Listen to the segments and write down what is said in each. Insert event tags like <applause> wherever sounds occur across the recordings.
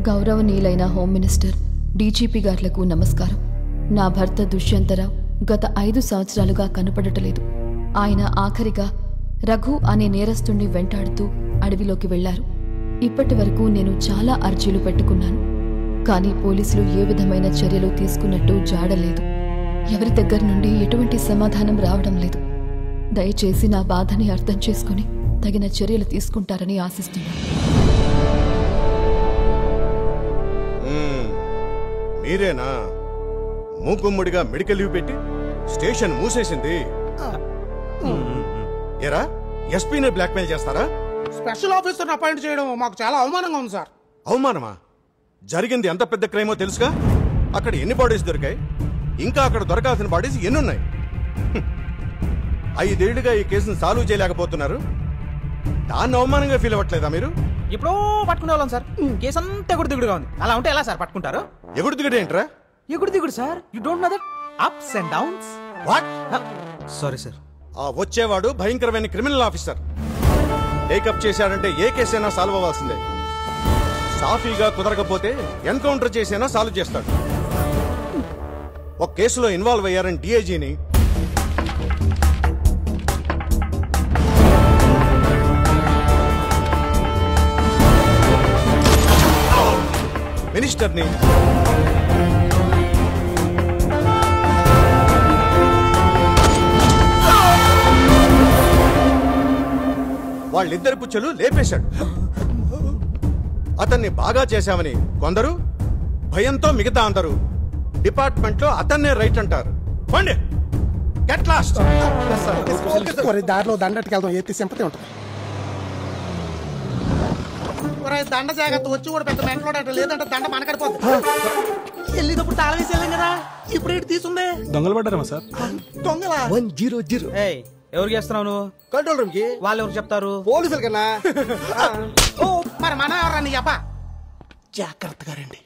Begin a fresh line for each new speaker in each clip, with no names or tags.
గౌరవనీయులైన home minister DGP గార్లకు నమస్కారం. నా భర్త దుష్యంతరావు గత ఐదు సంవత్సరాలుగా కనపడటలేదు. ఆయన ఆఖరిగా రఘు అనే నేరస్తుణ్ణి వెంటాడుతూ అడవిలోకి వెళ్ళారు. ఇప్పటి వరకు నేను చాలా అర్జీలు పెట్టుకున్నాను. కానీ పోలీసులు ఏ విధమైన చర్యలు తీసుకున్నట్టు జాడలేదు ఎవరి దగ్గర నుండి ఎటువంటి సమాధానం రావడం లేదు. దయచేసి నా బాధని అర్థం చేసుకుని తగిన చర్యలు తీసుకుంటారని ఆశిస్తున్నాను.
మీరేనా? మూకుమ్ముడిగా మెడికల్ లీవ్ పెట్టి స్టేషన్ మూసేసింది. ఎరా? ఎస్పీని బ్లాక్మెయిల్ చేస్తారా?
స్పెషల్ ఆఫీసర్ అపాయింట్ చేయడం మాకు చాలా అవమానంగా ఉంది సార్.
అవమానమా? జరిగింది ఎంత పెద్ద క్రైమో తెలుసుగా? అక్కడ ఎన్ని బాడీస్ దొరికాయి? ఇంకా అక్కడ దొరకాల్సిన బాడీస్ ఎన్నున్నాయి. ఐదేళ్ళుగా ఈ కేసును సాల్వ్ చేయలేకపోతున్నారు. దాన్ని అవమానంగా ఫీల్ అవ్వట్లేదా మీరు?
ఎప్పుడో పట్టుకునే వాళ్ళం సార్. కేసు అంతా ఎగుడు దిగుడుగా ఉంది. అలా ఉంటే ఎలా సార్ పట్టుకుంటారు?
ఎగుడు దిగడేంట్రా
ఎగుడు దిగుడు sir you don't know that ups and downs
what
sorry sir
ఆ వచ్చేవాడు భయంకరమైన క్రిమినల్ ఆఫీసర్. టేకప్ చేశాడంటే ఏ కేసైనా సాల్వ్ అవ్వాల్సిందే. సాఫీగా కుదరకపోతే ఎన్కౌంటర్ చేసైనా సాల్వ్ చేస్తాడు. ఒక కేసులో ఇన్వాల్వ్ అయ్యారని డిఐజీని మినిస్టర్ని వాళ్ళిద్దరి పుచ్చలు లేపేశాడు. అతన్ని బాగా చేశామని కొందరు భయంతో మిగతా అందరూ డిపార్ట్మెంట్లో అతన్నే రైట్ అంటారు. పండి. గెట్ లాస్ట్
ఒరే దారిలో దండట్టుకు వెళ్దాం ఎత్తి సింపతి ఉంటుంది. దండ జాగ్రత్త. వచ్చి కూడా పెద్ద మెంటలోడట లేదంటే దండ మనకడిపోద్ది వెళ్ళేటప్పుడు తాళం వేసి వెళ్ళాం కదా. ఇప్పుడు ఏంటి తీసుంది
దొంగలు పడ్డారమ్మా సార్.
దొంగలా?
One zero zero.
ఏయ్ ఎవరికి చేస్తున్నావు నువ్వు?
కంట్రోల్ రూమ్కి.
వాళ్ళు ఎవరు చెప్తారు?
పోలీసుల కన్నా. <laughs>
ఓ మరి మన ఎవరా నీ అబ్బా? జాగ్రత్తగా రండి.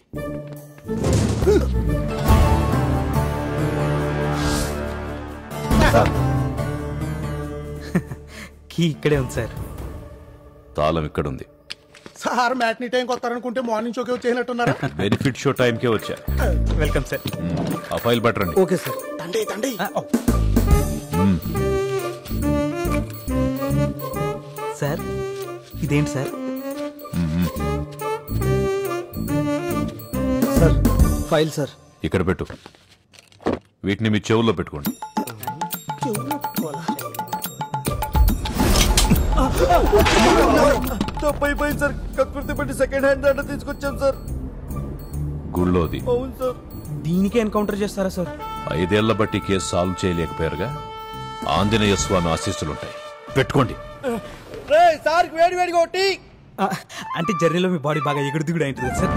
కీ ఇక్కడే ఉంది సార్.
తాళం ఇక్కడుంది.
సార్ మ్యాట్నీ టైంకి వస్తారనుకుంటే మార్నింగ్ షోకి వచ్చేసినట్టున్నారా?
బెనిఫిట్ షో టైంకే వచ్చా.
Welcome sir.
ఆ ఫైల్ పట్టరండి.
Okay sir.
తండ్రి తండ్రి
సార్? ఇదేంటి సార్?
Sir file sir.
ఇక్కడ పెట్టు. వీటిని మీ చెవుల్లో పెట్టుకోండి.
తప్పైపోయింది సార్. కక్కుర్తి పెట్టి సెకండ్ హ్యాండ్ తీసుకొచ్చాం సార్.
గుళ్ళోది
అవును సార్.
దీనికే ఎన్కౌంటర్ చేస్తారా సార్?
ఐదేళ్ళ బట్టి కేసు సాల్వ్ చేయలేకపోయారుగా? ఆంజనేయ స్వామి ఆశీస్సులుంటాయి. పెట్టుకోండి.
రే సార్ వేడి
అంటే జర్నీలో మీ బాడీ బాగా ఎగుడు దిగుడు అయింటుంది సార్.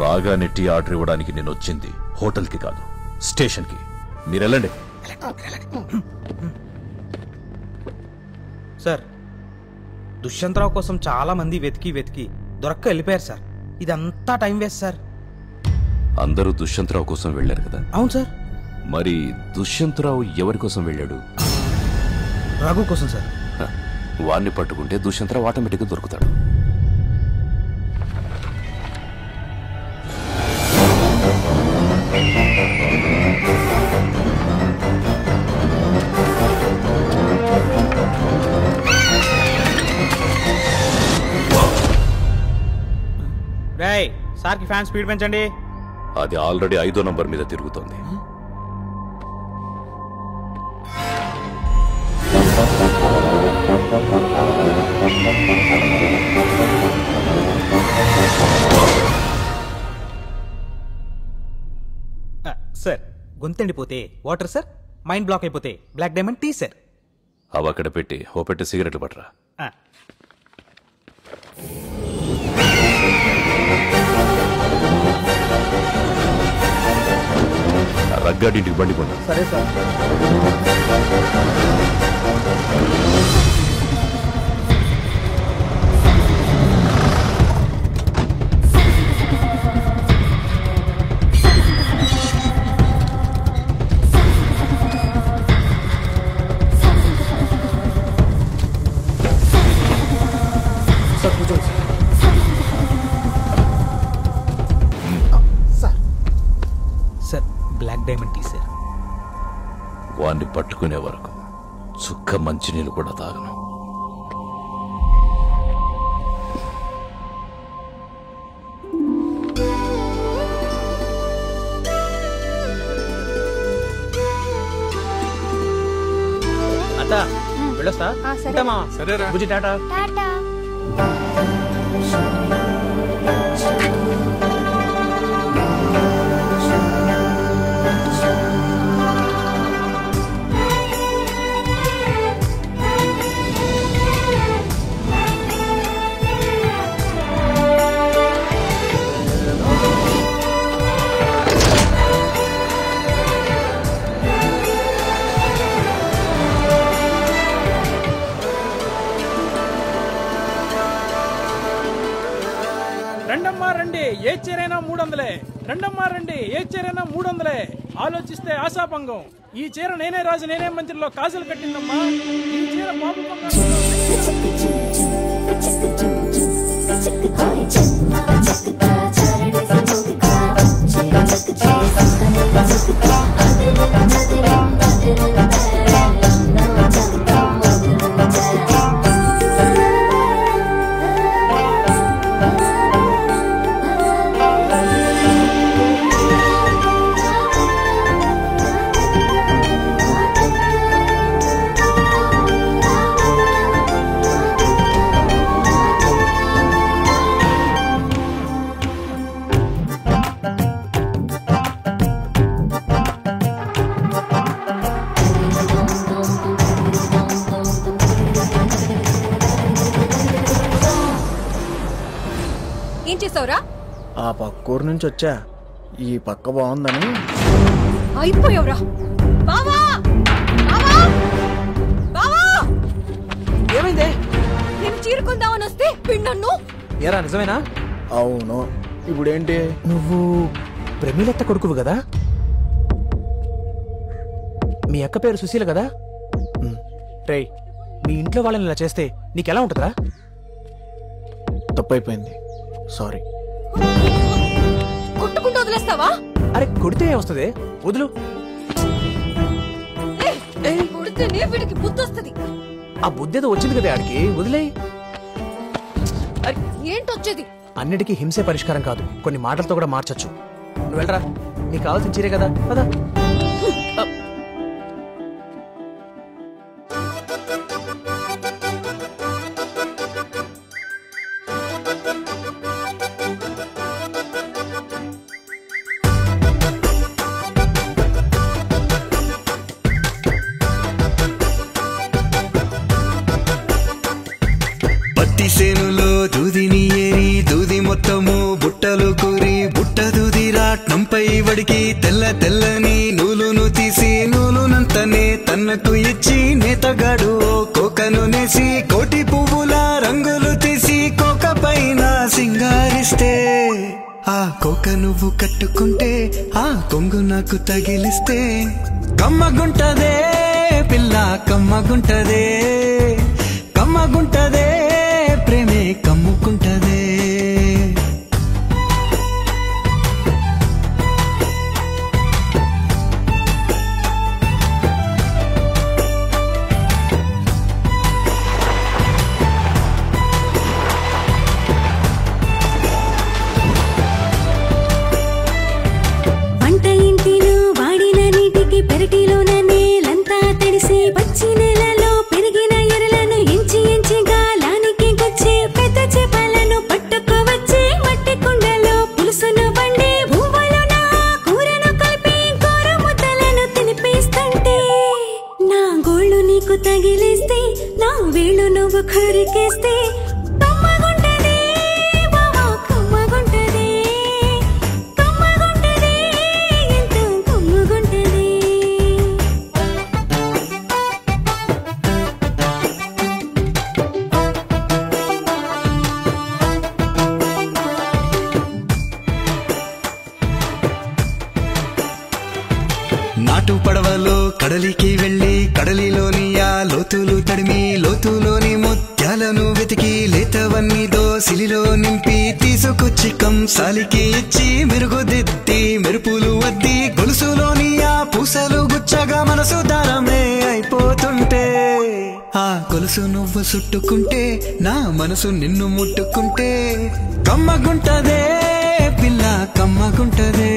రాగా నెట్టి ఆర్డర్ ఇవ్వడానికి నేను వచ్చింది హోటల్కి కాదు స్టేషన్కి. మీరు వెళ్ళండి.
సార్ దుష్యంతరావు కోసం చాలా మంది వెతికి వెతికి దొరక్క వెళ్ళిపోయారు సార్. ఇదంతా టైం వేస్ట్ సార్.
అందరూ దుష్యంతరావు కోసం వెళ్ళారు కదా?
అవును సార్.
మరి దుష్యంతరావు ఎవరి కోసం వెళ్ళాడు?
రఘు కోసం సార్.
వారిని పట్టుకుంటే దుష్యంతరావు ఆటోమేటిక్గా దొరుకుతాడు.
సార్కి ఫ్యాన్ స్పీడ్ పెంచండి.
అది ఆల్రెడీ ఐదో నంబర్ మీద తిరుగుతోంది.
సార్ గొంతెండిపోతే వాటర్ సార్? మైండ్ బ్లాక్ అయిపోతే బ్లాక్ డైమండ్ టీ సార్.
అవి అక్కడ పెట్టి ఓ పెట్టి సిగరెట్లు పట్టరా.
ఆ,
రగ్గాడింటికి బండి కొండ
సార్ సార్.
పట్టుకునే వరకు చుక్క మంచినీళ్ళు కూడా తాగను.
అత్త వెళ్ళొస్తా?
సరేరా.
బుజ్జి టాటా?
టాటా.
మూడు వందలే రండమ్మా రండి. ఏ చీరైనా మూడు వందలే ఆలోచిస్తే ఆశాభంగం. ఈ చీర నేనే రాజు నేనే మంత్రిలో కాజులు కట్టిందమ్మా. ఈ చీర బాబు
నుంచి వచ్చా? ఈ పక్క బాగుందని.
అయిపోయావురా. బావా! బావా! బావా!
ఏమైందే?
నేను చీరుకుందామని వస్తే వీడు నన్ను
ఏరా నిజమేనా?
అవును. ఇప్పుడేంటి?
నువ్వు ప్రమీలత్త కొడుకువు కదా? మీ అక్క పేరు సుశీల కదా? రేయ్ మీ ఇంట్లో వాళ్ళని ఇలా చేస్తే నీకెలా ఉంటుందా
తప్పైపోయింది. సారీ.
కొట్టుకుంటూ వదిలేస్తావా?
అరే కొడితే వస్తుంది. వదులు.
ఏయ్, కొడితేనే వీడికి బుద్ధి వస్తుంది.
ఆ బుద్ధి ఏదో వచ్చింది కదా ఆడికి. వదిలేయ్
ఏంటొచ్చేది
అన్నిటికీ హింసే పరిష్కారం కాదు. కొన్ని మాటలతో కూడా మార్చొచ్చు. నువ్వు వెళ్ళరా. నీకు కావాల్సిన చీరే కదా. పదా.
కొంగు తగిలిస్తే కమ్మగుంటదే పిల్ల కమ్మగుంటదే
నువ్వు
చుట్టుకుంటే నా మనసు నిన్ను ముట్టుకుంటే. కమ్మగుంటదే పిల్ల కమ్మగుంటదే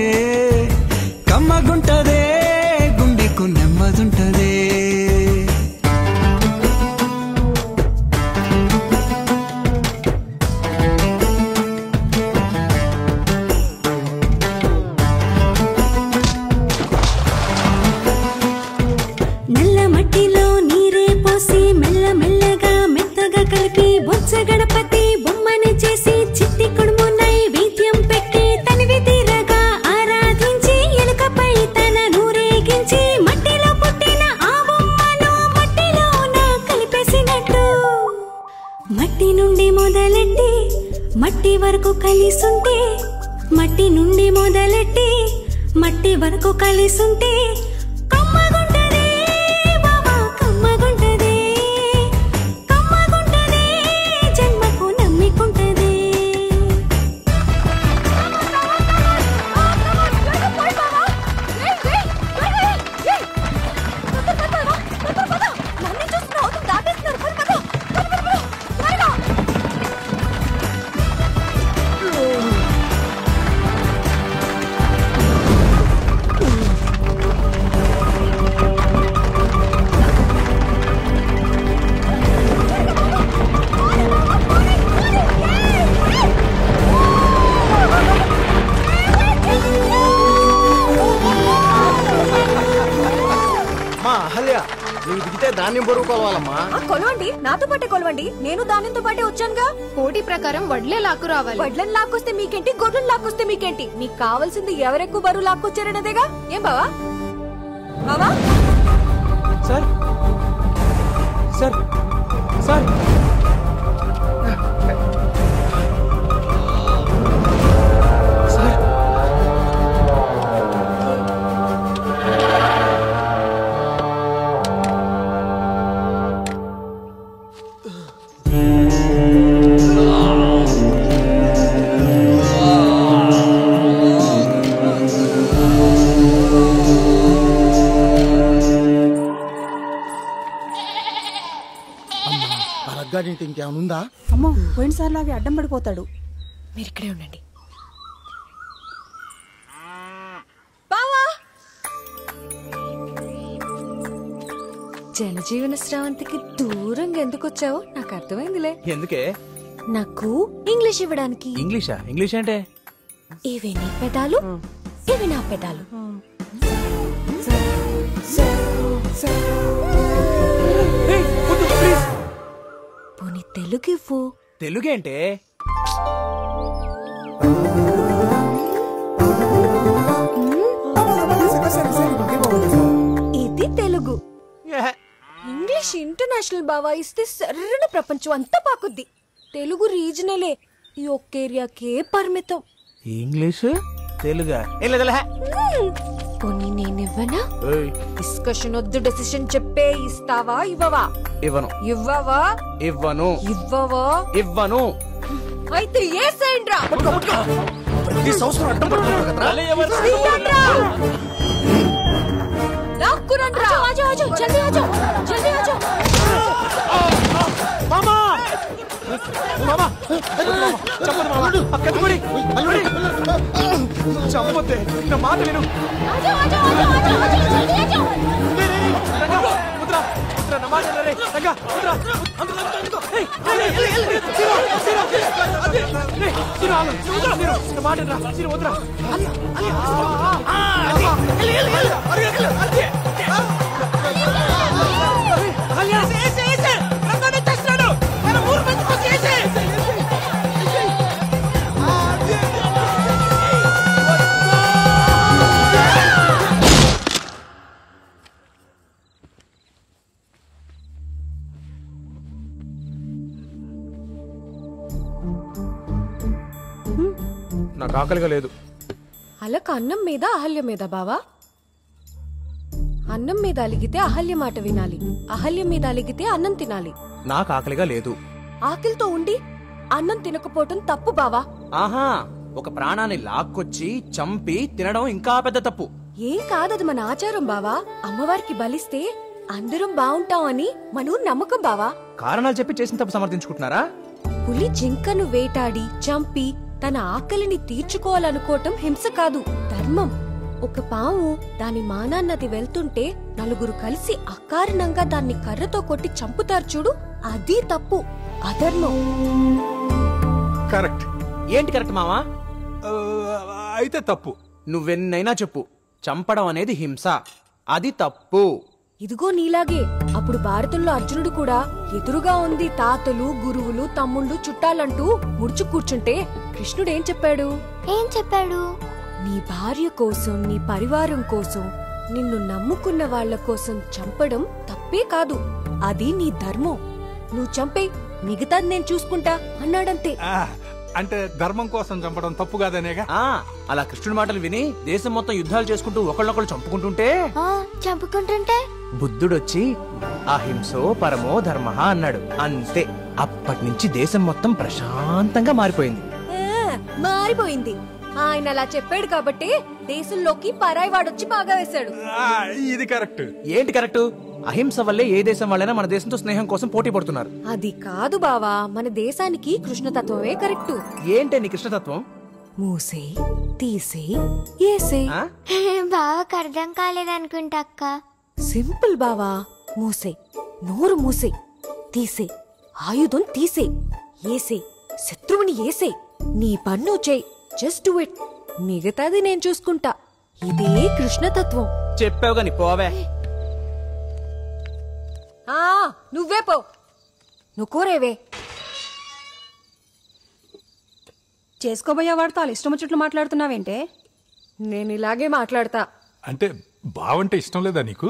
కావాలి.
వడ్లను లాక్కొస్తే మీకేంటి గొడ్లను లాక్కొస్తే మీకేంటి? మీకు కావాల్సింది ఎవరెక్కువ బరువు లాక్కొచ్చారనేదేగా? ఏం బావా?
పరగ్గాడింటి ఇంకేమైనా ఉందా?
అమ్మో పోయినసారి లాగే అడ్డం పడిపోతాడు.
మీరు ఇక్కడే ఉండండి. బావా! జనజీవన స్రవంతికి దూరంగా ఎందుకు వచ్చావో నాకు అర్థమైందిలే.
ఎందుకే?
నాకు ఇంగ్లీష్ ఇవ్వడానికి.
ఇంగ్లీషా? ఇంగ్లీష్ అంటే?
ఇవి నీ పెదాలు ఇవి నా పెదాలు. తెలుగు ఇవ్వు
తెలుగేంటే
ఇది తెలుగు. ఇంగ్లీష్ ఇంటర్నేషనల్ బావా ఇస్తే సర్రన ప్రపంచం అంతా పాకుద్ది. తెలుగు రీజనలే. ఈ ఒక్క ఏరియాకే పరిమితం.
ఇంగ్లీష్ తెలుగా. ఏం లేదులే
మ్మ్. పోనీ నేను ఇవ్వనా
ఏయ్,
డిస్కషన్ వద్దు డెసిషన్ చెప్పే ఇస్తావా ఇవ్వవా?
ఇవ్వను.
ఇవ్వవా?
ఇవ్వను.
ఇవ్వవా?
ఇవ్వను.
అయితే ఏ సైడ్ రా
ప్రతి సంవత్సరం అడ్డం పడుతున్నారు కదరా?
లాక్కురండి రా ఆజో ఆజో జల్దీ ఆజో జల్దీ ఆజో
మామా! మామా! చెప్పదు మామా. కట్టుబడి చంపొద్దే నా మాట విను.
ఆజో ఆజో ఆజో ఆజో ఆజో జల్దీ ఆజో
రంగా, వద్దురా, వద్దురా, నా మాట ఆకలిగా లేదు.
అలక అన్నం మీద అహల్య మీద బావా? అన్నం మీద అలిగితే అహల్య మాట వినాలి. అహల్య మీద అలిగితే అన్నం తినాలి.
నాకు ఆకలిగా లేదు.
ఆకలితో ఉండి అన్నం తినకపోవటం తప్పు బావా?
ఆహా ఒక ప్రాణాన్ని లాక్కొచ్చి చంపి తినడం ఇంకా పెద్ద తప్పు.
ఏం కాదది మన ఆచారం బావా? అమ్మవారికి బలిస్తే అందరం బావుంటామని మన ఊరు నమ్మకం బావా?
కారణాలు చెప్పి చేసిన తప్పు సమర్థించుకుంటున్నారా?
పులి జింకను వేటాడి చంపి తన ఆకలిని తీర్చుకోవాలనుకోవటం హింస కాదు ధర్మం. ఒక పాము దాని మానాన్నది వెళ్తుంటే నలుగురు కలిసి అకారణంగా దాన్ని కర్రతో కొట్టి చంపుతారు చూడు అది తప్పు అధర్మం.
కరెక్ట్.
ఏంటి కరెక్ట్ మావా?
అయితే తప్పు.
నువ్వెన్నైనా చెప్పు చంపడం అనేది హింస. అది తప్పు.
ఇదిగో నీలాగే. అప్పుడు భారతంలో అర్జునుడు కూడా ఎదురుగా ఉంది తాతలు గురువులు తమ్ముళ్ళు చుట్టాలంటూ ముడుచు కూర్చుంటే కృష్ణుడేం చెప్పాడు?
ఏం చెప్పాడు?
నీ భార్య కోసం నీ పరివారం కోసం నిన్ను నమ్ముకున్న వాళ్ళ కోసం చంపడం తప్పే కాదు. అది నీ ధర్మం. నువ్వు చంపే మిగతాది నేను చూసుకుంటా అన్నాడంతే.
అంటే ధర్మం కోసం చంపడం తప్పు కాదనేగా?
ఆ అలా కృష్ణుడి మాటలు విని దేశం మొత్తం యుద్ధాలు చేసుకుంటూ ఒకళ్ళొకళ్ళు చంపుకుంటుంటే?
చంపుకుంటుంటే?
బుద్ధుడొచ్చి అహింసో పరమో ధర్మ అన్నాడు. అంతే. అప్పటి నుంచి దేశం మొత్తం ప్రశాంతంగా మారిపోయింది.
ఆ, మారిపోయింది. ఆయన అలా చెప్పాడు కాబట్టి దేశంలోకి పరాయి వాడొచ్చి బాగా వేశాడు.
ఇది కరెక్ట్.
ఏంటి కరెక్ట్? అహింస వల్లే ఏ దేశం వాళ్ళైనా మన దేశంతో స్నేహం కోసం పోటీ పడుతున్నారు.
అది కాదు బావా మన దేశానికి కృష్ణతత్వమే కరెక్టు.
ఏంటి నీ కృష్ణతత్వం?
మూసే తీసే ఏసే. <laughs>
బావకు అర్థం కాలేదనుకుంటా అక్క.
సింపుల్ బావా మూసే నోరు మూసే తీసే ఆయుధం తీసే ఏసే శత్రువుని ఏసే నీ పన్ను చేయి జస్ట్ డూ ఇట్ మిగతాది నేను చూసుకుంటా. ఇదే కృష్ణతత్వం.
చెప్పావు గాని పోవే.
ఆ నువ్వే పో నువ్వు కోరేవే
చేసుకోబోయే వాడితో వాళ్ళ ఇష్టం వచ్చినట్లు మాట్లాడుతున్నావేంటే?
నేను ఇలాగే మాట్లాడతా.
అంటే బావంటే ఇష్టం లేదా నీకు?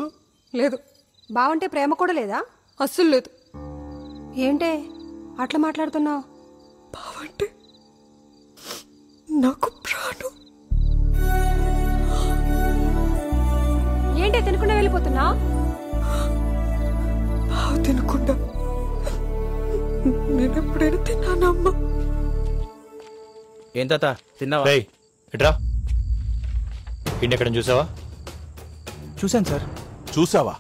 లేదు.
బావంటే ప్రేమ కూడా లేదా?
అస్సలు లేదు.
ఏంటే? అట్లా మాట్లాడుతున్నావు?
బావంటే నాకు ప్రాణం.
ఏంటే తినకుండా వెళ్ళిపోతున్నా
బావ తినకుండా నేను ఎప్పుడైనా తిన్నానమ్మా
ఏం తాత తిన్నావా?
ఇట్రా. ఎక్కడ చూసావా?
చూశాను సార్.
చూసావా?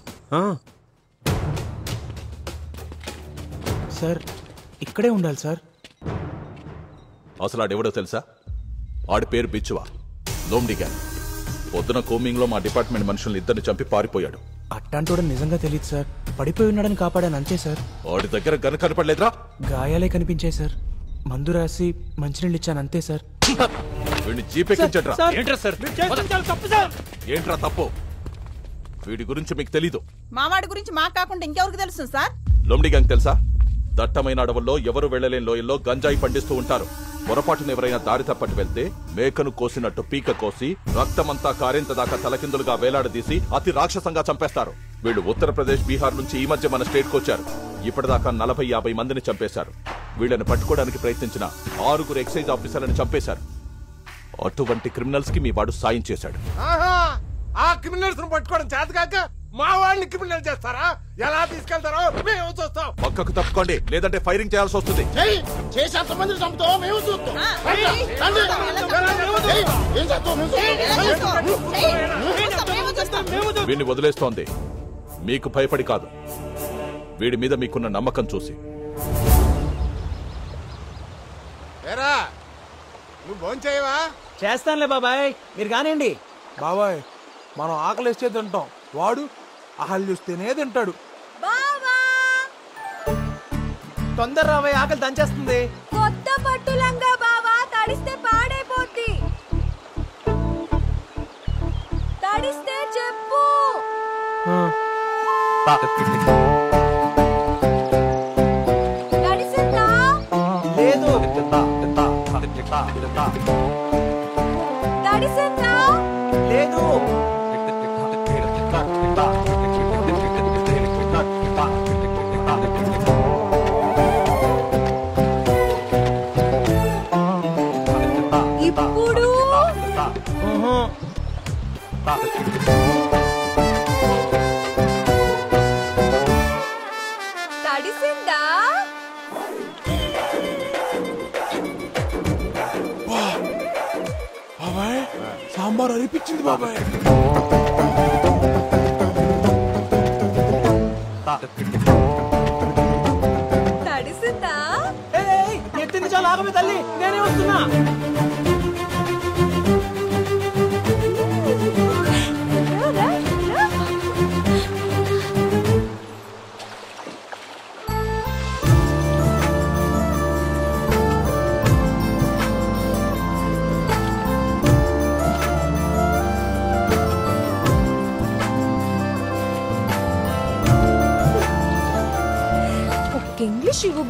సార్ ఇక్కడే ఉండాలి సార్.
అసలు ఆడెవడో తెలుసా? ఆడి పేరు బిచ్చువా. లోమ్డి గ్యాంగ్ పొద్దున కోమింగ్లో మా డిపార్ట్మెంట్ మనుషుల్ని ఇద్దరిని చంపి పారిపోయాడు.
అట్టాంటోడు నిజంగా తెలియదు సార్. పడిపోయి ఉన్నాడని కాపాడాను అంతే సార్.
వాడి దగ్గర గన కనపడలేదురా.
గాయాలే కనిపించాయి సార్. మందు రాసి మంచినీళ్ళు ఇచ్చాను అంతే సార్.
వీడిని జీపెక్కించట్రా
ఏంట్రా సార్?
ఏంట్రా తప్పు? వీడి గురించి మీకు తెలీదు.
మావాడి గురించి మాకు కాకుండా ఇంకెవరికి తెలుసు సార్?
లోమ్డి గ్యాంగ్ తెలుసా? దట్టమైన అడవుల్లో ఎవరు వెళ్ళలేని లోయల్లో గంజాయి పండిస్తూ ఉంటారు. పొరపాటున ఎవరైనా దారి తప్పటి వెళ్తే మేకను కోసినట్టు పీక కోసి రక్తమంతా కారేంత దాకా తలకిందులుగా వేలాడదీసి అతి రాక్షసంగా చంపేస్తారు. వీళ్ళు ఉత్తరప్రదేశ్ బీహార్ నుంచి ఈ మధ్య మన స్టేట్కి వచ్చారు. ఇప్పటిదాకా నలభై యాభై మందిని చంపేశారు. వీళ్ళని పట్టుకోవడానికి ప్రయత్నించిన ఆరుగురు ఎక్సైజ్ ఆఫీసర్లను చంపేశారు. అటువంటి క్రిమినల్స్కి మీ వాడు సాయం చేశాడు.
ఆహా! ఆ క్రిమినల్స్ పట్టుకోవడం చేతకాక మా వాడిని క్రిమినల్ చేస్తారా? ఎలా తీసుకెళ్తారో మేము చూస్తాం.
పక్కకు తప్పుకోండి. లేదంటే ఫైరింగ్ చేయాల్సి వస్తుంది.
చెయ్యి చేసేంత మంది చంపుతావో? మేము చూస్తాం. రండి, రండి. చెయ్యి, ఏం చేస్తావు? మేము చూస్తాం.
వీడిని వదిలేస్తోంది. మీకు భయపడి కాదు. వీడి మీద మీకున్న నమ్మకం చూసి.
ఏరా నువ్వు భోంచేయవా
చేస్తానులే బాబాయ్. మీరు కానివ్వండి.
బాబాయ్ మనం ఆకలిస్తే తింటాం. వాడు ఆకలి చూస్తేనే తింటాడు.
తొందర రాబోయే ఆకలి దంచేస్తుంది.
కొత్త పట్టులంగా బావా తడిస్తే పాడైపోద్ది. తడిస్తే చెప్పు. తడిసిందా?
లేదు.
తడిసిందా?
లేదు.
సాంబార్ అనిపించింది బాబాయ్.
తడిసిందా?
ఎత్తింది చాలా ఆగమే తల్లి. నేనే వస్తున్నా.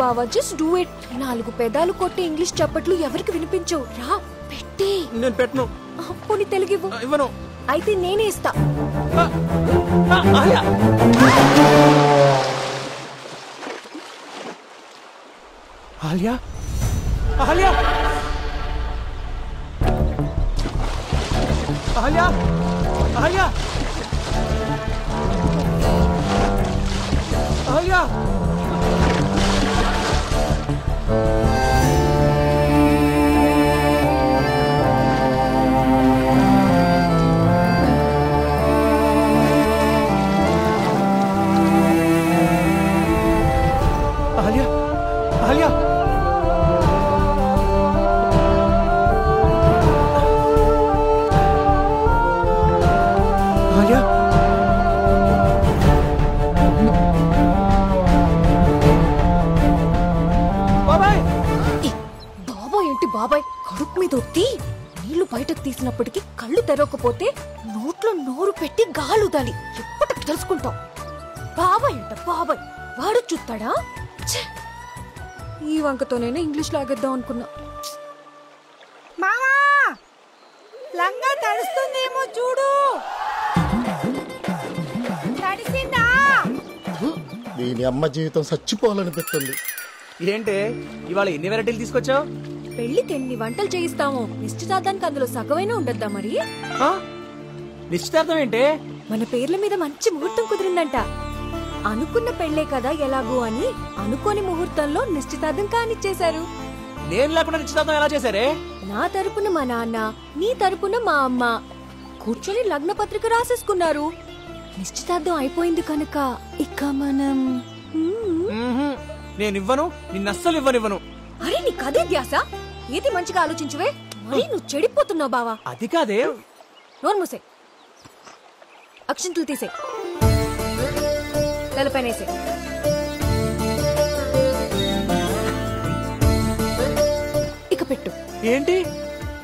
బావా జస్ట్ డూ ఇట్ నాలుగు పెదాలు కొట్టి ఇంగ్లీష్ చప్పట్లు ఎవరికి వినిపించవు? రా పెట్టి.
నేను పెట్టను.
పోనీ తెలుగు ఇవ్వు
ఇవ్వను.
అయితే నేనే ఇస్తా.
ఆలియా ఆలియా ఆలియా
ఛే! ఈ వంకతోనైనా ఇంగ్లీష్ లాగేద్దాం అనుకున్నా.
మామా లంగా తడుస్తుందేమో చూడు! తడిసిందా?
దీని అమ్మ జీవితం చచ్చిపోవాలనిపిస్తుంది.
ఏంటి ఇవాళ ఎన్ని వెరైటీలు తీసుకొచ్చావు?
పెళ్ళికి ఎన్ని వంటలు చేయిస్తామో నిశ్చితార్థానికి అందులో సగమైనా ఉండద్దా మరి?
నిశ్చితార్థం ఏంటి?
మన పేర్ల మీద మంచి ముహూర్తం కుదిరిందంట. అనుకున్న పెళ్ళే కదా ఎలాగూ అని అనుకోని ముహూర్తంలో నిశ్చితార్థం కానిచ్చేశారు.
నేను లేకుండా నిశ్చితార్థం ఎలా చేశారే?
నా తరపున మా నాన్న నీ తరపున మా అమ్మ కూర్చొని లగ్న పత్రిక రాసేసుకున్నారు. నిశ్చితార్థం అయిపోయింది కనుక ఇక మనం.
నేను ఇవ్వను నిన్ను అస్సలు ఇవ్వనివ్వను
అరే నీకు అదే ధ్యాస? ఏది మంచిగా ఆలోచించువే? మరి నువ్వు చెడిపోతున్నావు బావా.
అది కాదే.
నోరు మూసే. అక్షంతలు తీసే. తలపైనేసే ఇక పెట్టు.
ఏంటి?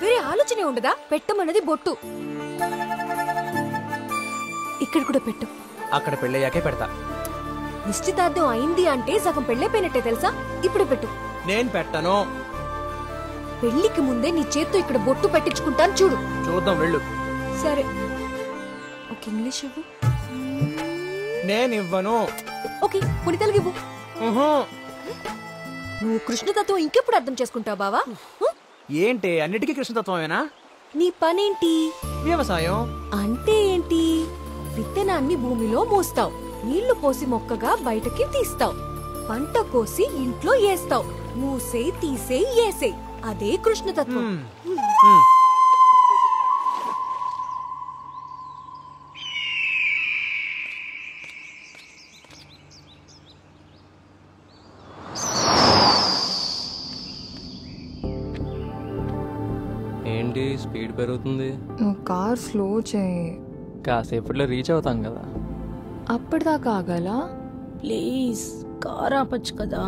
వేరే ఆలోచనే ఉండదా? పెట్టమన్నది బొట్టు. ఇక్కడ కూడా పెట్టు.
అక్కడ పెళ్ళయ్యాకే పెడతా.
నిశ్చితార్థం అయింది అంటే సగం పెళ్ళైపోయినట్టే తెలుసా? ఇప్పుడు పెట్టు.
నేను పెట్టను.
పెళ్ళికి ముందే నీ చేత్తో ఇక్కడ బొట్టు పెట్టించుకుంటాను చూడు.
చూద్దాం వెళ్ళు.
సరే. ఒక ఇంగ్లీష్ ఇవ్వు.
నేను ఇవ్వను
ఓకే ఇవ్వు నువ్వు కృష్ణతత్వం ఇంకెప్పుడు అర్థం చేసుకుంటావు బావా?
ఏంటి అన్నిటికీ కృష్ణతత్వమేనా?
నీ పనేంటి?
వ్యవసాయం.
అంటే ఏంటి? విత్తనాన్ని భూమిలో మోస్తావు. నీళ్ళు పోసి మొక్కగా బయటకి తీస్తావు. పంట కోసి ఇంట్లో ఏస్తావు. మూసే తీసే ఏసే అదే కృష్ణతత్వం.
స్పీడ్ పెరుగుతుంది.
నువ్వు కార్ స్లో చేయి.
కాసేపట్లో రీచ్ అవుతాం కదా.
అప్పటిదాకా ఆగాలా?
ప్లీజ్ కార్ ఆపచ్చు కదా.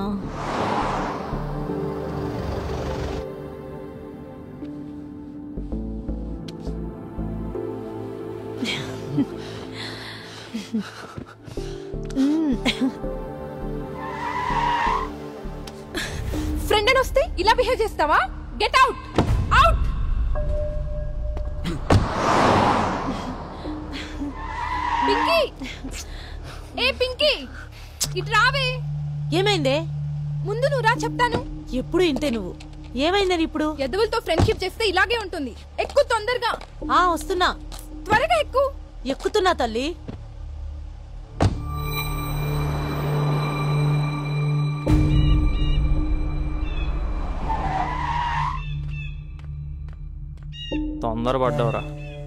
ఫ్రెండ్ అని వస్తే ఇలా బిహేవ్ చేస్తావా? గెట్ అవుట్ అవుట్ ఇటు రావే.
ఏమైందే?
ముందు నువ్వు రా చెప్తాను.
ఎప్పుడు ఇంతే నువ్వు? ఏమైందని ఇప్పుడు?
ఎదువులతో ఫ్రెండ్షిప్ చేస్తే ఇలాగే ఉంటుంది. ఎక్కువ తొందరగా.
ఆ వస్తున్నా.
త్వరగా ఎక్కువ
ఎక్కుతున్నా తల్లి.
తొందరపడ్డావురా.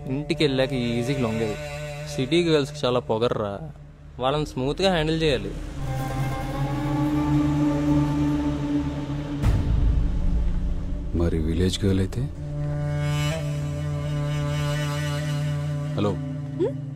ఇంటికి వెళ్ళాక ఈజీగా లొంగేది. సిటీ గర్ల్స్కి చాలా పొగర్రా. వాళ్ళని స్మూత్గా హ్యాండిల్ చేయాలి.
మరి విలేజ్ గర్ల్ అయితే హలో
ముందెళ్ళి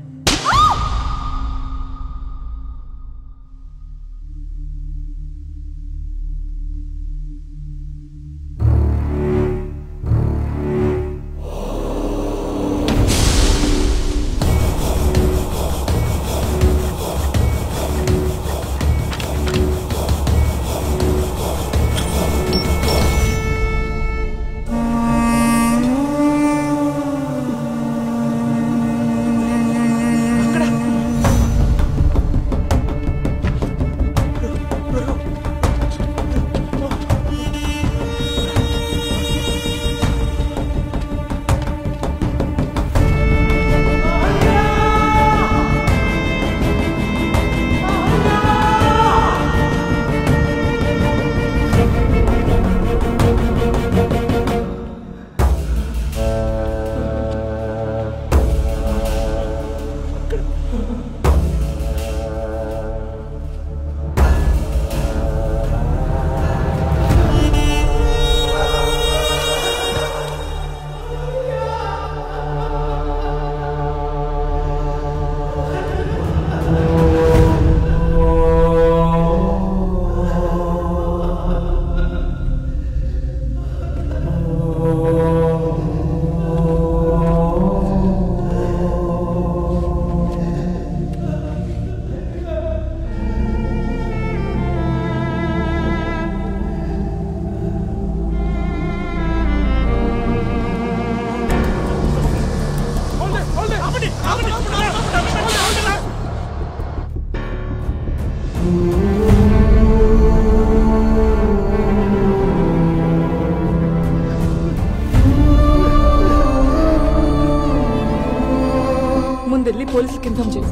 పోలీసులకి ఇన్ఫార్మ్ చేయి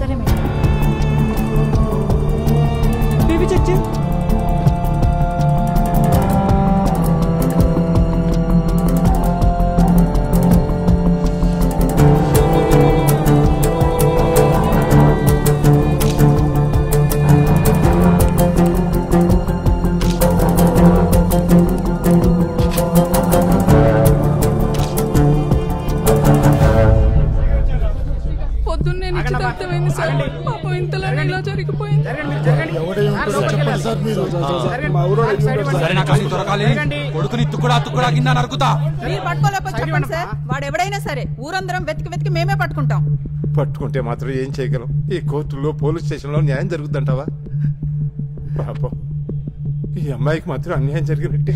తుక్కుడా తుక్కుడా కింద నరుకుతా?
మీరు పట్టుకోలేకపోతే చెప్పండి సార్. వాడు ఎవడైనా సరే ఊరందరం వెతికి వెతికి మేమే పట్టుకుంటాం.
పట్టుకుంటే మాత్రం ఏం చేయగలం? ఈ కోర్టులో పోలీస్ స్టేషన్లో న్యాయం జరుగుద్దంటావా పాపం ఈ అమ్మాయికి మాత్రం అన్యాయం జరిగినట్టే.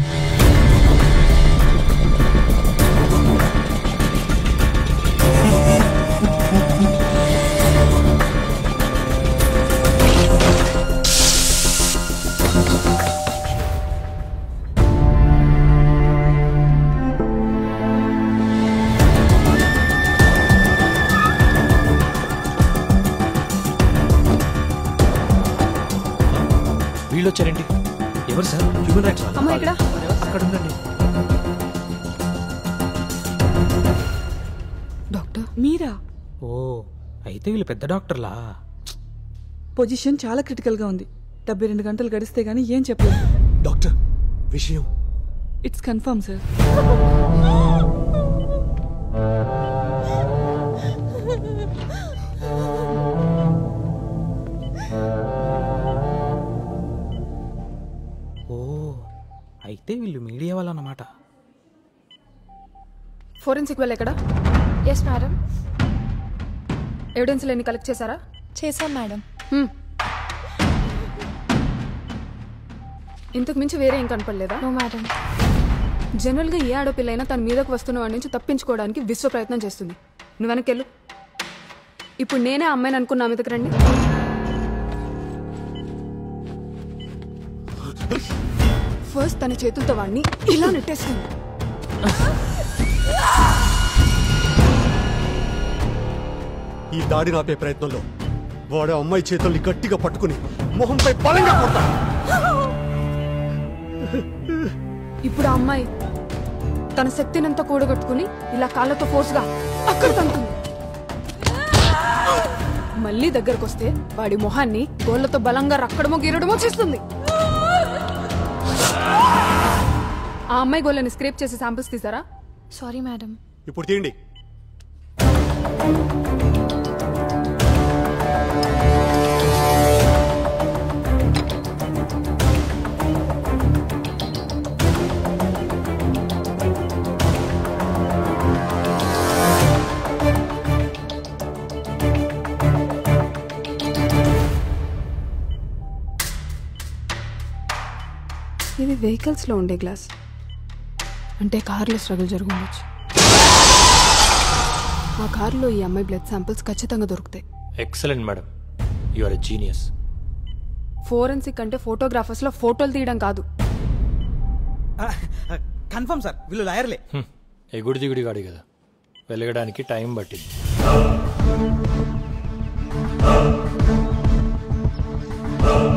పొజిషన్ చాలా క్రిటికల్గా ఉంది. డెబ్బై రెండు గంటలు గడిస్తే గానీ ఏం చెప్పలేదు
డాక్టర్ విషయం.
It's confirm sir.
ఓ అయితే వీళ్ళు మీడియా వాళ్ళన్నమాట.
ఫోరెన్సిక్ వెళ్ళి ఎక్కడ?
ఎస్ మేడం
ఎవిడెన్స్ లేని కలెక్ట్ చేశారా?
చేశాం మేడం
ఇంతకు మించి వేరే ఏం కనపడలేదా?
నో మేడం
జనరల్గా ఏ ఆడపిల్లైనా తన మీదకు వస్తున్న వాడి నుంచి తప్పించుకోవడానికి విశ్వ ప్రయత్నం చేస్తుంది. నువ్వు వెనకెళ్ళు ఇప్పుడు నేనే అమ్మాయిని అనుకున్నా మీదకి రండి. ఫస్ట్ తన చేతులతో వాడిని ఇలా నెట్టేస్తుంది.
ఈ దాడి రాపే ప్రయత్నంలో వాడు అమ్మాయి చేతుల్ని గట్టిగా పట్టుకుని మొహంపై బలంగా కొడతా
ఇప్పుడు ఆ అమ్మాయి తన శక్తినంతా కూడగట్టుకుని ఇలా కాళ్ళతో ఫోర్స్గా అక్కడ తంతుంది మళ్ళీ దగ్గరకు వస్తే వాడి మొహాన్ని గోళ్ళతో బలంగా రక్కడమో గీరడమో చేస్తుంది. ఆ అమ్మాయి గోళ్ళని స్క్రేప్ చేసి శాంపిల్స్ తీసారా?
Sorry madam.
ఇప్పుడు తీయండి.
ఇది వెహికల్స్లో ఉండే గ్లాస్. అంటే కార్లో స్ట్రగుల్ జరుగుండొచ్చు. ఆ కారులో ఈ అమ్మాయి బ్లడ్ శాంపిల్స్ ఖచ్చితంగా దొరుకుతాయి.
Excellent madam. You are a genius.
Forensic అంటే ఫోటోగ్రాఫర్స్లో ఫోటోలు తీయడం కాదు.
కన్ఫర్మ్ సార్ వీళ్ళు లాయర్లే.
ఎగుడి దిగుడి గాడి కదా. వెలగడానికి టైం పట్టింది.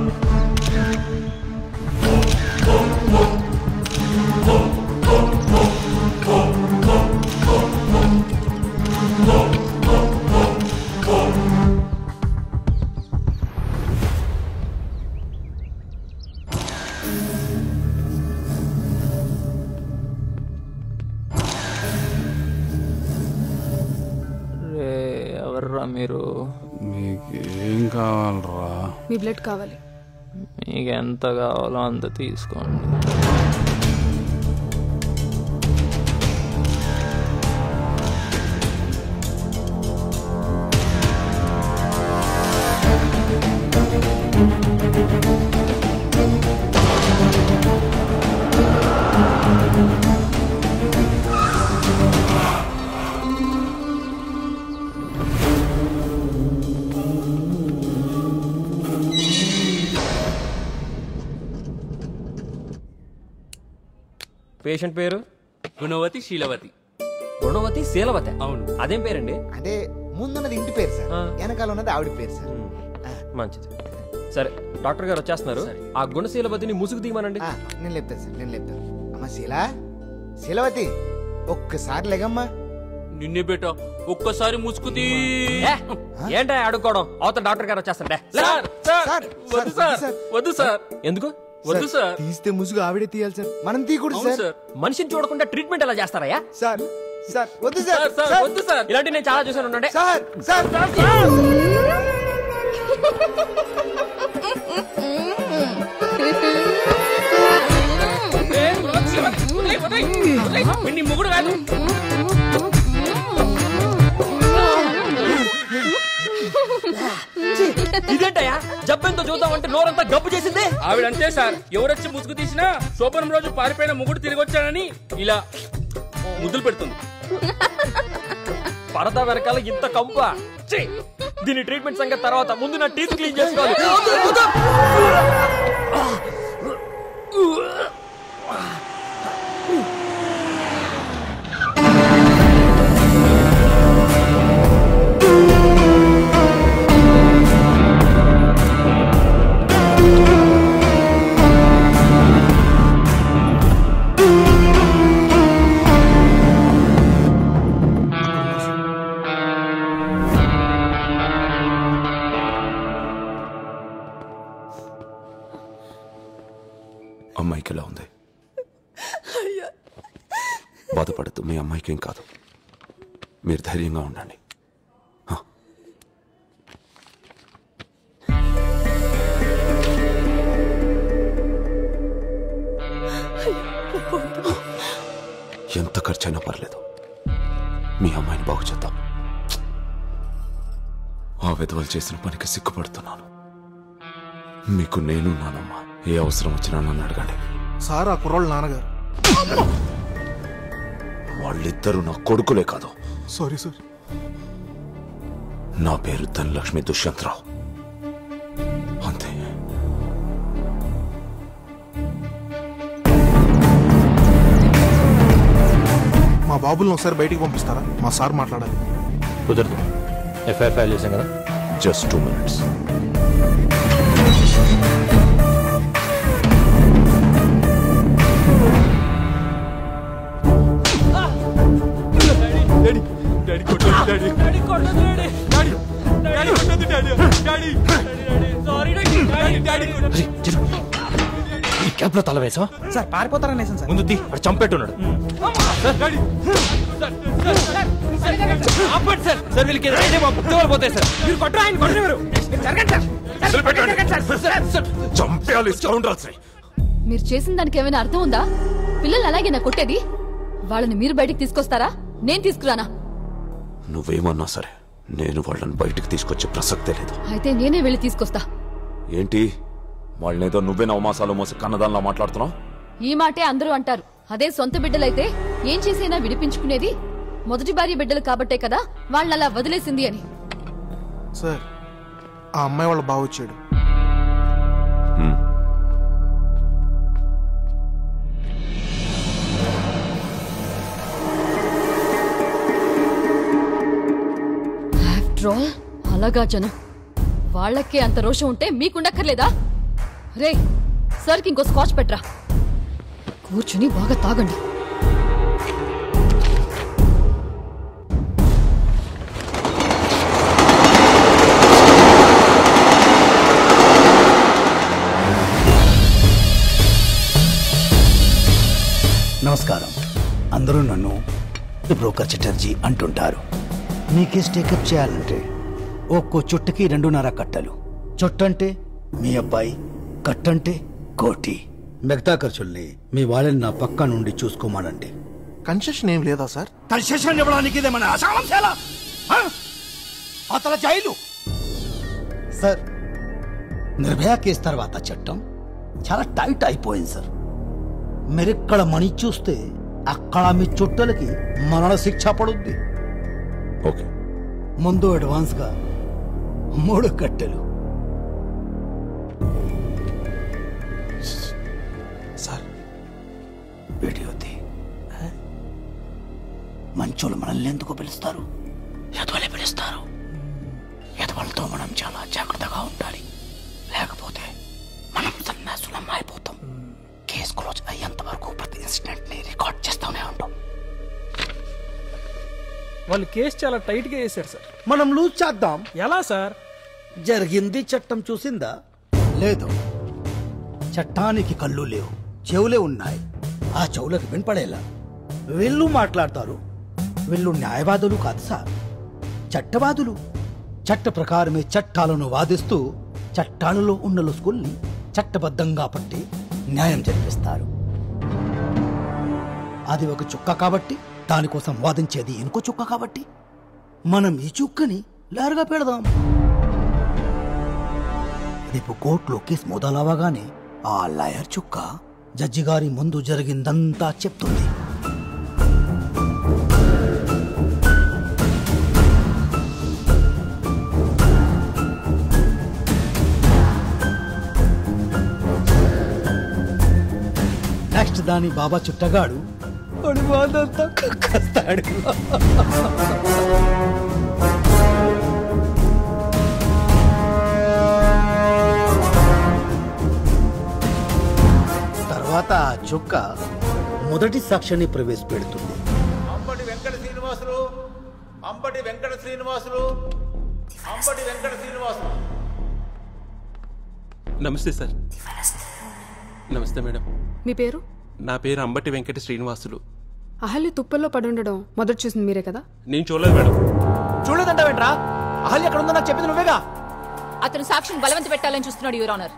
రే మీరు?
మీకేం కావాలరా?
మీ బ్లడ్ కావాలి.
మీకు ఎంత కావాలో అంత తీసుకోండి.
పేషెంట్ పేరు?
గుణవతి శీలవతి.
గుణవతి శీలవతి. అవును. అదేం పేరండి?
అంటే ముందున్నది ఇంటి పేరు సార్. వెనకాల ఉన్నది ఆవిడ పేరు సార్.
మంచిది. సరే డాక్టర్ గారు వచ్చేస్తున్నారు. ఆ గుణశీలవతిని ముసుగు తీయమనండి.
నేను లేపుతాను సార్ నేను లేపుతాను అమ్మ శీలా శీలవతి ఒక్కసారి లెగమ్మా.
నిన్నే బేట ఒక్కసారి ముసుకుతీ
ఏ, ఏంటా అడుక్కోవడం అవతల డాక్టర్ గారు వచ్చేస్తారంటే
సార్ సార్ వద్దు సార్. వద్దు సార్.
ఎందుకు?
వద్దు సార్
తీస్తే ముసుగు ఆవిడే తీయాలి సార్. మనం తీయకూడదు సార్.
మనిషిని చూడకుండా ట్రీట్మెంట్ ఎలా చేస్తారయ్యా
సార్ సార్ వద్దు సార్.
సార్, వద్దు సార్. ఇలాంటి నేను చాలా చూసాను ఉండండి.
Sir sir.
నీ <laughs> ముగుడు కాదు. <laughs>
ఇదేంటయ్యా? జబ్బెంతో చూద్దామంటే నోరంతా గబ్బు చేసింది?
ఆవిడంతే సార్. ఎవరొచ్చి ముసుగు తీసినా శోభనం రోజు పారిపోయిన ముగుడు తిరిగి వచ్చానని ఇలా ముద్దులు పెడుతుంది.
పడతా వెనకాల ఇంత కంప. ఛీ! దీని ట్రీట్మెంట్ సంగతి తర్వాత ముందు నా టీత్ క్లీన్ చేసుకోవాలి.
అమ్మాయికి ఎలా ఉంది. బాధపడద్దు మీ అమ్మాయికి ఏం కాదు. మీరు ధైర్యంగా ఉండండి. ఎంత ఖర్చైనా పర్లేదు. మీ అమ్మాయిని బాగు చేద్దాం. ఆ విధవలు చేసిన పనికి సిగ్గుపడుతున్నాను. మీకు నేను నానమ్మా ఏ అవసరం వచ్చినా నన్ను అడగండి.
సార్ ఆ కుర్రోళ్ళ నాన్నగారు.
వాళ్ళిద్దరూ నా కొడుకులే కాదు.
Sorry sir.
నా పేరు ధనలక్ష్మి దుష్యంతరావు. అంతే.
మా బాబుల్ని ఒకసారి బయటికి పంపిస్తారా? మా సార్ మాట్లాడాలి.
కుదరదు. ఎఫ్ఐఆర్ ఫైల్ చేశాం కదా?
Just two minutes
daddy. Daddy కొట్టదు డాడీ. డాడీ. కొట్టదు డాడీ. డాడీ. డాడీ కొట్టదు
ఈ క్యాబ్లో తల వేసా
సార్ పారిపోతారని వేసాను సార్?
ముందు ది వాడు చంపెట్టున్నాడు.
ఆపండి సార్. సార్ వీళ్ళకి ఏదైనా అయితే మా బుద్ధి వాళ్ళు పోతాయి సార్. మీరు కొట్టరా? ఆయన కొట్టరు మీరు
చంపేయాలి
మీరు చేసిన దానికి ఏమైనా అర్థం ఉందా? పిల్లలు అలాగే నా కొట్టేది? వాళ్ళని మీరు బయటికి తీసుకొస్తారా? నేను తీసుకురానా?
నువ్వేమన్నా సరే నేను వాళ్ళని బయటికి తీసుకొచ్చే ప్రసక్తే లేదు.
అయితే నేనే వెళ్ళి తీసుకొస్తా.
ఏంటి? వాళ్ళనేదో నువ్వే నవమాసాలు మోసి కన్నదానిలా మాట్లాడుతున్నావు?
ఈ మాటే అందరూ అంటారు. అదే సొంత బిడ్డలైతే ఏం చేసైనా విడిపించుకునేది మొదటి భార్య బిడ్డలు కాబట్టే కదా వాళ్ళని అలా వదిలేసింది అని.
సార్ ఆ అమ్మాయి వాళ్ళ బావ వచ్చాడు.
ట్రోల్ అలాగా జనం. వాళ్ళకే అంత రోషం ఉంటే మీకుండక్కర్లేదా? రే సార్కి ఇంకో స్కాచ్ పెట్టరా కూర్చుని బాగా తాగండి.
నమస్కారం. అందరూ నన్ను బ్రోకర్ చటర్జీ అంటుంటారు. మీ కేసు టేకప్ చేయాలంటే ఒక్కో చుట్టకి రెండున్నర కట్టలు. చుట్టంటే మీ అబ్బాయి కట్టంటే కోటి. మిగతా ఖర్చుల్ని మీ వాళ్ళని నా పక్క నుండి చూసుకోమానండి.
కన్సెషన్ ఏం లేదా సార్?
కన్సెషన్ ఇవ్వడానికి ఇదేమన్నా అసామస్యాలా అతల జైలు. సార్ నిర్భయ కేసు తర్వాత చట్టం చాలా టైట్ అయిపోయింది సార్. మీరిక్కడ మనీ చూస్తే అక్కడ మీ చుట్టలకి మరణ శిక్ష పడుద్ది.
ఓకే.
ముందు అడ్వాన్స్గా మూడు కట్టెలు.
సార్
వీడియోది మంచోళ్ళు మనల్ని ఎందుకు పిలుస్తారు? ఎదవలే పిలుస్తారు? ఎదవలతో మనం చాలా జాగ్రత్తగా ఉండాలి. లేకపోతే మనం సన్యాసులం అయిపోతాం. కేసు క్లోజ్ అయ్యేంత వరకు ప్రతి ఇన్సిడెంట్ని రికార్డ్ చేస్తూనే ఉంటాం.
వాళ్ళు కేసు చాలా టైట్గా చేశారు సార్.
మనం లూజ్ చేద్దాం.
ఎలా సార్?
జరిగింది చట్టం చూసిందా? లేదు. చట్టానికి కళ్ళు లేవు చెవులే ఉన్నాయి. ఆ చెవులకు వినపడేలా. వీళ్ళు మాట్లాడతారు. వీళ్ళు న్యాయవాదులు కాదు సార్. చట్టవాదులు. చట్ట ప్రకారమే చట్టాలను వాదిస్తూ చట్టాలలో ఉన్న లొసుగుల్ని చట్టబద్ధంగా పట్టి న్యాయం జరిపిస్తారు. అది ఒక చుక్క కాబట్టి దానికోసం వాదించేది ఇంకో చుక్క కాబట్టి. మనం ఈ చుక్కని లేరుగా పెడదాం. రేపు కోర్టులో కేసు మొదలవగానే ఆ లాయర్ చుక్క జడ్జి గారి ముందు జరిగిందంతా చెప్తుంది. నెక్స్ట్ దాని బాబా చుట్టగాడు వాడి బాధంతా కస్తాడు తర్వాత ఆ చుక్క మొదటి సాక్ష్యాన్ని ప్రవేశపెడుతుంది.
అంబటి వెంకట శ్రీనివాసులు అంబటి వెంకట శ్రీనివాసులు అంబటి వెంకట శ్రీనివాసులు.
నమస్తే సార్. నమస్తే మేడం.
మీ పేరు?
నా పేరు అంబటి వెంకట శ్రీనివాసులు.
అహల్య తుప్పల్లో పడుండడం మొదట చూసింది మీరే కదా?
నేను చూడలేదు మేడం.
చూడలేదంటావేంట్రా? అహల్య ఎక్కడ ఉందో నాకు చెప్పింది నువ్వేగా?
అతను సాక్షిని బలవంత పెట్టాలని చూస్తున్నాడు యువర్ ఆనర్.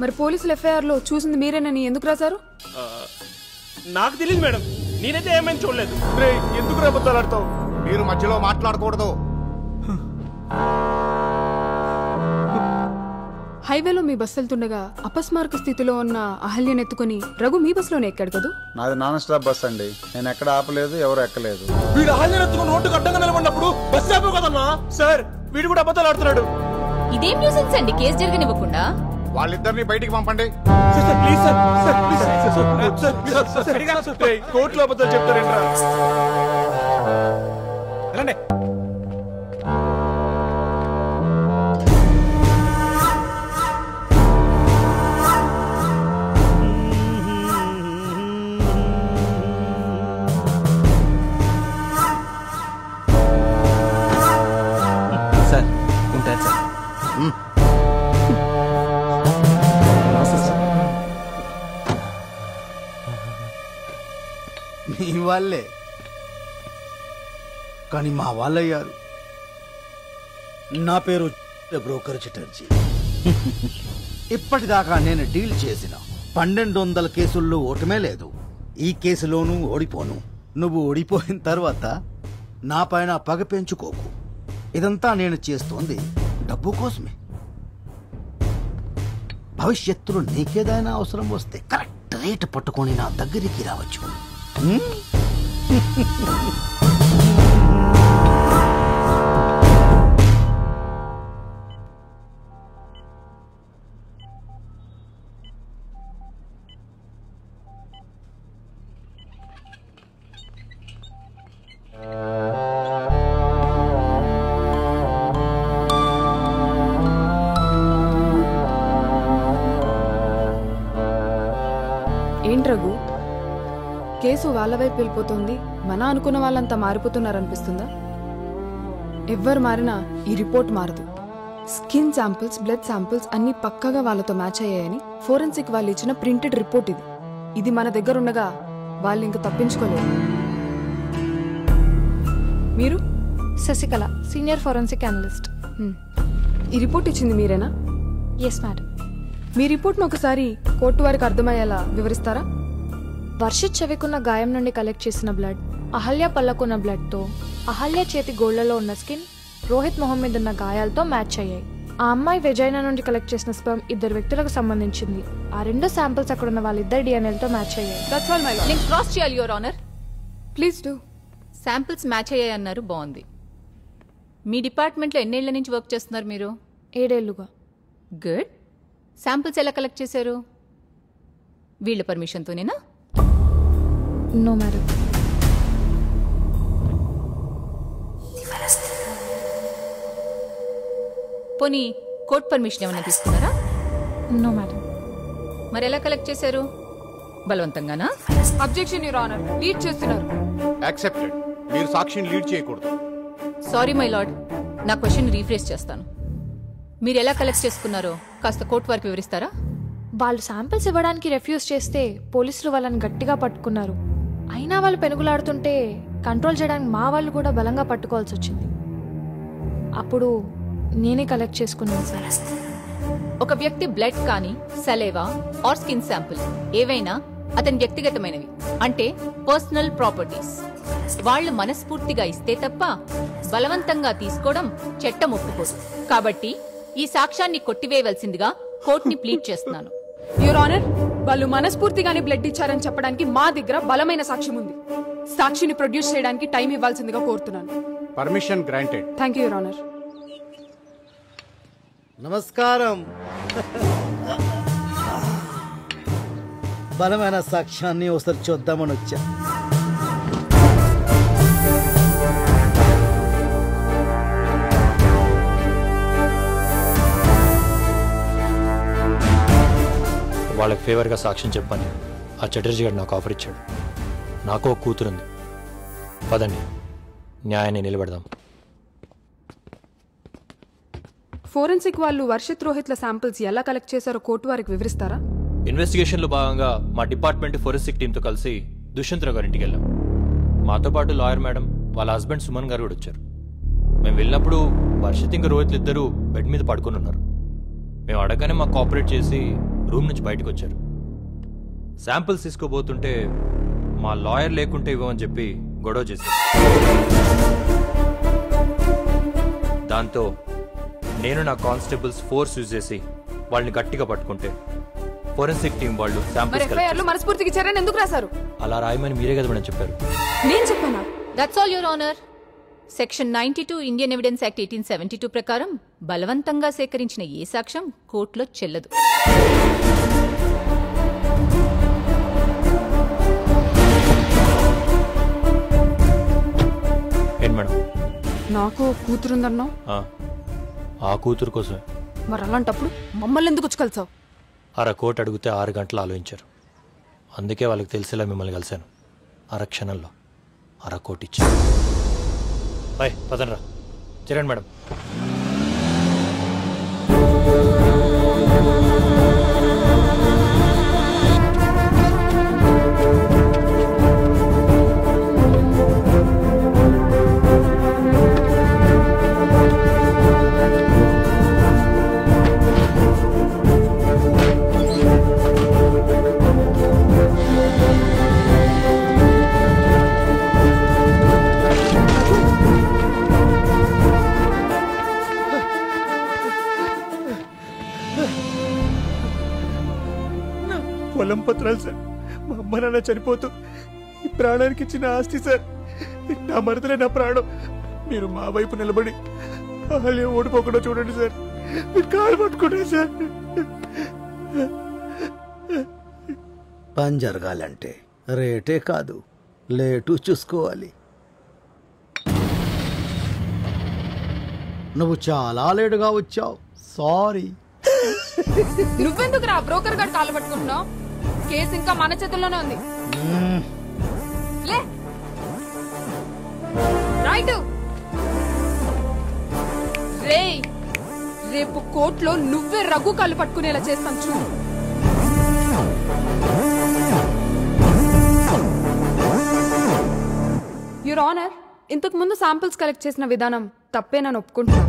మరి పోలీసులు ఎఫ్ఐఆర్లో చూసింది మీరేనని ఎందుకు రాశారు?
నాకు తెలియదు మేడం. నేనైతే ఏమైనా చూడలేదు.
ఎందుకు రేపొద్దాలాడతావు మీరు మధ్యలో మాట్లాడకూడదు.
హైవేలో మీ బస్సు వెళ్తుండగా అపస్మారక స్థితిలో ఉన్న అహల్యను ఎత్తుకుని రఘు మీ బస్సులోనే ఎక్కాడు కదూ
నాది నాన్ స్టాప్ బస్ అండి నేను ఎక్కడ ఆపలేదు ఎవరు ఎక్కలేదు
వీడు అహల్య ఎత్తుకుని రోడ్డు అడ్డంగా నిలబడినప్పుడు బస్ ఆపే కదన్నా సార్ వీడు కూడా అబద్ధాలు ఆడుతున్నాడు
ఇదేం న్యూసెన్స్ అండి కేసు జరగనివ్వకుండా
వాళ్ళిద్దరిని బయటికి పంపండి
please sir sir please sir sir sir sir కోర్టులో అబద్ధాలు చెప్తారేంట్రా రండి
వాళ్ళే. కానీ మా వాళ్ళయ్యారు. నా పేరు బ్రోకర్ చటర్జీ. ఇప్పటిదాకా నేను డీల్ చేసిన పన్నెండు వందల కేసుల్లో ఓటమే లేదు. ఈ కేసులోనూ ఓడిపోను. నువ్వు ఓడిపోయిన తర్వాత నా పైన పగ పెంచుకోకు. ఇదంతా నేను చేస్తోంది డబ్బు కోసమే. భవిష్యత్తులో నీకేదైనా అవసరం వస్తే కరెక్ట్ రేటు పట్టుకొని నా దగ్గరికి రావచ్చు.
Música <laughs> వాళ్ళ వైపు వెళ్ళిపోతుంది. మన అనుకున్న వాళ్ళంతా మారిపోతున్నారనిపిస్తుందా? ఎవ్వరు మారినా ఈ రిపోర్ట్ మారదు. స్కిన్ శాంపిల్స్ బ్లడ్ శాంపిల్స్ అన్ని పక్కగా వాళ్ళతో మ్యాచ్ అయ్యాయని ఫోరెన్సిక్ వాళ్ళు ఇచ్చిన ప్రింటెడ్ రిపోర్ట్ ఇది. ఇది మన దగ్గర ఉండగా వాళ్ళు ఇంక తప్పించుకోలేరు. మీరు?
Sasikala senior forensic
analyst. ఈ రిపోర్ట్ ఇచ్చింది మీరేనా?
ఎస్ మేడం
మీ రిపోర్ట్ను ఒకసారి కోర్టు వారికి అర్థమయ్యేలా వివరిస్తారా?
వర్షిత్ చెవికున్న గాయం నుండి కలెక్ట్ చేసిన బ్లడ్ అహల్య పళ్ళకున్న బ్లడ్తో అహల్య చేతి గోళ్ళలో ఉన్న స్కిన్ రోహిత్ మొహం మీద ఉన్న గాయాలతో మ్యాచ్ అయ్యాయి. ఆ అమ్మాయి వెజైనా నుండి కలెక్ట్ చేసిన స్పర్మ్ ఇద్దరు వ్యక్తులకు సంబంధించింది. ఆ రెండు శాంపిల్స్ అక్కడ ఉన్న వాళ్ళిద్దరు డిఎన్ఏలతో మ్యాచ్ అయ్యాయి.
దట్స్ ఆల్ మై
నేను క్రాస్ చేయాలి your honour
please do
samples match అయ్యాయి అన్నారు బాగుంది. మీ డిపార్ట్మెంట్లో ఎన్నేళ్ళ నుంచి వర్క్ చేస్తున్నారు మీరు?
ఏడేళ్ళుగా.
గుడ్. శాంపిల్స్ ఎలా కలెక్ట్ చేశారు? వీళ్ళ పర్మిషన్తోనేనా?
నో మేడం
పోనీ కోర్ట్ పర్మిషన్ ఏమైనా తీసుకున్నారా?
నో మేడం
మరి ఎలా కలెక్ట్ చేశారు? బలవంతంగానా?
అబ్జెక్షన్ యువర్ ఆనర్ లీడ్ చేస్తున్నారు.
యాక్సెప్టెడ్ మీరు సాక్షిని లీడ్ చేయకూడదు.
సారీ మై లార్డ్ నా క్వశ్చన్ రీఫ్రేస్ చేస్తాను. మీరు ఎలా కలెక్ట్ చేసుకున్నారో కాస్త కోర్టు వారికి వివరిస్తారా?
వాళ్ళు శాంపిల్స్ ఇవ్వడానికి రెఫ్యూజ్ చేస్తే పోలీసులు వాళ్ళని గట్టిగా పట్టుకున్నారు. అయినా వాళ్ళు పెనుగులాడుతుంటే కంట్రోల్ చేయడానికి మా వాళ్ళు కూడా బలంగా పట్టుకోవాల్సి వచ్చింది. అప్పుడు నేనే కలెక్ట్ చేసుకున్నాను. సార్
ఒక వ్యక్తి బ్లడ్ కానీ సలేవా ఆర్ స్కిన్ శాంపుల్ ఏవైనా అతని వ్యక్తిగతమైనవి అంటే పర్సనల్ ప్రాపర్టీస్ వాళ్ళు మనస్ఫూర్తిగా ఇస్తే తప్ప బలవంతంగా తీసుకోవడం చట్టం ఒప్పుకోదు కాబట్టి ఈ సాక్ష్యాన్ని కొట్టివేయవలసిందిగా కోర్టుని ప్లీడ్ చేస్తున్నాను.
యువర్ ఆనర్ వాళ్ళు మనస్ఫూర్తిగానే బ్లడ్ ఇచ్చారని చెప్పడానికి మా దగ్గర బలమైన సాక్ష్యం ఉంది. సాక్షిని ప్రొడ్యూస్ చేయడానికి టైం ఇవ్వాల్సిందిగా కోరుతున్నాను.
Permission granted
thank you your honour
నమస్కారం. బలమైన సాక్ష్యాన్ని ఒకసారి చూద్దామని వచ్చా.
వాళ్ళకి ఫేవర్గా సాక్ష్యం చెప్పని ఆ చటర్జీ గారు నాకు ఆఫర్ ఇచ్చాడు. నాకు ఒక కూతురుంది. పదండి. న్యాయాన్ని నిలబెడదాం.
ఫోరెన్సిక్ వాళ్ళు వర్షిత్ రోహిత్ల శాంపిల్స్ ఎలా కలెక్ట్ చేశారో కోర్టు వారికి వివరిస్తారా?
ఇన్వెస్టిగేషన్లో భాగంగా మా డిపార్ట్మెంట్ ఫోరెన్సిక్ టీంతో కలిసి దుష్యంతరావు గారి ఇంటికి వెళ్ళాం. మాతో పాటు లాయర్ మేడం వాళ్ళ హస్బెండ్ సుమన్ గారు కూడా వచ్చారు. మేము వెళ్ళినప్పుడు వర్షిత్ ఇంకా రోహిత్ ఇద్దరు బెడ్ మీద పడుకొని ఉన్నారు. మేము అడగగానే మాకు కోఆపరేట్ చేసి రూమ్ నుంచి బయటకు వచ్చారు శాంపిల్స్ తీసుకోబోతుంటే మా లాయర్ లేకుంటే ఇవ్వమని చెప్పి గొడవ చేశారు. దాంతో నేను నా కానిస్టేబుల్స్ ఫోర్స్ యూజ్ చేసి వాళ్ళని గట్టిగా పట్టుకుంటే ఫోరెన్సిక్ టీం వాళ్ళు శాంపిల్స్
మనస్ఫూర్తికి ఇచ్చారని ఎందుకు రాశారు?
అలా రాయమని మీరే కదా మేడం చెప్పారు.
నేను చెప్పానా?
That's all your honour section ninety two Indian Evidence Act eighteen seventy two ప్రకారం బలవంతంగా సేకరించిన ఏ సాక్ష్యం కోర్టులో చెల్లదు.
మేడం.
నాకు కూతురుందన్నావు?
ఆ, కూతురు కోసమే.
మరి అలాంటప్పుడు మమ్మల్ని ఎందుకు వచ్చి కలిసావు?
అర కోట్ అడిగితే ఆరు గంటలు ఆలోచించారు. అందుకే వాళ్ళకి తెలిసేలా మిమ్మల్ని కలిశాను. అర క్షణంలో అర కోటి ఇచ్చాను బాయ్ పదండ్రా. చిరండి మేడం.
పొలం పత్రాలు సార్. మా అమ్మ నాన్న చనిపోతూ ఈ ప్రాణానికి ఇచ్చిన ఆస్తి సార్. నా మరదలే నా ప్రాణం. మీరు మా వైపు నిలబడి అహల్య ఓడిపోకుండా చూడండి సార్. మీరు కాలు పట్టుకుంటే సార్.
పని జరగాలంటే రేటే కాదు లేటు చూసుకోవాలి. నువ్వు చాలా లేటుగా వచ్చావు. సారీ.
నువ్వెందుకు రా బ్రోకర్ గారు కాళ్ళు పట్టుకుంటున్నావు? కేసు ఇంకా మన చేతుల్లోనే ఉంది. లే! రైట్ రే రేపు కోర్టులో నువ్వే రఘు కళ్ళు పట్టుకునేలా చేస్తాను చూడు. యువర్ ఆనర్ ఇంతకు ముందు శాంపిల్స్ కలెక్ట్ చేసిన విధానం తప్పేనని ఒప్పుకుంటున్నాను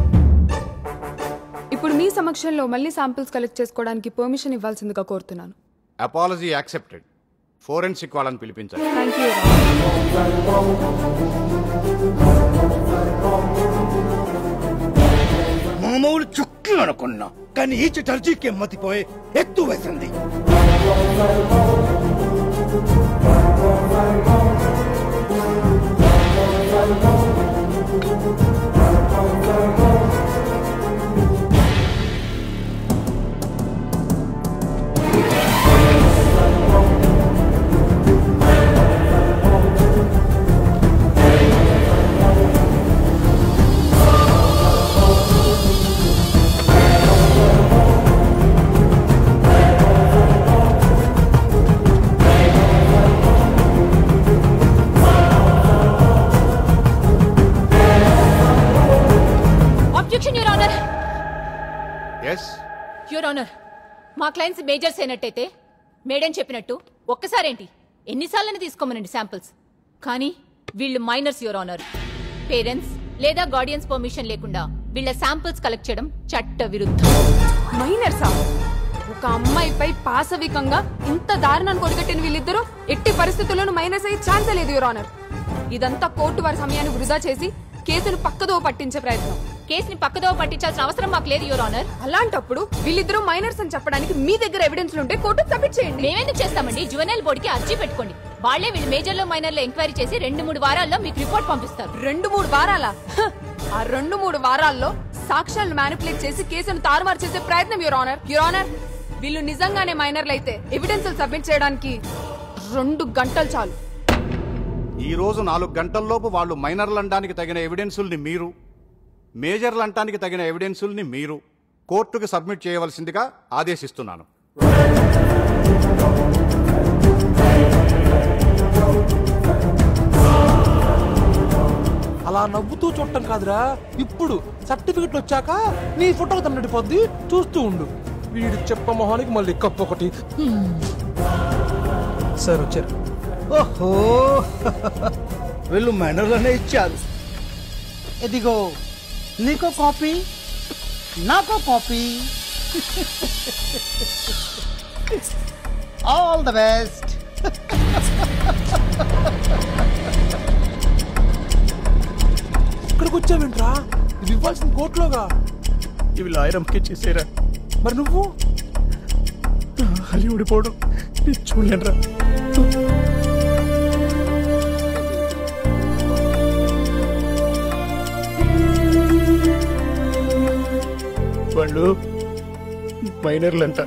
ఇప్పుడు మీ సమక్షంలో మళ్ళీ శాంపిల్స్ కలెక్ట్ చేసుకోవడానికి పర్మిషన్ ఇవ్వాల్సిందిగా కోరుతున్నాను.
Apology accepted. ఫోరెన్సిక్ వాళ్ళని పిలిపించాలి.
మామూలు చుక్కి అనుకున్నా కానీ ఈ చటర్జీకి ఎమ్మతిపోయి ఎత్తు వేసింది.
యువర్ ఆనర్ మా క్లయింట్స్ మేజర్స్ అయినట్టయితే మేడం చెప్పినట్టు ఒక్కసారేంటి? ఎన్నిసార్లని తీసుకోమనండి శాంపిల్స్ కానీ వీళ్ళు మైనర్స్ యువర్ ఆనర్ పేరెంట్స్ లేదా గార్డియన్స్ పర్మిషన్ లేకుండా వీళ్ళ శాంపిల్స్ కలెక్ట్ చేయడం చట్ట విరుద్ధం
మైనర్సా ఒక అమ్మాయిపై పాశవికంగా ఇంత దారుణాన్ని కొడిగట్టిన వీళ్ళిద్దరూ ఎట్టి పరిస్థితుల్లోనూ మైనర్స్ అయ్యే ఛాన్స్ లేదు యువర్ ఆనర్ ఇదంతా కోర్టు వారి సమయాన్ని వృధా చేసి కేసును పక్కదో పట్టించే ప్రయత్నం.
కేసుని పక్కదో పట్టించాల్సిన అవసరం మాకు లేదు యువర్ ఆనర్
అలాంటప్పుడు వీళ్ళిద్దరూ మైనర్స్ అని చెప్పడానికి మీ దగ్గర ఎవిడెన్స్ ఉంటే కోర్టు సబ్మిట్ చేయండి.
మేమేందుకు చేస్తామండి? జువెనైల్ బోర్డుకి అర్జీ పెట్టుకోండి. వాళ్ళే వీళ్ళు మేజర్లో మైనర్లో ఎంక్వైరీ చేసి రెండు మూడు వారాల్లో మీకు రిపోర్ట్ పంపిస్తారు.
రెండు మూడు వారాలా! ఆ రెండు మూడు వారాల్లో సాక్ష్యాలను మ్యానిపులేట్ చేసి కేసును తారుమారు చేసే ప్రయత్నం యువర్ ఆనర్ యువర్ ఆనర్ వీళ్ళు నిజంగానే మైనర్లు అయితే ఎవిడెన్స్ సబ్మిట్ చేయడానికి రెండు గంటలు చాలు.
ఈ రోజు నాలుగు గంటల్లోపు వాళ్ళు మైనర్లు అనడానికి తగిన ఎవిడెన్సుల్ని మీరు మేజర్లు అనడానికి తగిన ఎవిడెన్సుల్ని మీరు కోర్టుకు సబ్మిట్ చేయవలసిందిగా ఆదేశిస్తున్నాను.
అలా నవ్వుతూ చూడటం కాదురా. ఇప్పుడు సర్టిఫికెట్ వచ్చాక నీ ఫోటో తన్నడిపోద్ది చూస్తూ ఉండు. వీడు చెప్ప మొహానికి మళ్ళీ కప్పు ఒకటి.
సార్ వచ్చారు.
ఓహో. వీళ్ళు మేనర్లోనే ఇచ్చారు. ఇదిగో. నీకో కాపీ? నాకో కాపీ? ఆల్ ద బెస్ట్
ఇక్కడికి వచ్చావేంట్రా? ఇది ఇవ్వాల్సిన కోర్టులోగా.
ఇవి లాయరంకి చేసేరా
మరి నువ్వు?
హలి ఊడిపోవడం చూడలేనురా. వాళ్ళు మైనర్లంట.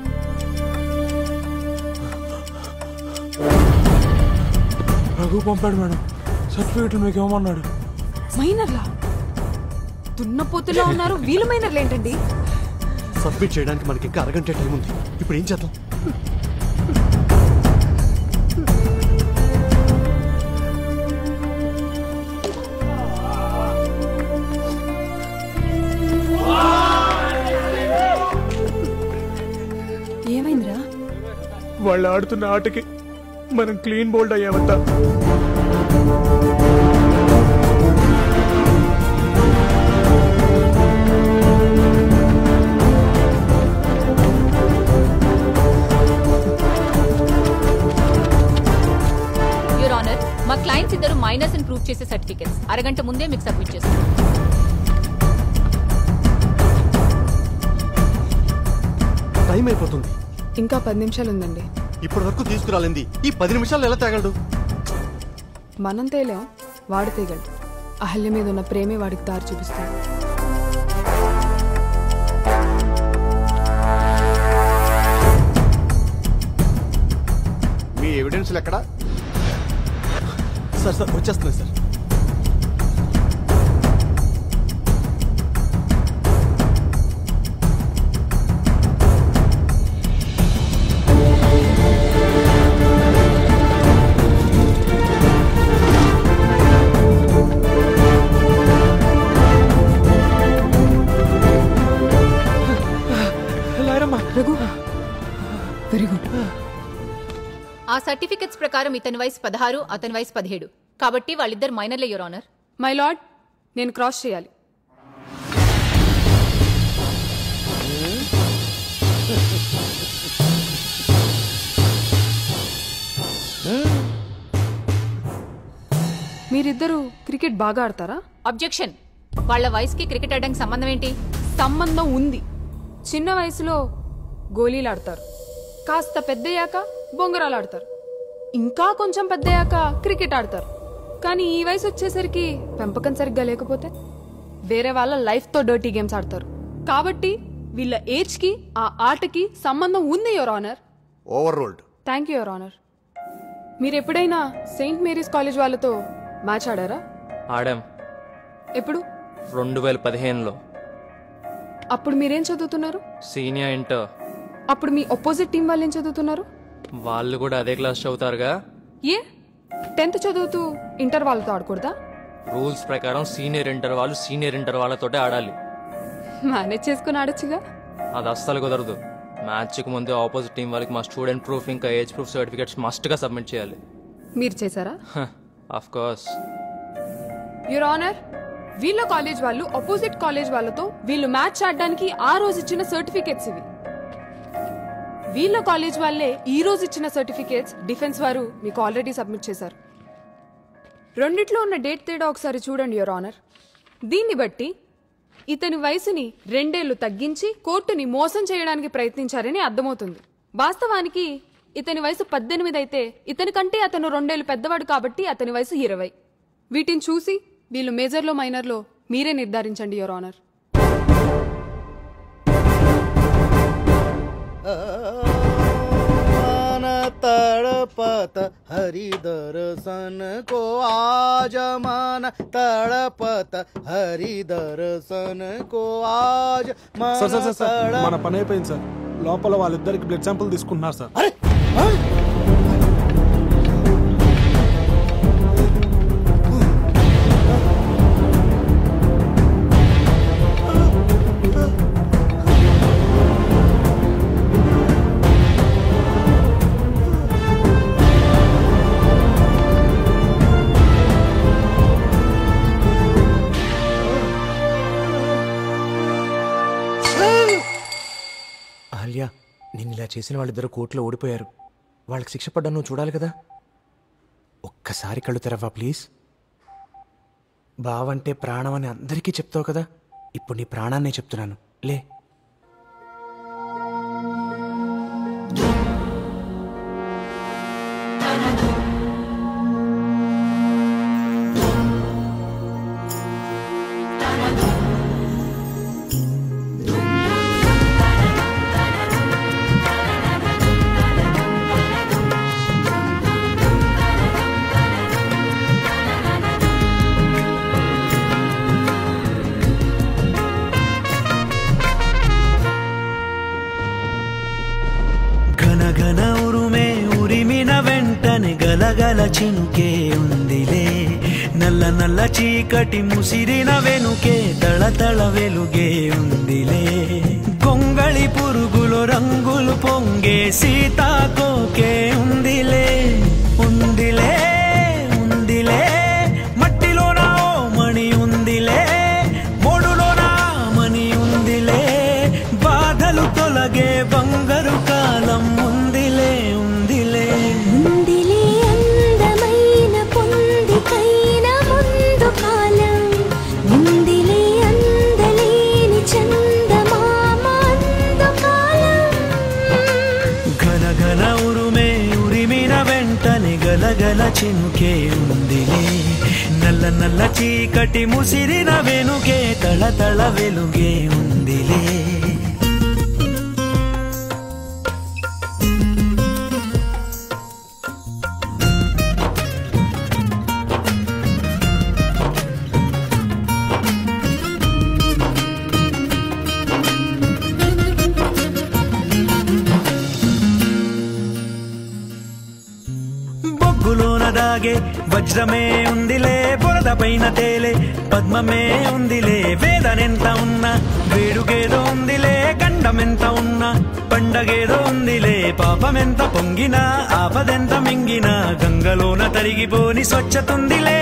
రఘు పంపాడు మేడం. సర్టిఫికెట్లు మీకు ఏమన్నాడు
మైనర్లా? దున్నపోతుల్లో ఉన్నారు వీళ్ళు మైనర్లు ఏంటండి
సబ్మిట్ చేయడానికి మనకి ఇంకా అరగంట టైం ఉంది. ఇప్పుడు ఏం చేద్దాం?
వాళ్ళు ఆడుతున్న ఆటకి మనం క్లీన్ బోల్డ్
ఆనర్ మా క్లయింట్స్ ఇద్దరు మైనస్ అని ప్రూవ్ చేసే సర్టిఫికెట్స్ అరగంట ముందే మీకు సబ్మిట్ చేస్తాం.
టైం అయిపోతుంది.
ఇంకా పది నిమిషాలు ఉందండి
ఇప్పటి వరకు తీసుకురాలింది. ఈ పది నిమిషాలు ఎలా తేగలడు?
మనం తేలేం వాడు తేగలడు. అహల్య మీద ఉన్న ప్రేమే వాడికి దారి చూపిస్తుంది.
మీ ఎవిడెన్స్లు ఎక్కడ
సార్ సార్ వచ్చేస్తున్నాయి సార్.
ప్రకారం ఇతని వయసు పదహారు అతని వయసు పదిహేడు. కాబట్టి వాళ్ళిద్దరు మైనర్లే యువర్ ఆనర్.
మై లార్డ్ నేను క్రాస్ చేయాలి. మీరిద్దరూ క్రికెట్ బాగా ఆడతారా?
అబ్జెక్షన్ వాళ్ళ వయసుకి క్రికెట్ ఆడడానికి సంబంధం ఏంటి?
సంబంధం ఉంది. చిన్న వయసులో గోళీలు ఆడతారు. కాస్త పెద్దయ్యాక బొంగరాలు ఆడతారు. ఇంకా కొంచెం పెద్దయ్యాక క్రికెట్ ఆడతారు. కానీ ఈ వయసు వచ్చేసరికి పెంపకం సరిగ్గా లేకపోతే వేరే వాళ్ళ లైఫ్తో డర్టీ గేమ్స్ ఆడతారు. కాబట్టి వీళ్ళ ఏజ్కి ఆ ఆటకి సంబంధం ఉంది your
honour overruled
thank you your honour మీరు ఎప్పుడైనా సెయింట్ మేరీస్ కాలేజ్ వాళ్ళతో మ్యాచ్ ఆడారా?
ఆడాం.
ఎప్పుడు?
రెండు వేల పదిహేనులో.
అప్పుడు మీరేం చదువుతున్నారు?
Senior inter.
అప్పుడు మీ ఒపోజిట్ టీం వాళ్ళు ఏం చదువుతున్నారు?
వాళ్ళు కూడా అదే క్లాస్ చదువుతారుగా?
ఏ? టెన్త్ చదువుతూ ఇంటర్ వాళ్ళతో ఆడకూడదా?
రూల్స్ ప్రకారం సీనియర్ ఇంటర్ వాళ్ళు సీనియర్ ఇంటర్ వాళ్ళతోటే ఆడాలి.
మేనేజ్ చేసుకుని ఆడొచ్చుగా.
అది అస్సలు కుదరదు. మ్యాచ్కి ముందే ఆపోజిట్ టీం వాళ్ళకి మా స్టూడెంట్ ప్రూఫ్ ఇంకా ఏజ్ ప్రూఫ్ సర్టిఫికేట్స్ మస్ట్గా సబ్మిట్ చేయాలి.
మీరు చేశారా?
ఆఫ్ కోర్స్
యువర్ ఆనర్ వీళ్ళ కాలేజ్ వాళ్ళు అపోజిట్ కాలేజ్ వాళ్ళతో వీళ్ళు మ్యాచ్ ఆడడానికి ఆ రోజు ఇచ్చిన సర్టిఫికేట్స్ ఇవి. వీళ్ళ కాలేజ్ వాళ్ళే ఈ రోజు ఇచ్చిన సర్టిఫికేట్స్ డిఫెన్స్ వారు మీకు ఆల్రెడీ సబ్మిట్ చేశారు. రెండిట్లో ఉన్న డేట్ తేడా ఒకసారి చూడండి యువర్ ఆనర్. దీన్ని బట్టి ఇతని వయసుని రెండేళ్ళు తగ్గించి కోర్టుని మోసం చేయడానికి ప్రయత్నించారని అర్థమవుతుంది. వాస్తవానికి ఇతని వయసు పద్దెనిమిది అయితే ఇతని కంటే అతను రెండేళ్ళు పెద్దవాడు కాబట్టి అతని వయసు ఇరవై. వీటిని చూసి వీళ్ళు మేజర్లో మైనర్లో మీరే నిర్ధారించండి యువర్ ఆనర్.
तड़पत हरि दर्शन को आज मन तड़पत हरि दर्शन को आज मन
సార్ సార్ సార్ సార్
तड़प-
మన పని అయిపోయింది సార్ లోపల వాళ్ళిద్దరికి బ్లడ్ శాంపుల్ తీసుకుంటున్నారు సార్
చేసిన వాళ్ళిద్దరు కోర్టులో ఓడిపోయారు. వాళ్ళకి శిక్ష పడ్డా నువ్వు చూడాలి కదా. ఒక్కసారి కళ్ళు తెరవా ప్లీజ్? బావంటే ప్రాణం అని అందరికీ చెప్తావు కదా. ఇప్పుడు నీ ప్రాణాన్నే చెప్తున్నాను. లే.
వెంటనే గలగల చినుకే ఉందిలే. నల్ల నల్ల చీకటి ముసిరిన వెనుకే తళతళ వెలుగే ఉందిలే. కొంగళి పురుగులు రంగులు పొంగే సీతాకోకే ఉందిలే. ఉందిలే ఉందిలే మట్టిలో నా మణి ఉందిలే. మోడులోన మణి ఉందిలే. బాధలు తొలగే బంగరు కా చినుకే ఉందిలే. నల్ల నల్ల చీకటి ముసిరిన వెనుకే తళ తళ వెలుగే ఉందిలే. వజ్రమే ఉందిలే బురద పైన తేలే పద్మమే ఉందిలే వేదనెంత ఉన్నా వేడుకేదో ఉందిలే గండమెంత ఉన్నా పండగేదో ఉందిలే పాపమెంత పొంగినా ఆపదెంత మింగినా గంగలోన తరిగిపోని స్వచ్ఛతుందిలే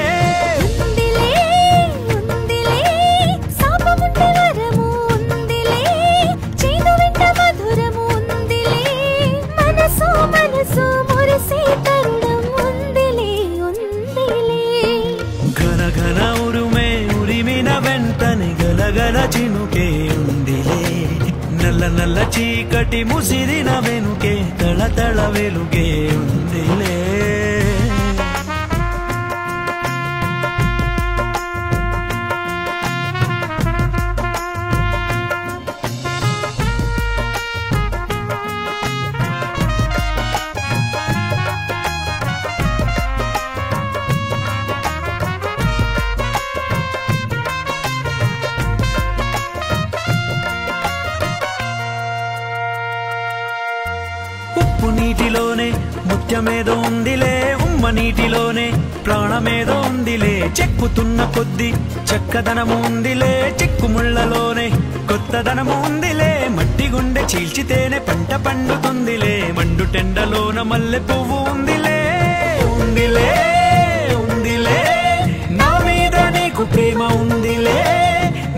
నల్ల నల్ల చీకటి ముసిరిన వెనుకే తళ తళ వెలుగే ఉందిలే. ప్రాణమేదో ఉందిలే చెక్కుతున్న కొద్ది చెక్కదనము ఉందిలే చిక్కుముళ్ళలోనే కొత్తదనము ఉందిలే మట్టి గుండె చీల్చితేనే పంట పండుతుందిలే మండు టెండలోన మల్లె పువ్వు ఉందిలే ఉందిలే ఉందిలే. నా మీద నీకు ప్రేమ ఉందిలే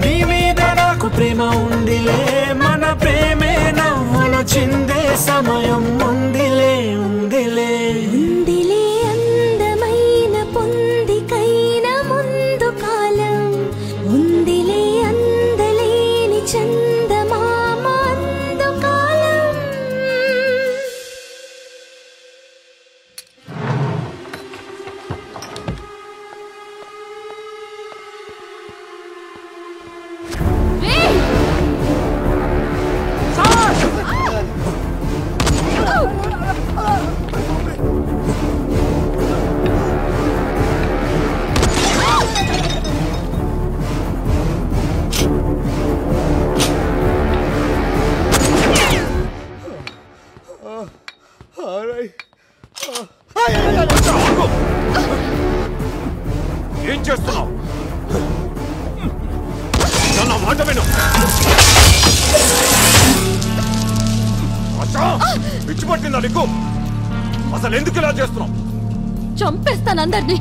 నీ మీద నాకు ప్రేమ ఉందిలే మన ప్రేమే నవ్వులు చిందే సమయం ఉందిలే ఉందిలే
ఏం చేస్తున్నావు? నా మాట విను. పిచ్చి పట్టిందా నీకు? అసలు ఎందుకు ఇలా చేస్తున్నావు?
చంపేస్తాను అందరినీ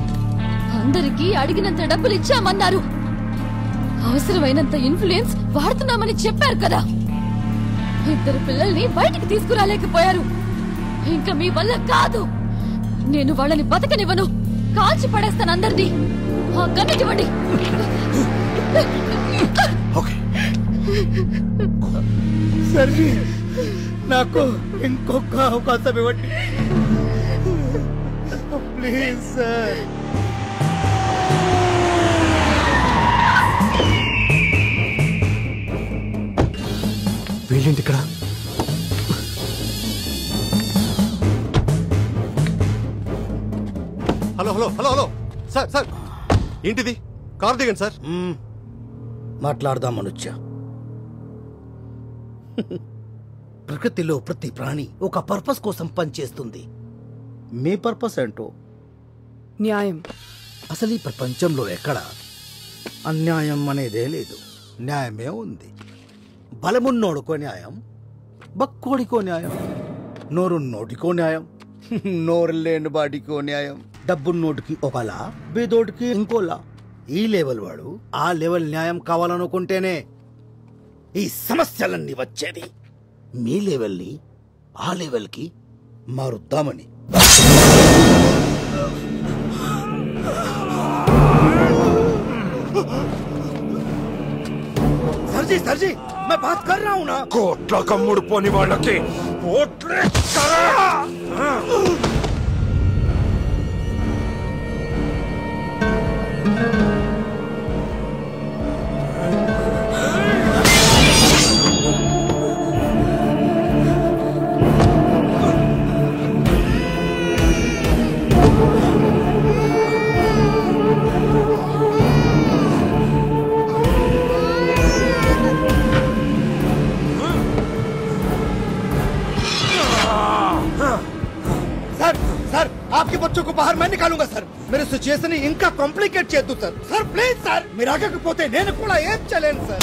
అందరికీ అడిగినంత డబ్బులు ఇచ్చామన్నారు. అవసరమైనంత ఇన్ఫ్లుయెన్స్ వాడుతున్నామని చెప్పారు కదా. ఇద్దరు పిల్లల్ని బయటికి తీసుకురాలేకపోయారు. ఇంకా మీ వల్ల కాదు. నేను వాళ్ళని బతకనివ్వను. కాల్చి పడేస్తాను అందరినీ. ఆ గన్నటివ్వండి
సరే నాకు ఇంకొక అవకాశం ఇవ్వండి. Please sir.
వీళ్ళేంటి ఇక్కడ?
Hello hello hello. Hello sir sir. ఏంటిది? కార్ దిగండి సార్.
మాట్లాడదాం అనుచ్చ. ప్రకృతిలో ప్రతి ప్రాణి ఒక పర్పస్ కోసం పనిచేస్తుంది. మీ పర్పస్ ఏంటో?
న్యాయం.
అసలు ఈ ప్రపంచంలో ఎక్కడ? అన్యాయం అనేదే లేదు. న్యాయమే ఉంది. బలమున్నోడుకో న్యాయం బక్కోడికో న్యాయం నోరున్నోటికో న్యాయం <laughs> నోరు లేని వాడికో న్యాయం. డబ్బున్నోటికి ఒకలా బేదోటికి ఇంకోలా ఈ లెవెల్ వాడు ఆ లెవెల్ న్యాయం కావాలనుకుంటేనే ఈ సమస్యలన్నీ వచ్చేది మీ లెవెల్ని ఆ లెవెల్కి మారుద్దామని सर जी सर जी मैं बात कर रहा हूँ ना
కోట్ల కమ్ముడు పోని వాళ్ళకి ఓట్లే
आपके बच्चों को बाहर मैं निकालूंगा सर मेरे సిచ్యుయేషన్ ఇంకా కాంప్లికేట్ చేయొద్దు సార్ సార్ ప్లీజ్ సార్ మీరు ఆగకపోతే నేను కూడా ఏం చేయలేను సార్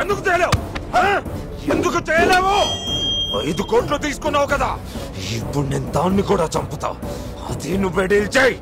ఎందుకు చేయలేవు ఆ? ఎందుకు చేయలేవు ఐదు కోట్లు తీసుకున్నావు కదా ఇప్పుడు నేను దాన్ని కూడా చంపుతా అది నువ్వే డీల్ చేయి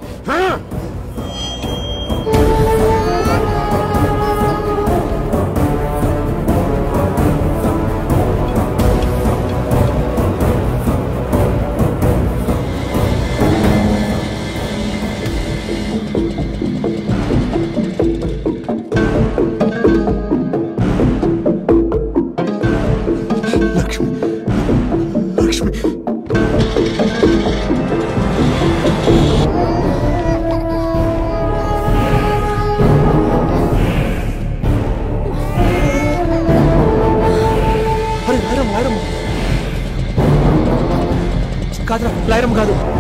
కాదురా కాదు.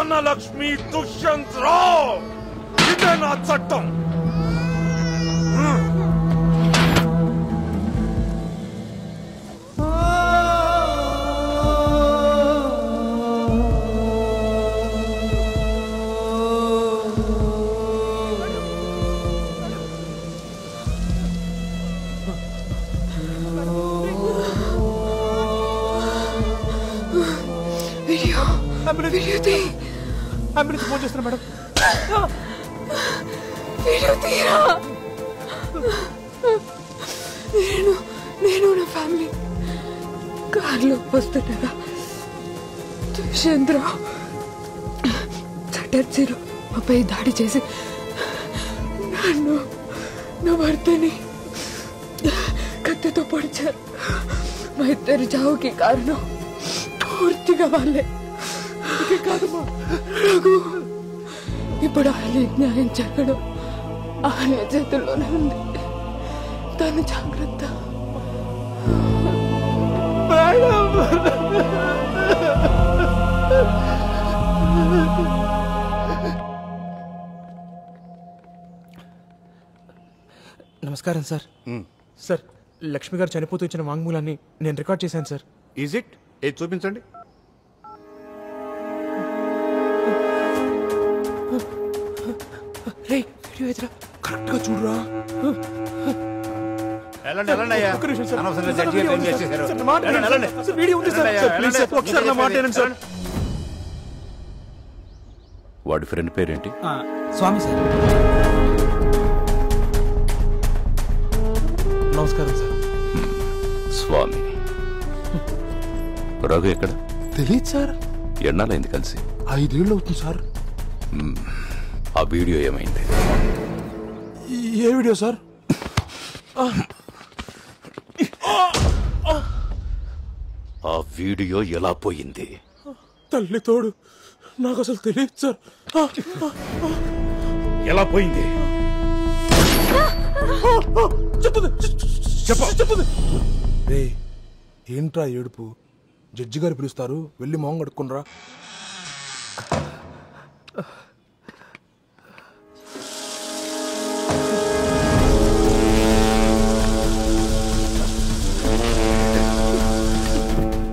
ధనలక్ష్మి దుష్యంత్ రావు ఇదే నా చట్టం?
దాడి చేసి నన్ను నా భర్తని కత్తితో పొడిచారు మా ఇద్దరి చావుకి కారణం పూర్తిగా వాళ్ళే అందుకే కాదమ్మా రఘు ఇప్పుడు ఆయన న్యాయం జరగడం ఆయన చేతుల్లోనే ఉంది తను జాగ్రత్త
నమస్కారం సార్ సార్ లక్ష్మి గారు చనిపోతూ ఇచ్చిన వాంగ్మూలాన్ని నేను రికార్డ్ చేశాను సార్
ఈజ్ ఇట్ ఏది చూపించండి
రే వీడియో ఎదురా కరెక్ట్గా చూడరా
వెళ్ళండి వెళ్ళండి అయ్యా
ఒక్క నిమిషం సార్.
అనవసరంగా
సార్,
జడ్జి
వీడియో
ఏం
ఉంది సార్.
చేసేశారు?
సార్, నా మాట
వెళ్ళండి,
వినండి
వెళ్ళండి.
సార్. వీడియో ఉంది సార్.
వెళ్ళండి,
సార్,
వెళ్ళండి.
ప్లీజ్ సార్, ఒకసారి నా మాట వినండి సార్.
వాడి ఫ్రెండ్ పేరేంటి
స్వామి సార్
నమస్కారం సార్.
స్వామి. రఘు ఎక్కడ?
తెలియదు సార్.
ఎన్నాలైంది కలిసి?
ఐదేళ్ళు అవుతుంది సార్.
ఆ వీడియో ఏమైంది?
ఏ వీడియో సార్?
ఆ వీడియో ఎలా పోయింది?
తల్లి తోడు నాకు అసలు తెలియదు సార్.
ఎలా పోయింది?
చెప్ప రే ఏంట్రా ఏడుపు? జడ్జి గారు పిలుస్తారు వెళ్ళి మొహం కడుక్కునరా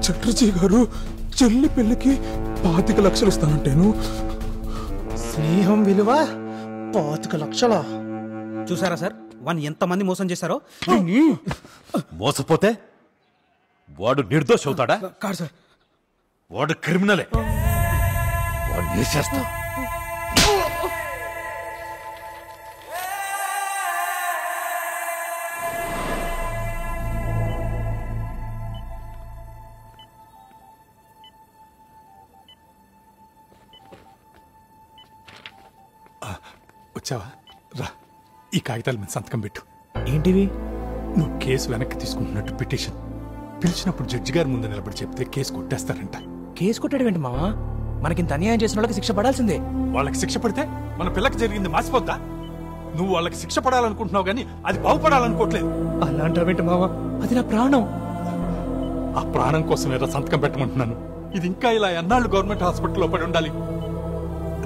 చక్రజీ గారు చెల్లి పెళ్ళికి పాతిక లక్షలు ఇస్తానంటేను?
స్నేహం విలువ పాతిక లక్షల? చూసారా సార్? వాడిని ఎంతమంది మోసం చేశారో?
మోసపోతే వాడు నిర్దోష అవుతాడా?
కాదు సార్.
వాడు క్రిమినలే. వాడు ఏ చేస్తా
వచ్చావా? రా. ఈ కాగితాల మీద సంతకం పెట్టు.
ఏంటివి?
నువ్వు కేసు వెనక్కి తీసుకుంటున్నట్టు పిటిషన్. పిలిచినప్పుడు జడ్జి గారి ముందు నిలబడి చెప్తే కేసు కొట్టేస్తారంట.
కేసు కొట్టాడు ఏంటి మావా? మనకింత అన్యాయం చేసిన వాళ్ళకి శిక్ష పడాల్సిందే.
వాళ్ళకి శిక్ష పడితే మన పిల్లకి జరిగింది మాసిపోద్దా? నువ్వు వాళ్ళకి శిక్ష పడాలనుకుంటున్నావు కానీ అది బాగుపడాలనుకోవట్లేదు.
అలాంటివేంటి మావా? అది నా ప్రాణం.
ఆ ప్రాణం కోసం ఏదో సంతకం పెట్టమంటున్నాను. ఇది ఇంకా ఇలా ఎన్నాళ్ళు గవర్నమెంట్ హాస్పిటల్లో పడి ఉండాలి.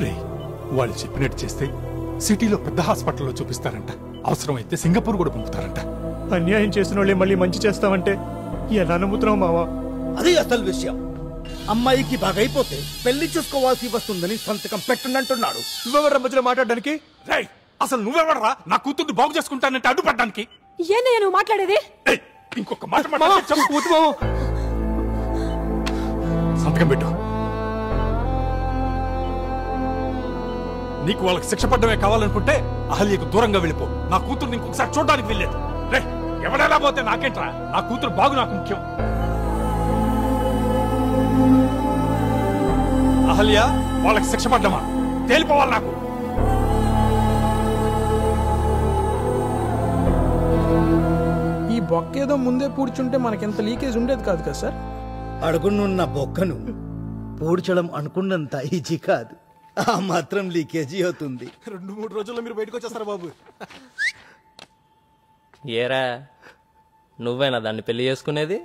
రే వాళ్ళు చెప్పినట్టు చేస్తే సిటీలో పెద్ద హాస్పిటల్లో చూపిస్తారంట. అవసరమైతే సింగపూర్ కూడా పంపుతారంట.
అన్యాయం చేసిన వాళ్ళే మళ్ళీ మంచి చేస్తామంటే ఎలా నమ్ముతున్నావు మావా?
అది అసలు విషయం. అమ్మాయికి బాగైపోతే పెళ్ళి చూసుకోవాల్సి వస్తుందని సంతకం పెట్టండి
నువ్వెవరా మధ్యలో మాట్లాడడానికి? రేయ్ అసలు నువ్వెవడరా? నా కూతుర్ని బాగు చేసుకుంటానంటే అడ్డుపడ్డానికి.
ఏందయ్యా నువ్వు మాట్లాడేది?
ఇంకొక మాట. <laughs> సంతకం పెట్టు. నీకు వాళ్ళకి శిక్ష పడ్డమే కావాలనుకుంటే అహల్యకు దూరంగా వెళ్ళిపో. నా కూతురు ఇంకొకసారి చూడడానికి వెళ్ళలేదు రే ఎవడెలా పోతే నాకేంట్రా? నా కూతురు బాగు నాకు ముఖ్యం. అహల్య వాళ్ళకి శిక్ష పడ్డమా? తేలిపోవాలి నాకు.
ఈ బొక్కేదో ముందే పూడ్చుంటే మనకింత లీకేజ్ ఉండేది కాదు కదా సార్?
అడుగునున్న బొక్కను పూడ్చడం అనుకున్నంత ఈజీ కాదు. ఆ మాత్రం లీకేజీ అవుతుంది.
రెండు మూడు రోజుల్లో మీరు బయటకు వచ్చేస్తారు బాబు.
ఏరా నువ్వేనా దాన్ని పెళ్ళి చేసుకునేది?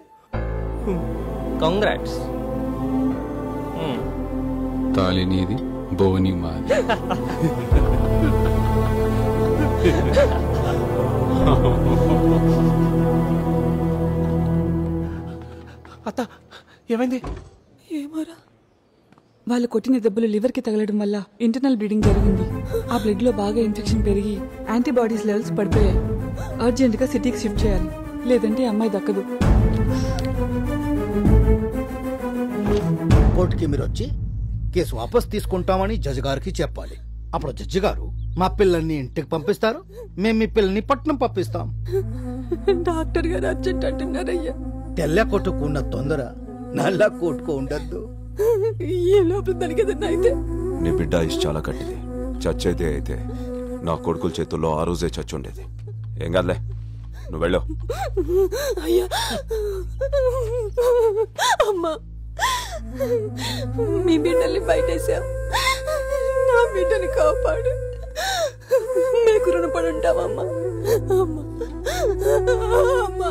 కంగ్రాట్స్
తాళి నీది బోని మాది.
అత్త ఏమైంది?
ఏమోరా వాళ్ళు కొట్టిన దెబ్బలు లివర్కి తగలడం వల్ల ఇంటర్నల్ బ్లీడింగ్ జరిగింది. ఆ బ్లడ్లో బాగా ఇన్ఫెక్షన్ పెరిగి యాంటీబాడీస్ లెవెల్స్ పడిపోయాయి. అర్జెంట్గా సిటీకి షిఫ్ట్ చేయాలి. లేదంటే అమ్మాయి దక్కదు.
కోర్టుకి మీరు వచ్చి కేసు వాపస్ తీసుకుంటామని జడ్జి గారికి చెప్పాలి. అప్పుడు జడ్జి గారు మా పిల్లల్ని ఇంటికి పంపిస్తారు. మేము మీ పిల్లల్ని పట్నం పంపిస్తాం.
డాక్టర్ గారు అర్జెంట్ అంటున్నారయ్యా.
తెల్ల కొట్టుకు ఉన్న తొందర నల్ల కోటుకు ఉండద్దు.
ఈ లోపల దానికి ఏదన్నా అయితే?
నీ బిడ్డ ఇష్ట చాలా కట్టింది చచ్చేదే అయితే నా కొడుకుల చేతుల్లో ఆ రోజే చచ్చుండేది ఏం కాదులే నువ్వు వెళ్ళు.
అయ్యా. అమ్మా. మీ బిడ్డల్ని బయటేసాం నా బిడ్డని కాపాడు. మీకు రుణపడి ఉంటామమ్మా అమ్మా. అమ్మా.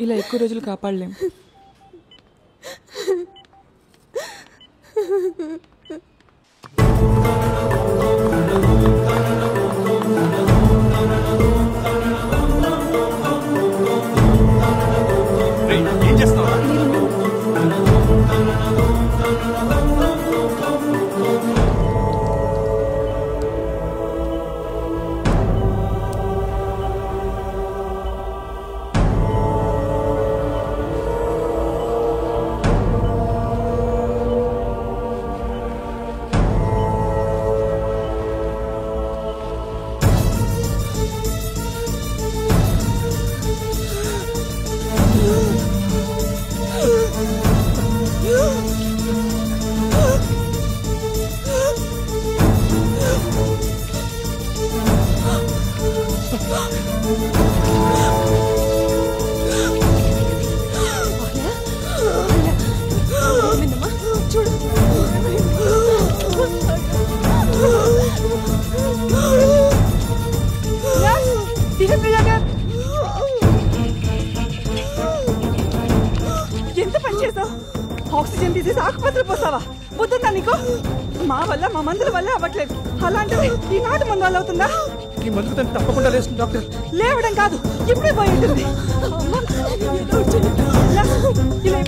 ఇలా ఎక్కువ రోజులు కాపాడలేం.
呵呵
呵呵呵。ఆక్సిజన్ తీసేసి ఆకుపత్రి పోసావా? వద్దుందా నీకు? మా వల్ల మా మందుల వల్ల అవ్వట్లేదు. అలాంటిది ఈ నాటు మందు వల్ల అవుతుందా?
ఈ మందుకు తను తప్పకుండా లేస్తుంది డాక్టర్.
లేవడం కాదు ఇప్పుడే పోయి ఉంటుంది. ఇలా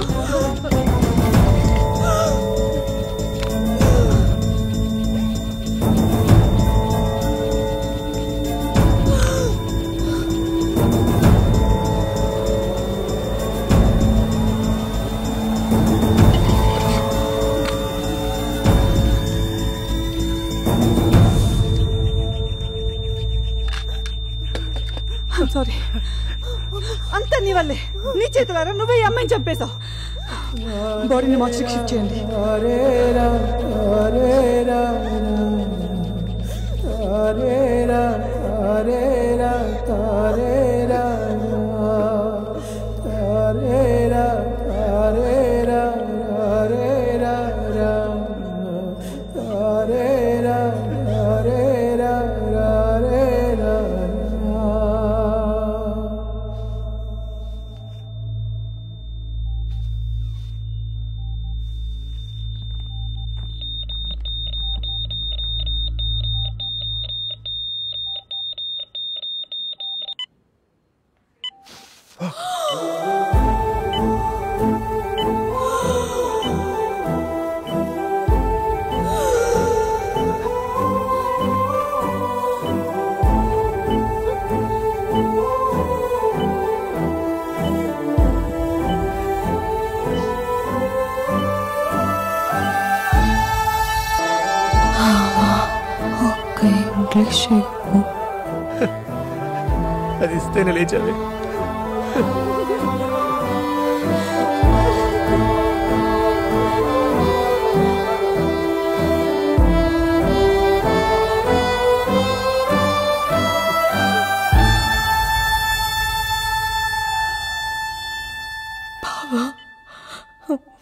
ఇవ్వు. సారీ అంతా నీ వల్లే. నీ చేతులారా నువ్వే ఈ అమ్మాయిని చంపేశావు. బాడీని మార్చి షిఫ్ట్ చేయండి
ఒక్క ఇంగ్లీష్ ఇవ్వు.
అది ఇస్తేనే లేచావే
బావా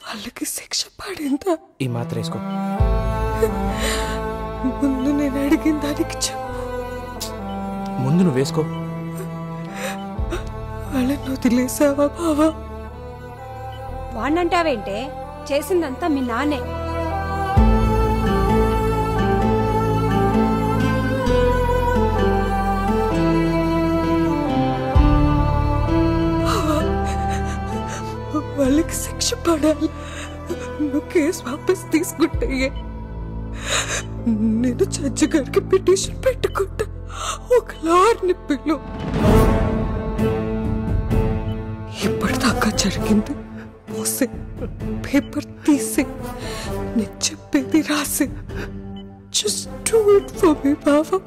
వాళ్ళకి శిక్ష పడిందా
ఈ మాత్ర వేసుకో నువ్వు వేసుకో.
వాళ్ళని వదిలేసావా బావా?
వాణ్ణంటావేంటే? చేసిందంతా మీ
బావా, వాళ్ళకి శిక్ష పడాలి. నువ్వు కేసు వాపస్ తీసుకుంటే నేను జడ్జి గారికి పిటిషన్ పెట్టుకుంటా ఒక లాయర్ని పిలు ఇప్పటిదాకా జరిగింది మోసే పేపర్ తీసి నేను చెప్పేది రాసి just do it for me బావా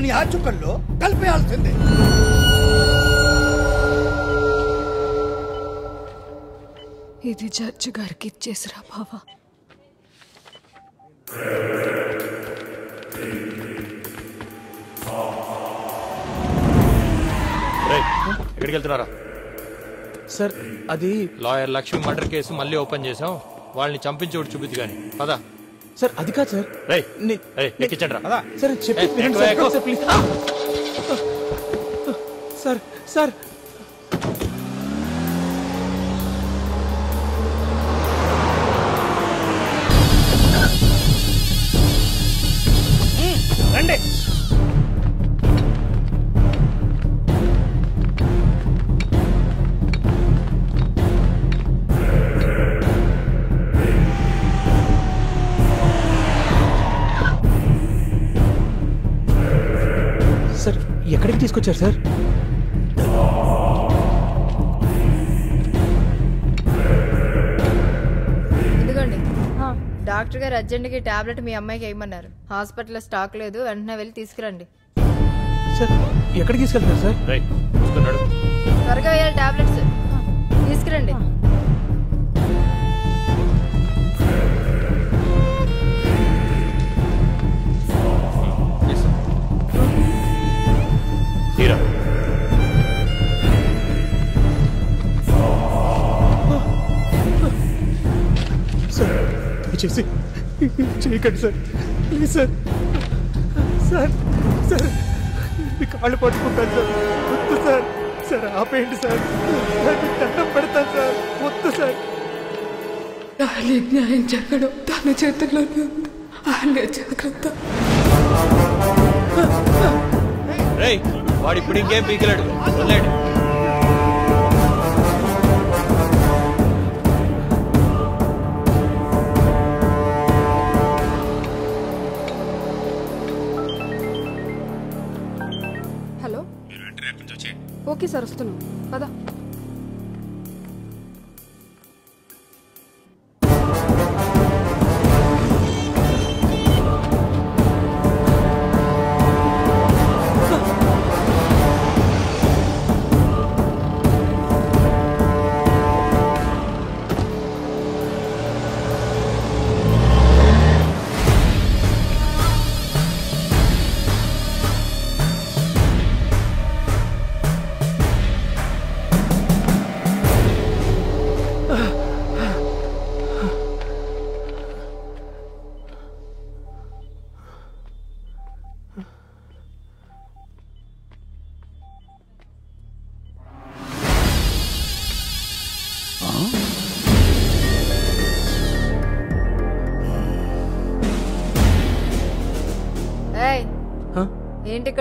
ఈ చుక్కని ఆ చుక్కల్లో కలిపేయాల్సిందే.
ఇది జడ్జి గారికి ఇచ్చేసిరా బావా.
ఎక్కడికి వెళ్తున్నారా
సార్ అది
లాయర్ లక్ష్మి మర్డర్ కేసు మళ్ళీ ఓపెన్ చేసాం వాళ్ళని చంపించి ఒకటి చూపిద్ది కానీ పదా.
సార్ అది కాదు సార్
రేయ్ రేయ్, ఎక్కించండి రా
సార్ చెప్పి
ఏ,
వినండి
ఎక్కువ,
సార్,
ఎక్కువ.
సార్ ప్లీజ్ సార్ సార్
తీసుకొచ్చారు సార్.
ఇదిగోండి. డాక్టర్ గారు అర్జెంట్గా ఈ టాబ్లెట్ మీ అమ్మాయికి వేయమన్నారు హాస్పిటల్లో స్టాక్ లేదు. వెంటనే వెళ్ళి తీసుకురండి.
సార్ ఎక్కడికి తీసుకెళ్తారు సార్?
త్వరగా వేయాలి టాబ్లెట్స్. తీసుకురండి.
చేసి చేయకండి sir. Please sir. Sir sir మీ కాళ్ళు పట్టుకుంటాను సార్. వద్దు సార్. సార్ ఆపేయండి సార్. దండం పెడతాను సార్. వద్దు సార్.
డాలి న్యాయం జరగడం తన చేతుల్లోనే ఉంది. ఆయన జాగ్రత్త.
రేయ్ వాడు ఇప్పుడు ఇంకేం పీకలేడు. వదిలేడు.
ఓకే సార్ వస్తున్నాం. పద.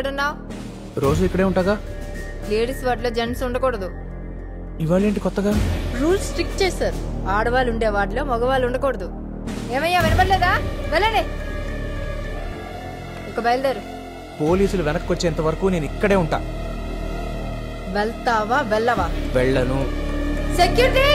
ఉన్నావు
రోజు ఇక్కడే ఉంటాగా?
లేడీస్ వాటిలో జెంట్స్ ఉండకూడదు.
ఇవాళ ఏంటి కొత్తగా?
రూల్స్ స్ట్రిక్ట్ చేశారు. ఆడవాళ్ళు ఉండే వాటిలో మగవాళ్ళు ఉండకూడదు. ఏమయ్యా వినపడలేదా? వెళ్ళండి. ఇక బయలుదేరు.
పోలీసులు వెనక్కి వచ్చేంత వరకు నేను ఇక్కడే ఉంటా.
వెళ్తావా వెళ్ళవా?
వెళ్ళను.
సెక్యూరిటీ!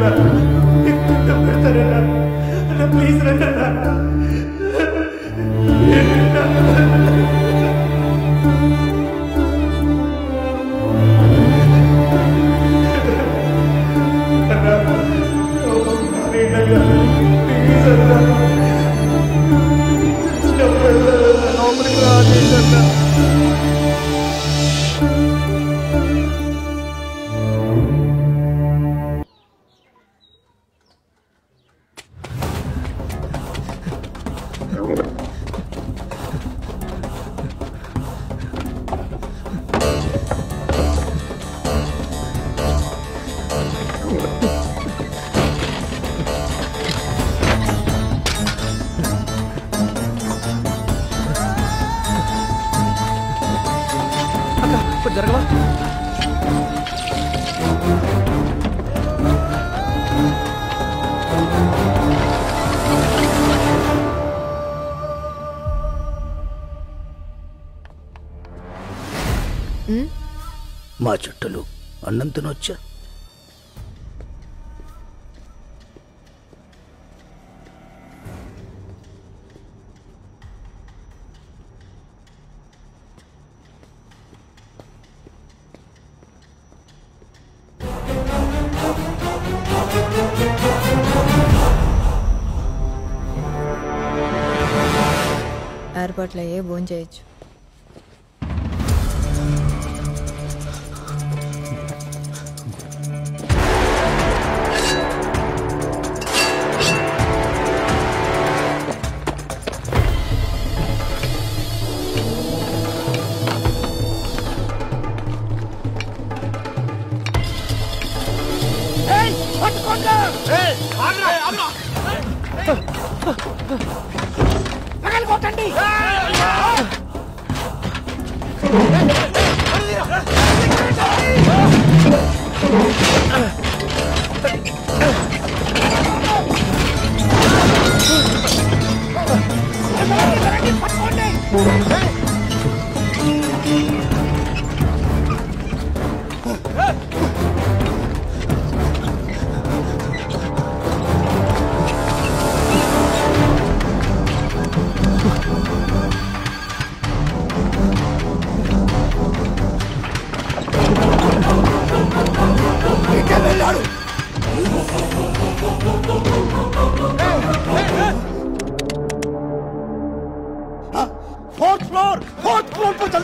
మీరన్నా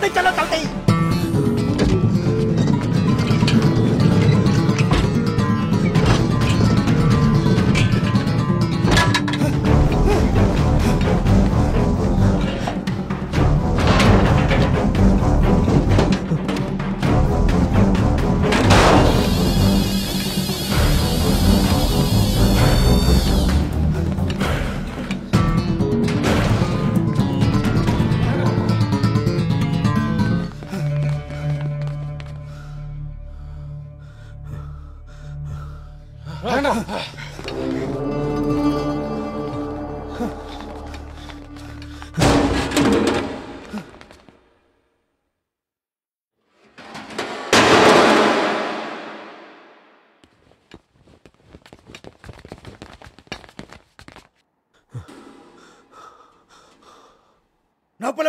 Để cho nó.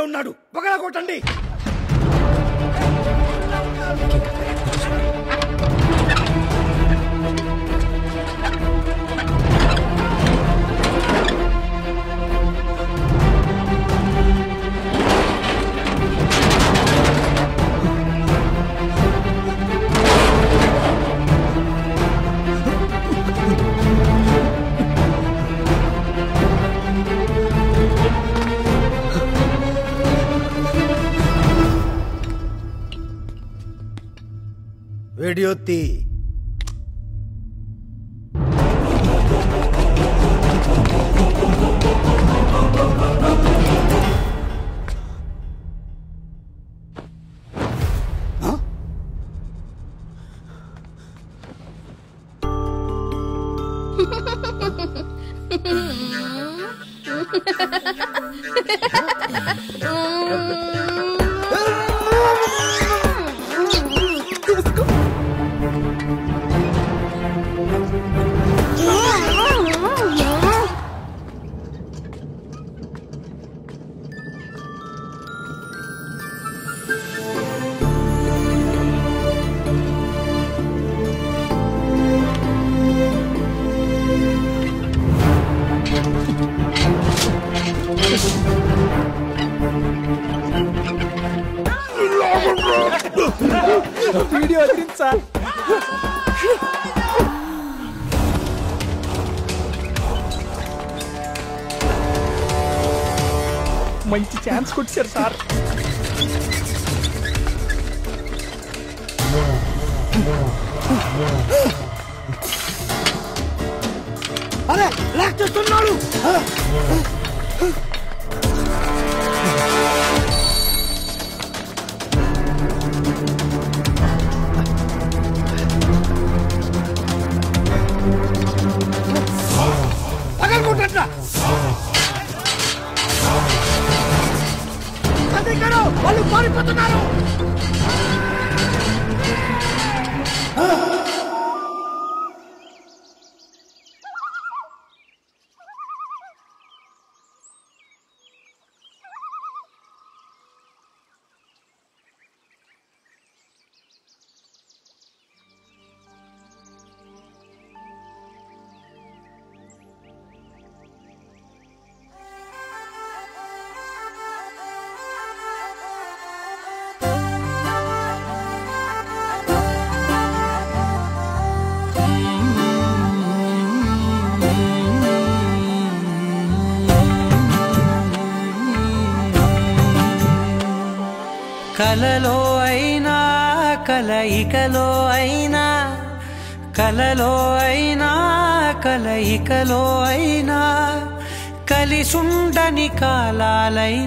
ఉన్నాడు. పగల కొట్టండి.
కలలో అయినా కలయికలో అయినా కలలో అయినా కలయికలో అయినా కలిసుండని కాలాలైనా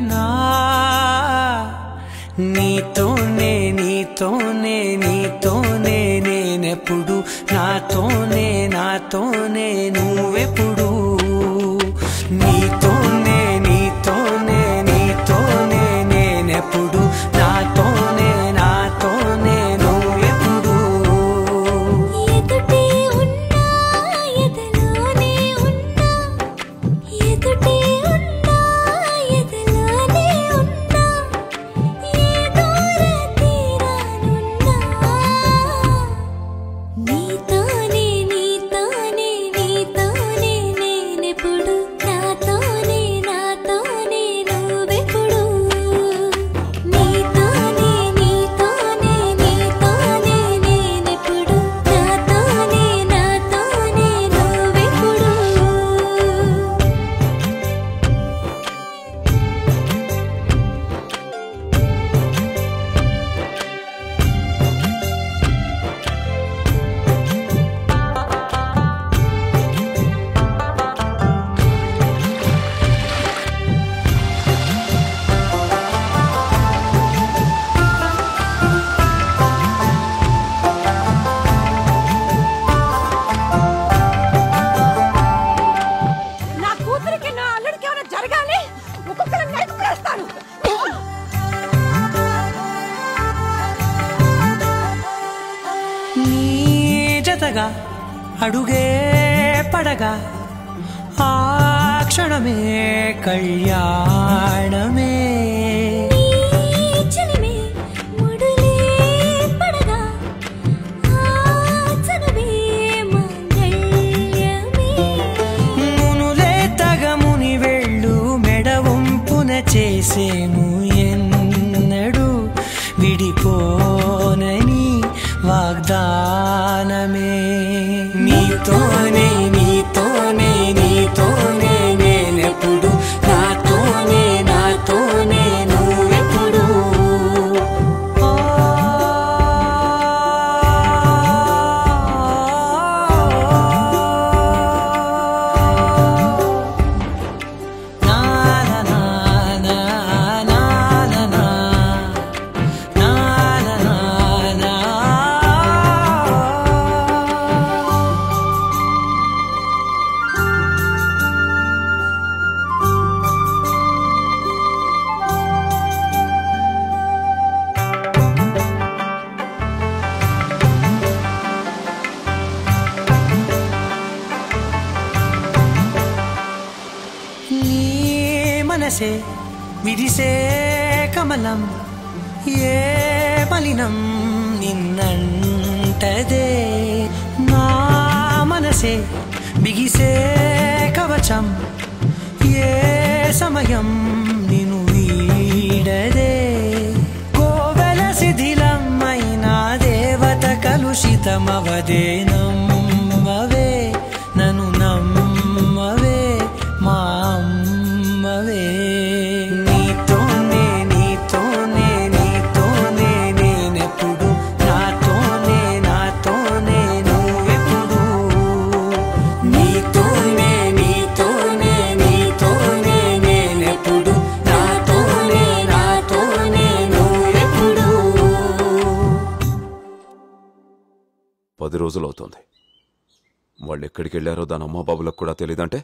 తెలియదంటే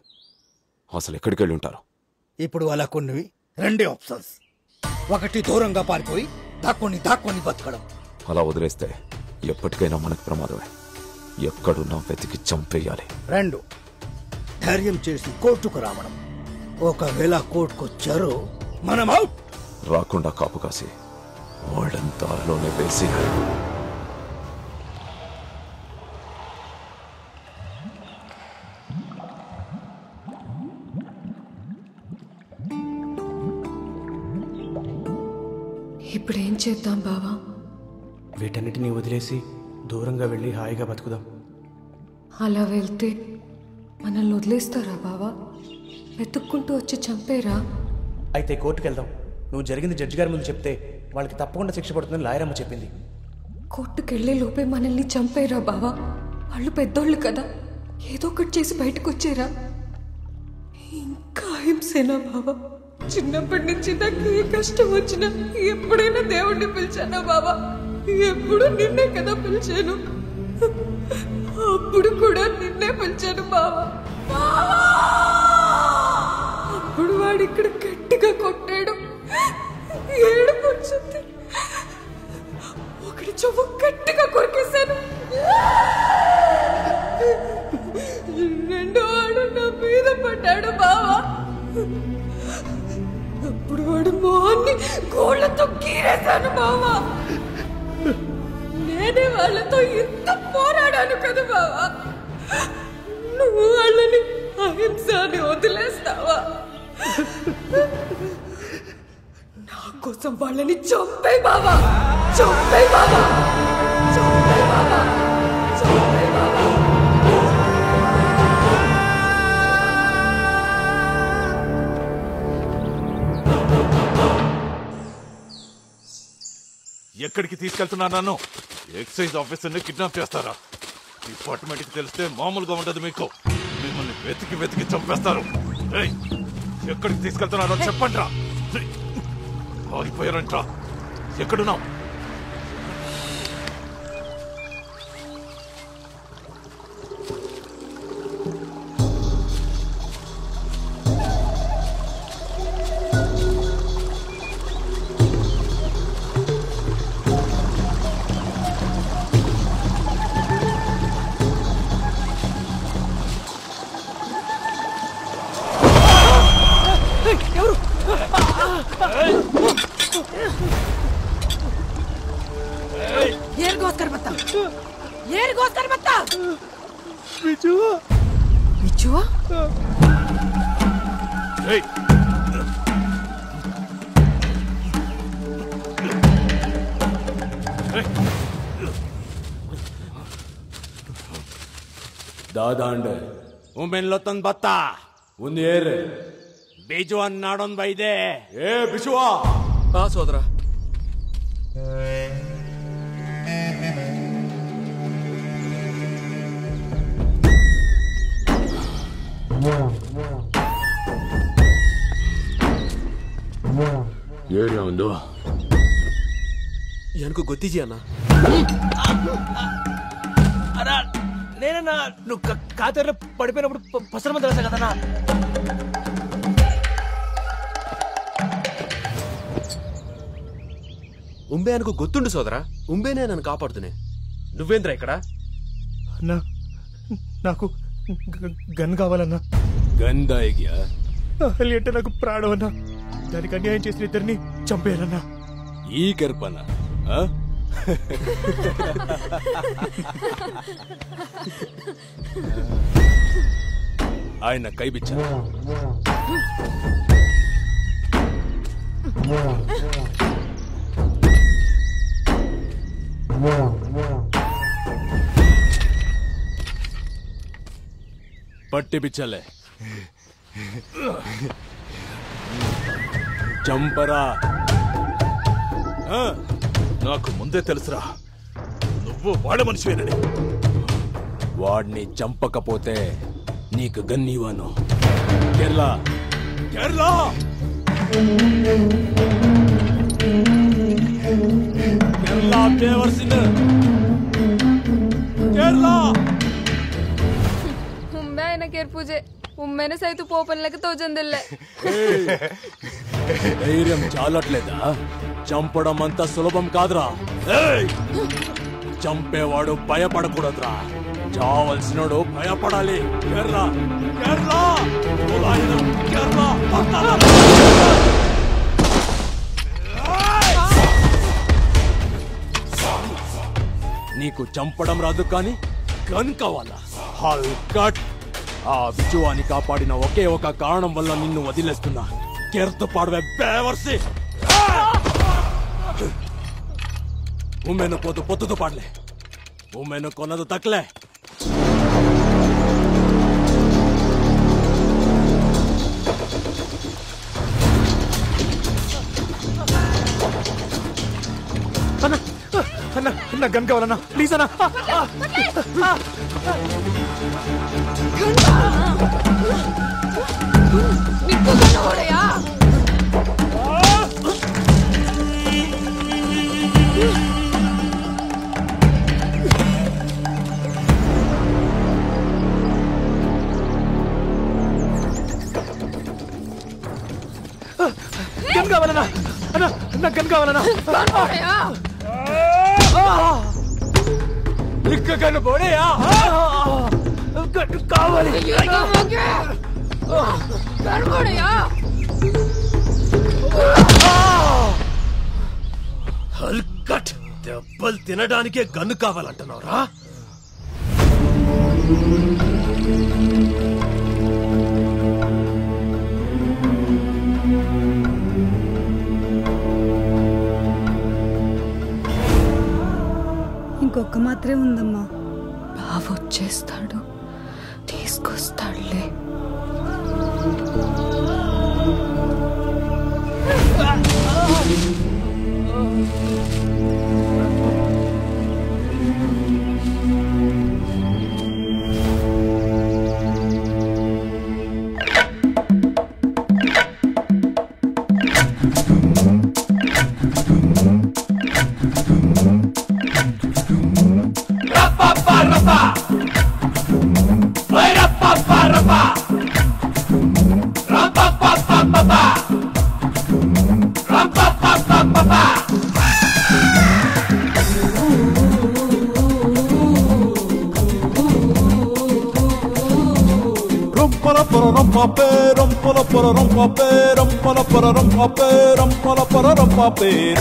అసలు ఎక్కడికి వెళ్ళి ఉంటారు
ఇప్పుడు అలా కొన్ని రెండే ఆప్షన్స్ ఒకటి దూరంగా పారిపోయి దాక్కొని దాక్కొని బతకడం.
అలా వదిలేస్తే ఎప్పటికైనా మనకు ప్రమాదమే. ఎక్కడున్నా వెతికి చంపేయాలి.
రెండు ధైర్యం చేసి కోర్టుకు రావడం. ఒకవేళ కోర్టుకొచ్చారో మనం అవుట్
రాకుండా కాపు కాసి వాళ్ళని దారిలోనే వేసి
చేద్దాం బావా.
వీటన్నిటిని వదిలేసి దూరంగా వెళ్ళి హాయిగా బతుకుదాం.
అలా వెళ్తే మనల్ని వదిలేస్తారా బావా? వెతుక్కుంటూ వచ్చి చంపేరా?
అయితే కోర్టుకు వెళ్దాం నువ్వు జరిగింది జడ్జి గారి ముందు చెప్తే వాళ్ళకి తప్పకుండా శిక్ష పడుతుందని లాయరమ్మ చెప్పింది.
కోర్టుకెళ్ళే లోపే మనల్ని చంపేరా బావా? వాళ్ళు పెద్దోళ్ళు కదా. ఏదో ఒకటి చేసి బయటకు వచ్చేరా ఇంకా హింసేనా బావా? చిన్నప్పటి నుంచి నాకు ఏ కష్టం వచ్చినా ఎప్పుడైనా దేవుణ్ణి పిలిచానా బావా? ఎప్పుడు నిన్నే కదా పిలిచాను. అప్పుడు కూడా నిన్నే పిలిచాను బావా. అప్పుడు వాడు ఇక్కడ గట్టిగా కొట్టాడు. ఏడుపు వచ్చింది. ఒకటి చెవు గట్టిగా కొరికేశాను. రెండో వాడు నా మీద పడ్డాడు బావా. అప్పుడు వాడు మొహాన్ని గోళ్ళతో గీరేశాను బావా. నేనే వాళ్ళతో ఇంత పోరాడాను కదా బావా. నువ్వు వాళ్ళని అహింసాన్ని వదిలేస్తావా? నా కోసం వాళ్ళని చంపే బావా. చంపే బావా.
ఎక్కడికి తీసుకెళ్తున్నా నన్ను? ఎక్సైజ్ ఆఫీసర్ని కిడ్నాప్ చేస్తారా? డిపార్ట్మెంట్కి తెలిస్తే మామూలుగా ఉండదు మీకు. మిమ్మల్ని వెతికి వెతికి చంపేస్తారు. ఏయ్, ఎక్కడికి తీసుకెళ్తున్నారో చెప్పండి రా ఎక్కడున్నావు?
ಎಲ್ಲಾ ತನ್
ಬತಾ ಉನ್ನೇರೆ
ಬೇಜವಾನ್ ನಾಡನ್ ಬೈದೆ.
ಏ ಬिश्वಾ
ಆಸೋದರಾ
ಯೋ ಯೋ
ಯೋ ಏರಿ ಅವನು
ಯಾನಕ ಗೊತ್ತಿಜ ಅಣ್ಣ నేనన్నా నువ్వు కాతేరులో పడిపోయినప్పుడు పసరమ తెలుసా కదన్నా?
ఉంబే అనుకు గుర్తుండు సోదరా. ఉంబేనే నన్ను కాపాడుతునే. నువ్వేంద్రా ఇక్కడ?
అన్నా నాకు గన్ కావాలన్నా.
గన్
దాయిగ్యా అంటే నాకు ప్రాణం అన్నా. దానికి అన్యాయం చేసిన ఇద్దరిని చంపేయాలన్నా.
ఈ గర్భనా? ఆయన కైబిచ్చారు బిచ్చ పట్టి బిచ్చలే. చంపరా.
నాకు ముందే తెలుసురా నువ్వు వాడ మనిషివేనని
వాడిని చంపకపోతే నీకు గన్నీవాను కేరళ
కేరళ
కేరళ చేయవలసింది కేరళ
ಉಮ್ಮೆ ಆಯ್ನ ಕೇರ್ ಪೂಜೆ ఉమ్మైన సైతు పోపనలకు తోచందిల్లే
ధైర్యం చాలట్లేదా? చంపడం అంత సులభం కాదురా. చంపేవాడు భయపడకూడదురా. చావలసినోడు భయపడాలి. నీకు చంపడం రాదు కానీ గన్ కావాలా? హల్కట్ ఆ బిజువాని కాపాడిన ఒకే ఒక కారణం వల్ల నిన్ను వదిలేస్తున్నా కెర్తు పాడవే బేవర్సి ఉమ్మేను పోతు పొత్తుతో పాడలే ఉమ్మేను కొన్నదు
తక్కలే అన్న అన్న గన్ కావాలన్నా ప్లీజ్ అన్నా ఆ, ఆ, ఆ. గన్ కావాలన్నా అన్న నాకు గన్ కావాలన్నా లిక్క గన్ బోడేయా గన్ కావాలి.
హల్కట్ దెబ్బలు తినడానికే గన్ను కావాలంటున్నావురా?
ఇంకొక మాత్రమే ఉందమ్మా.
బావ
pararam papé, ram para pararam papé, ram para pararam papé.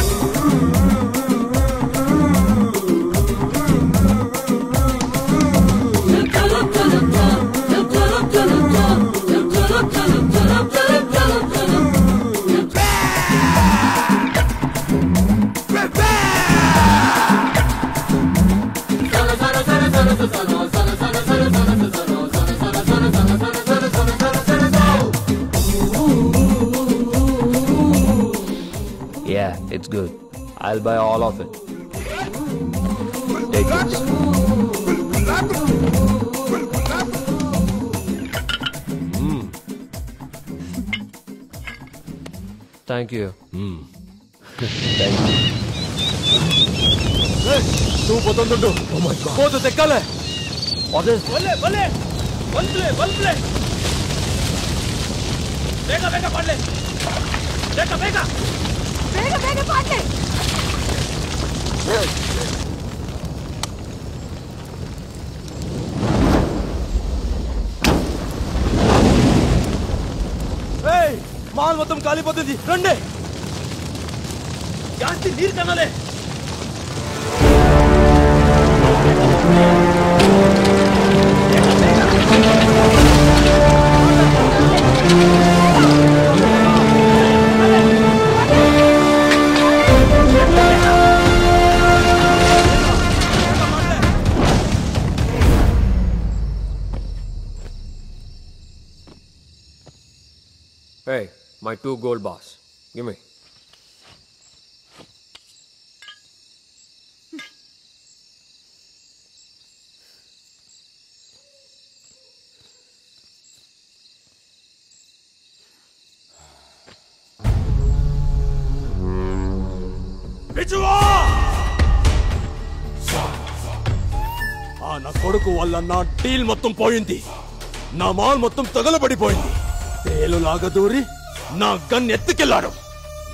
Thank you. Mm. Thank you.
నువ్వు పోతుండు పోతు తెక్కాలే
What is
వల్లే వల్లే వన్ ప్లే వన్ ప్లే ಬೇಗ ಬೇಗ ಮಾಡ್ಲೆ ಬೇಗ ಬೇಗ
ಬೇಗ ಬೇಗ ಪಾಡ್ಲೆ
మొత్తం కాలిపోతుంది. రండి. జాస్తి నీరు కనాలే
my two gold bars. Give me.
ఆ నా కొడుకు వల్ల నా డీల్ మొత్తం పోయింది నా మాల్ మొత్తం తగలబడిపోయింది తేలులాగా దూరి నా గన్ ఎత్తుకెళ్ళాడు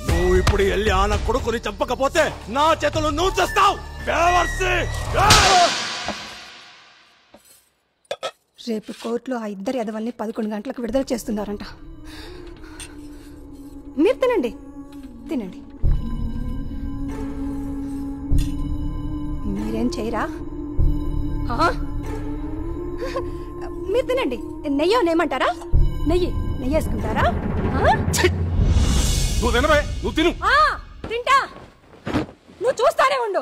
నువ్వు ఇప్పుడు వెళ్ళి ఆ నా కొడుకుని చంపకపోతే నా చేతులు నువ్వు చేస్తావు.
రేపు కోర్టులో ఆ ఇద్దరు ఎదవల్ని పదకొండు గంటలకు విడుదల చేస్తున్నారంట. మీరు తినండి. తినండి. మీరేం చేయరా? మీరు తినండి. నెయ్యి నేమంటారా? నెయ్యి. నెయ్యి వేసుకుంటారా ఆ?
నువ్వు తినవే నువ్వు తిను.
తింటా. నువ్వు చూస్తానే ఉండు.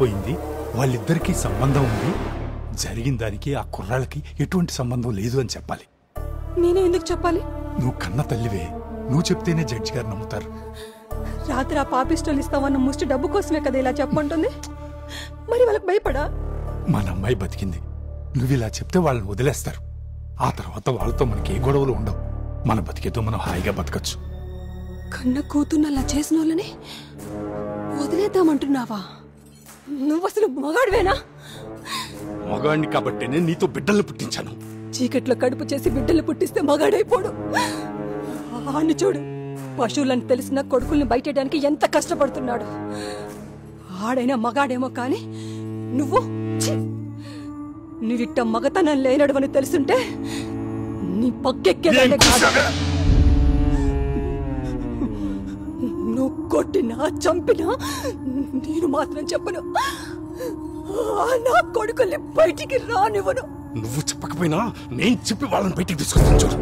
వెళ్ళిపోయింది వాళ్ళిద్దరికీ సంబంధం ఉంది. జరిగిన దానికి ఆ కుర్రాళ్ళకి ఎటువంటి సంబంధం లేదు అని చెప్పాలి.
నేనే ఎందుకు చెప్పాలి?
నువ్వు కన్న తల్లివే. నువ్వు చెప్తేనే జడ్జి గారు నమ్ముతారు.
రాత్రి ఆ పాపిస్టోలు ఇస్తామన్న ముష్టి డబ్బు కోసమే కదా ఇలా చెప్పంటుంది మరి వాళ్ళకి భయపడా?
మన అమ్మాయి బతికింది. నువ్వు ఇలా చెప్తే వాళ్ళని వదిలేస్తారు. ఆ తర్వాత వాళ్ళతో మనకి ఏ గొడవలు ఉండవు. మన బతికేతో మనం హాయిగా బతకచ్చు.
కన్న కూతున్న అలా చేసిన వాళ్ళని వదిలేద్దామంటున్నావా? నువ్వు అసలు మగాడివేనా
మగాడిని కాబట్టేనే నీతో బిడ్డల్ని పుట్టించాను.
చీకట్లో కడుపు చేసి బిడ్డలు పుట్టిస్తే మగాడైపోడు. ఆన్ని చూడు పశువులని తెలిసిన కొడుకుల్ని బయటేయడానికి ఎంత కష్టపడుతున్నాడు. ఆడైనా మగాడేమో కానీ నువ్వు! నువ్విట్ట మగతనం లేనడవని తెలుసుంటే నీ పక్కెక్కేదాన్ని కొట్టినా చంపినా నేను మాత్రం చెప్పను. నా కొడుకుల్ని బయటికి రానివ్వను.
నువ్వు చెప్పకపోయినా నేను చెప్పి వాళ్ళని బయటికి తీసుకొస్తాను చూడు.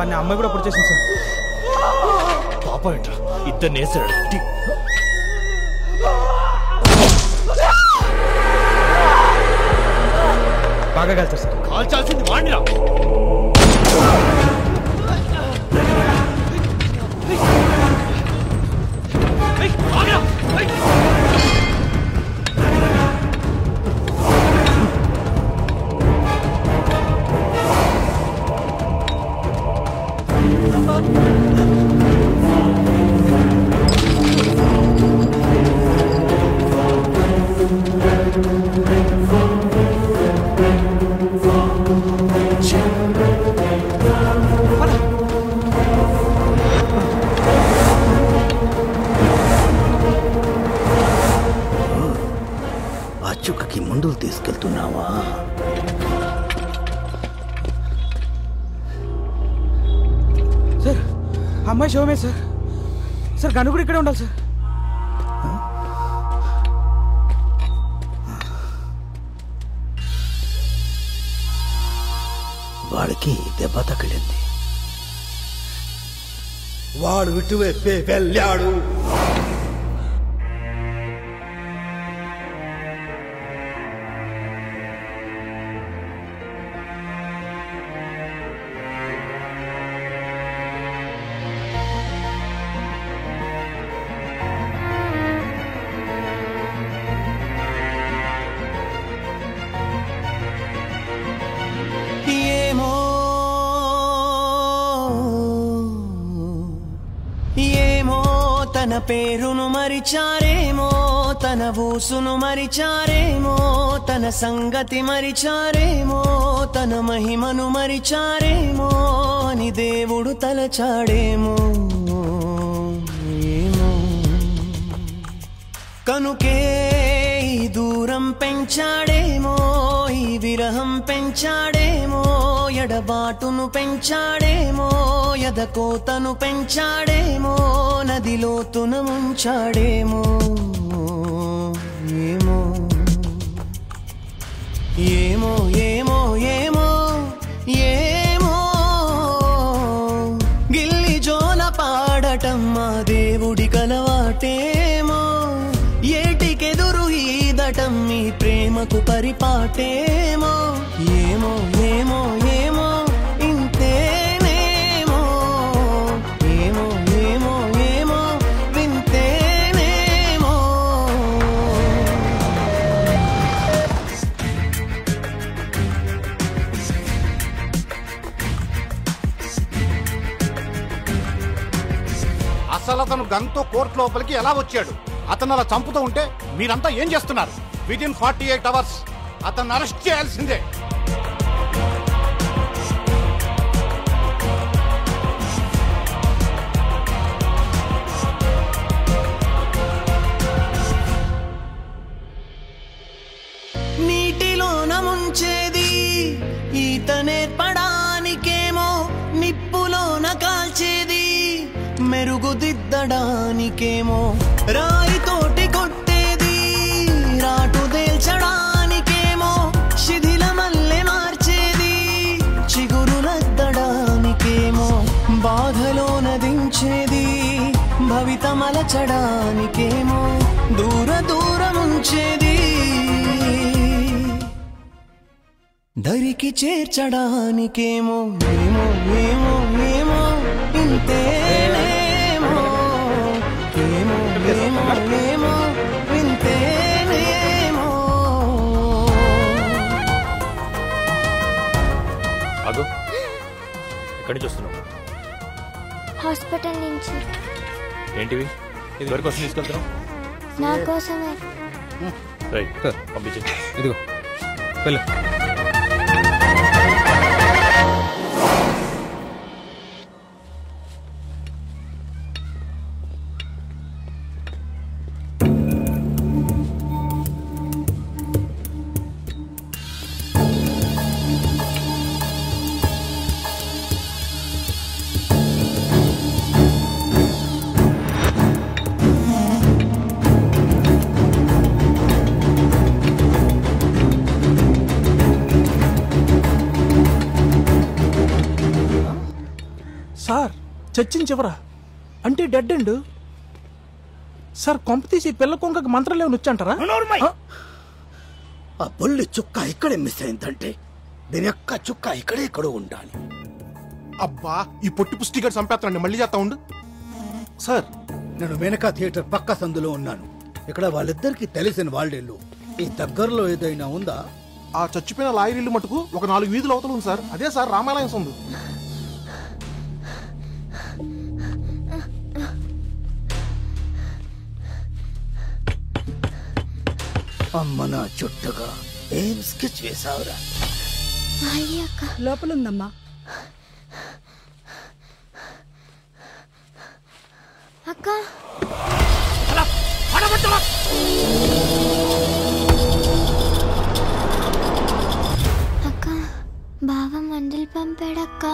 వాడిని అమ్మాయి కూడా అప్పుడు చేసింది సార్.
పాప ఏంట్రా? ఇద్దరు నేసాడు
వాడు ఇటువైపే వెళ్ళాడు
మరిచారేమో తన ఊసును మరిచారేమో తన సంగతి మరిచారేమో తన మహిమను మరిచారేమో అని దేవుడు తలచాడేమో. ఏమో. కనుకే దూరం పెంచాడేమో విరహం పెంచాడేమో ఎడబాటును పెంచాడేమో ఎదకోతను పెంచాడేమో నదిలోతున ముంచాడేమో. ప్రేమకు పరిపాటేమో ఏమో ఏమో ఏమో ఇంతేనేమో ఏమో ఏమో ఏమో వింతేనేమో
అసలు అతను గంతో కోర్టు లోపలికి ఎలా వచ్చాడు? అతను అలా చంపుతూ ఉంటే మీరంతా ఏం చేస్తున్నారు? Within forty eight hours అతన్ని అరెస్ట్ చేయాల్సిందే.
నీటిలోన ముంచేది ఈత నేర్పడానికేమో నిప్పులోన కాల్చేది మెరుగుదిద్దడానికేమో. రాయితోటి భవితమలచడానికేమో దూర దూరముంచేది దరికి చేర్చడానికేమో ఏమో ఏమో ఏమో ఇంతేనేమో ఏమో ఏమో ఏమో ఇంతేనేమో
అగో ఎక్కడి నుంచి వస్తున్నావు?
హాస్పిటల్ నుంచి.
ఏంటివి? ఎవరి కోసం తీసుకెళ్తున్నావు?
నా కోసమే.
రైట్ పంపించే.
ఇదిగో. వెళ్ళు.
చచ్చించివరా అంటే డెడ్ అండ్ సార్ కొంప తీసి పిల్ల కొంకకి మంత్రాలు ఏమైనా వచ్చంటారా?
నోర్మై ఆ బొల్లి చుక్క ఇక్కడే మిస్ అయిందంటే దీని యొక్క చుక్క ఇక్కడే ఎక్కడో ఉండాలి.
అబ్బా ఈ పొట్టి పుష్టిగాడు చంపేస్తానండి మళ్ళీ చేస్తా ఉండు.
సార్ నేను మేనకా థియేటర్ పక్క సందులో ఉన్నాను. ఇక్కడ వాళ్ళిద్దరికి తెలిసిన వాళ్ళేళ్ళు ఈ దగ్గరలో ఏదైనా ఉందా?
ఆ చచ్చిపోయిన లాయర్ ఇల్లు మటుకు ఒక నాలుగు వీధులు అవతల ఉంది సార్. అదే సార్ రామాలయం ఉంది
అమ్మ నా చుట్టగా ఏం స్కెచ్ వేసావురా
లోపల ఉందమ్మా
అక్క. అక్క బావ మందులు పంపాడక్క.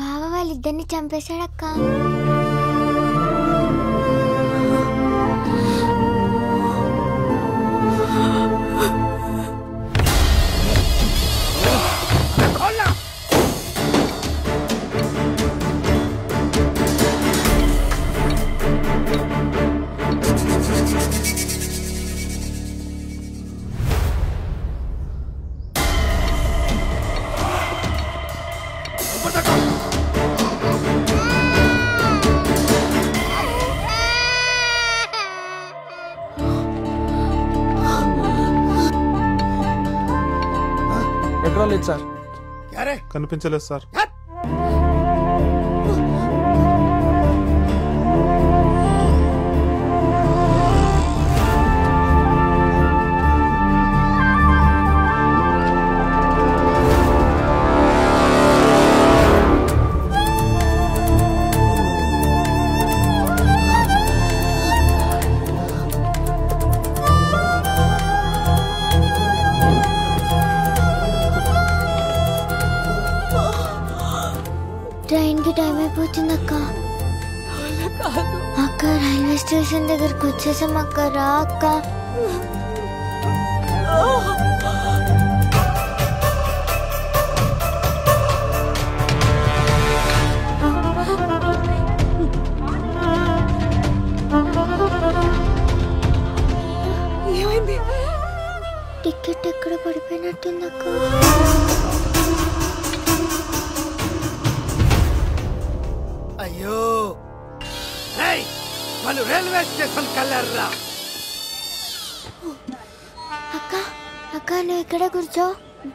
బావ వాళ్ళిద్దరిని చంపేశాడక్క.
కనిపించలేదు సార్.
స్టేషన్ దగ్గరకు వచ్చేసాం అక్క. రా అక్క.
ఏమైంది?
టికెట్ ఎక్కడ పడిపోయినట్టుంది అక్క?
అయ్యో. ఏయ్, వాళ్ళు రైల్వే స్టేషన్ కల్లారా
అక్క అక్క నువ్వు ఇక్కడ కూర్చో.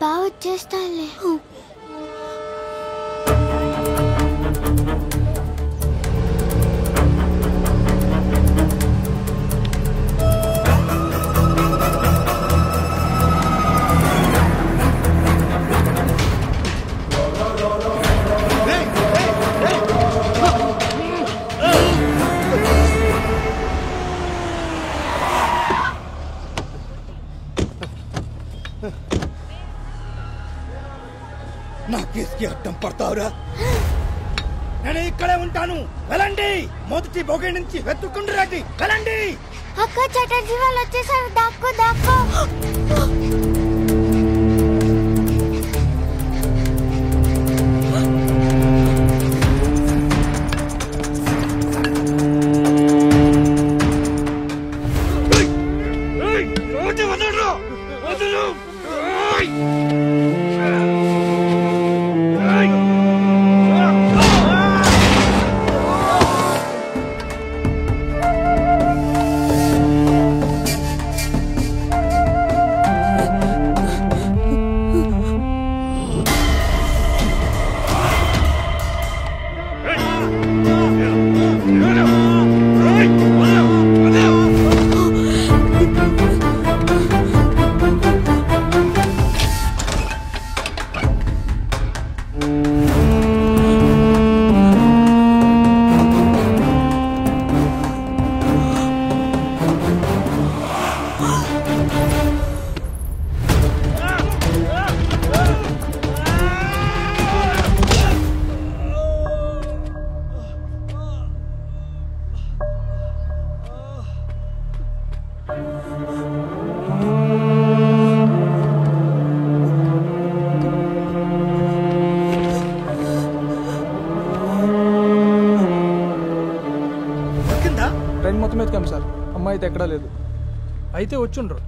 బాగా వచ్చేస్తానులే
పడతావురా నేను ఇక్కడే ఉంటాను. వెళ్ళండి. మొదటి బొగే నుంచి వెతుక్కుంటూ రండి. వెళ్ళండి.
అక్క చటర్జీ వాళ్ళు వచ్చేసారు. దాక్కో దాక్కో.
అయితే వచ్చుండ్రు.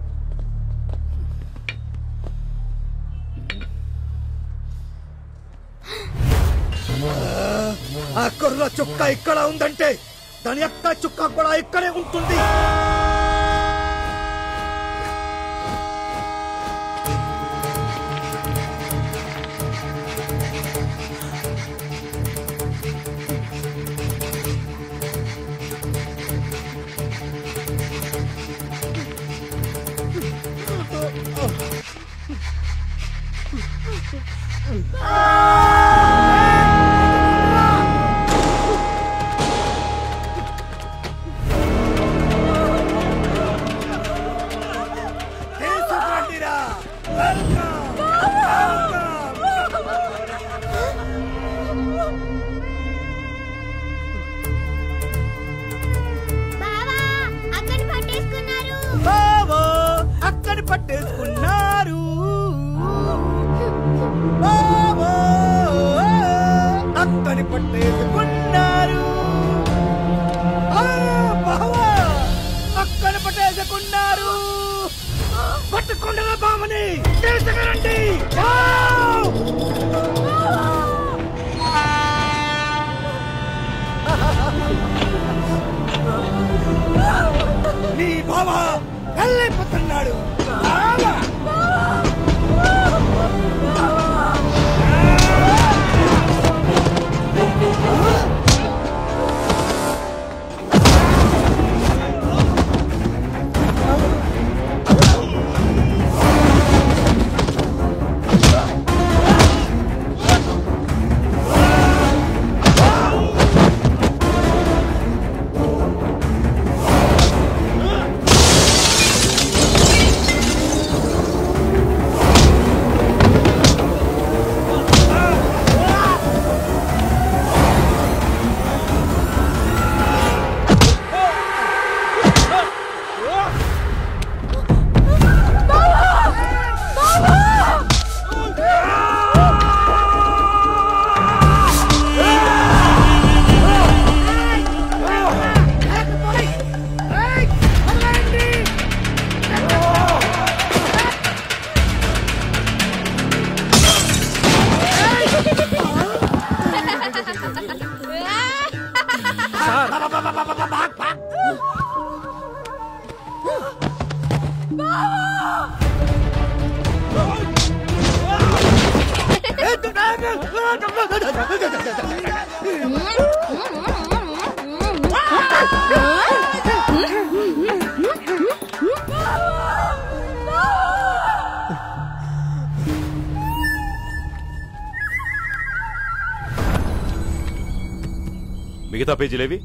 మిగతా పేజీలేవి?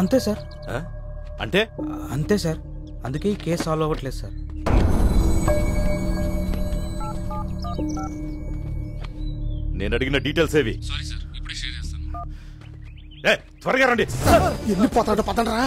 అంతే సార్?
అంటే?
అంతే సార్. అందుకే ఈ కేసు సాల్వ్ అవ్వట్లేదు సార్.
నేను అడిగిన డీటెయిల్స్ ఏవి? ఏ, త్వరగా రండి.
వెళ్ళిపోతాడు పదండ్రా.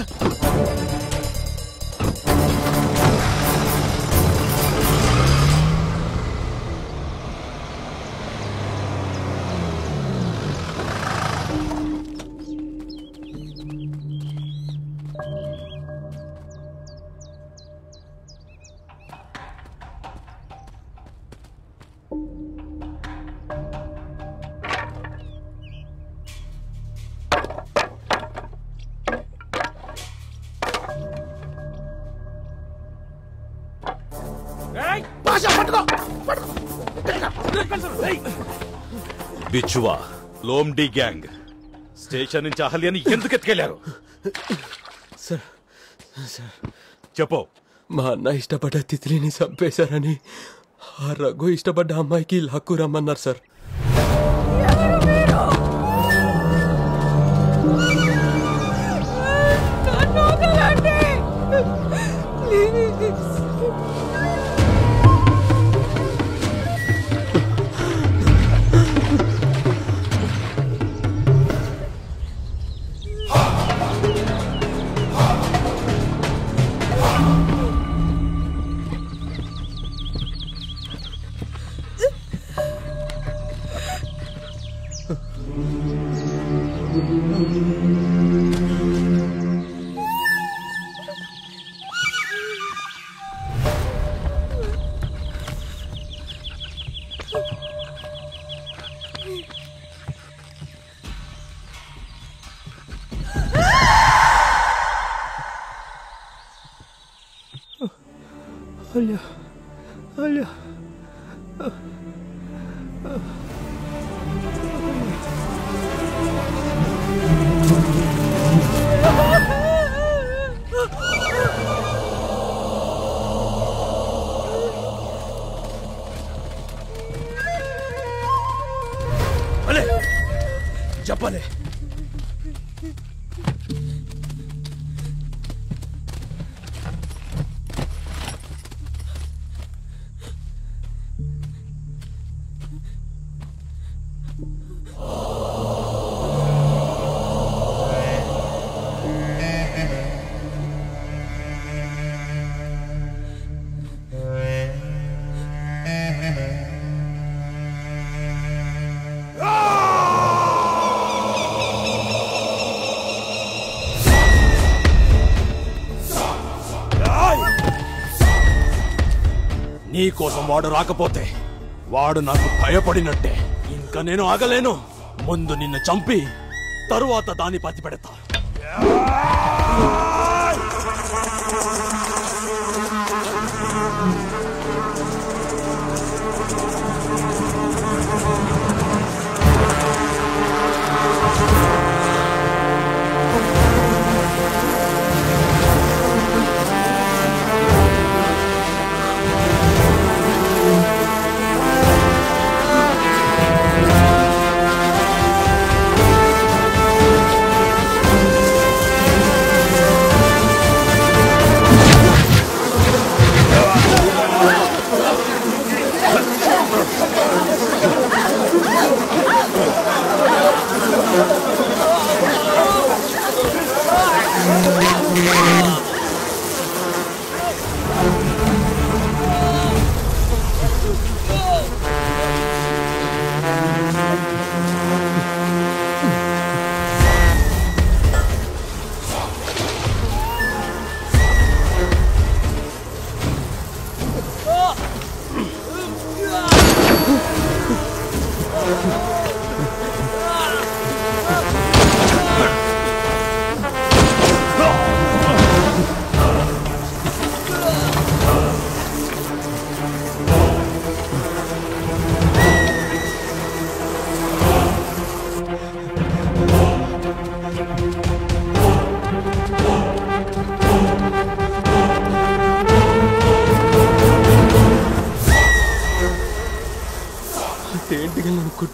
బిచ్చువా లోమ్డి గ్యాంగ్. స్టేషన్ నుంచి అహల్యని ఎందుకు ఎత్తుకెళ్ళారు
సార్ సార్.
చెప్పు.
మా అన్న ఇష్టపడ్డ తిత్లిని చంపేశారని ఆ రఘు ఇష్టపడ్డ అమ్మాయికి లాక్కు రమ్మన్నారు సార్.
నీకోసం వాడు రాకపోతే వాడు నాకు భయపడినట్టే. ఇంకా నేను ఆగలేను. ముందు నిన్ను చంపి తరువాత దాన్ని పత్తి పెడతా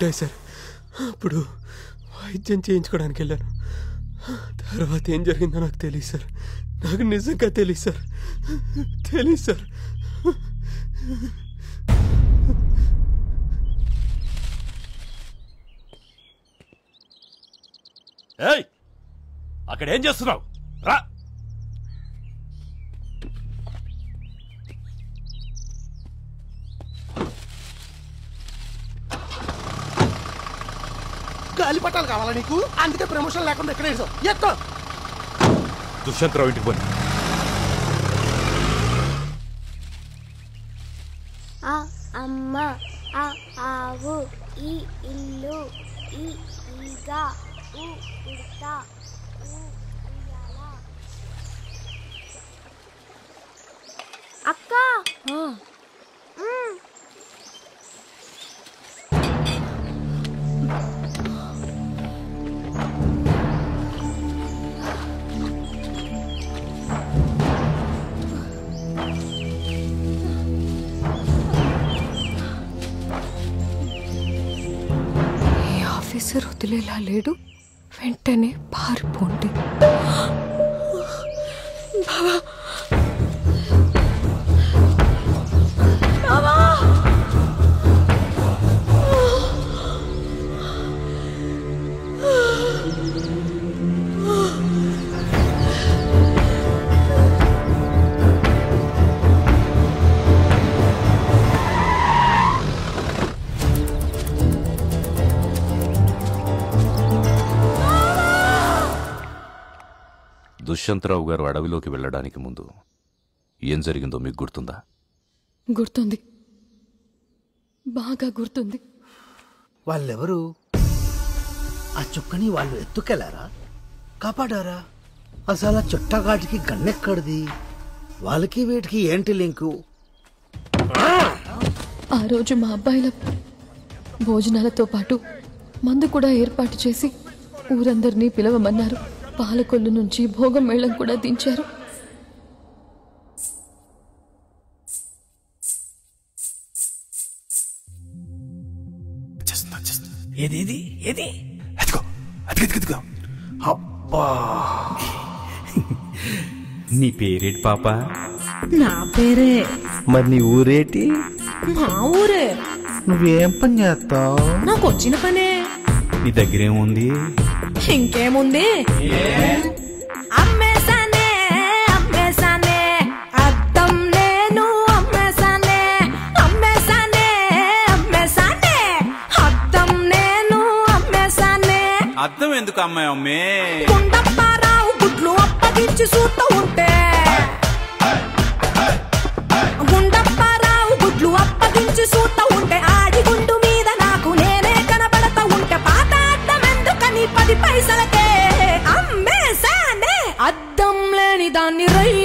ఏంటికి సార్. అప్పుడు వైద్యం చేయించుకోవడానికి వెళ్ళాను. తర్వాత ఏం జరిగిందో నాకు తెలియదు సార్. నాకు నిజంగా తెలియదు సార్. తెలియదు సార్.
ఏయ్! అక్కడ ఏం చేస్తున్నావు? రా!
గాలి పట్టాలు కావాలా నీకు? అందుకే ప్రమోషన్ లేకుండా ఎక్కడ వేసావు ఎక్కో!
దుష్యంతరావు ఇంటికి పోయి
ఆ అమ్మ ఆ ఆవు ఈ ఇల్లు ఈ ఈగ ఊ ఉడత అక్క! మ్మ్.
ఈ వదిలేలా లేడు. వెంటనే పారిపోండి. బావా
దుష్యంతరావు గారు అడవిలోకి వెళ్ళడానికి ముందు ఏం జరిగిందో మీకు గుర్తుందా?
గుర్తుంది. బాగా గుర్తుంది.
వాళ్ళెవరు? ఆ చుక్కని వాళ్ళు ఎత్తుకెళ్ళారా? కాపాడారా? అసలు ఆ చుట్టగాటికి గన్నెక్కడిది? వాళ్ళకి వీటికి ఏంటి లింకు?
ఆ రోజు మా అబ్బాయిల భోజనాలతో పాటు మందు కూడా ఏర్పాటు చేసి ఊరందరినీ పిలవమన్నారు. పాలకొల్లు నుంచి భోగం మేళం కూడా దించారు.
ఏది ఏది ఏది? అదిగో అదిగో అదిగో అబ్బా.
నీ పేరేటి పాప?
నా పేరే.
మరి నీ ఊరేటి?
మా ఊరే.
నువ్వేం పని చేస్తావు?
నాకు వచ్చిన పనే.
నీ దగ్గరేముంది?
ఇంకేముంది అమ్మేసానే అమ్మేసానే అద్దం నేను అమ్మేసానే అమ్మేసానే అమ్మేసానే అద్దం నేను అమ్మేసానే
అర్థం ఎందుకు అమ్మాయి అమ్మే
గుండప్పారావు గుడ్లు అప్పగించి చూస్తూ ఉంటే గుండప్పారావు గుడ్లు అప్పగించి చూస్తూ ఉంటే ఆడి పది పైసలకే అమ్మేసానే అద్దం లేని దాన్ని రయ్యో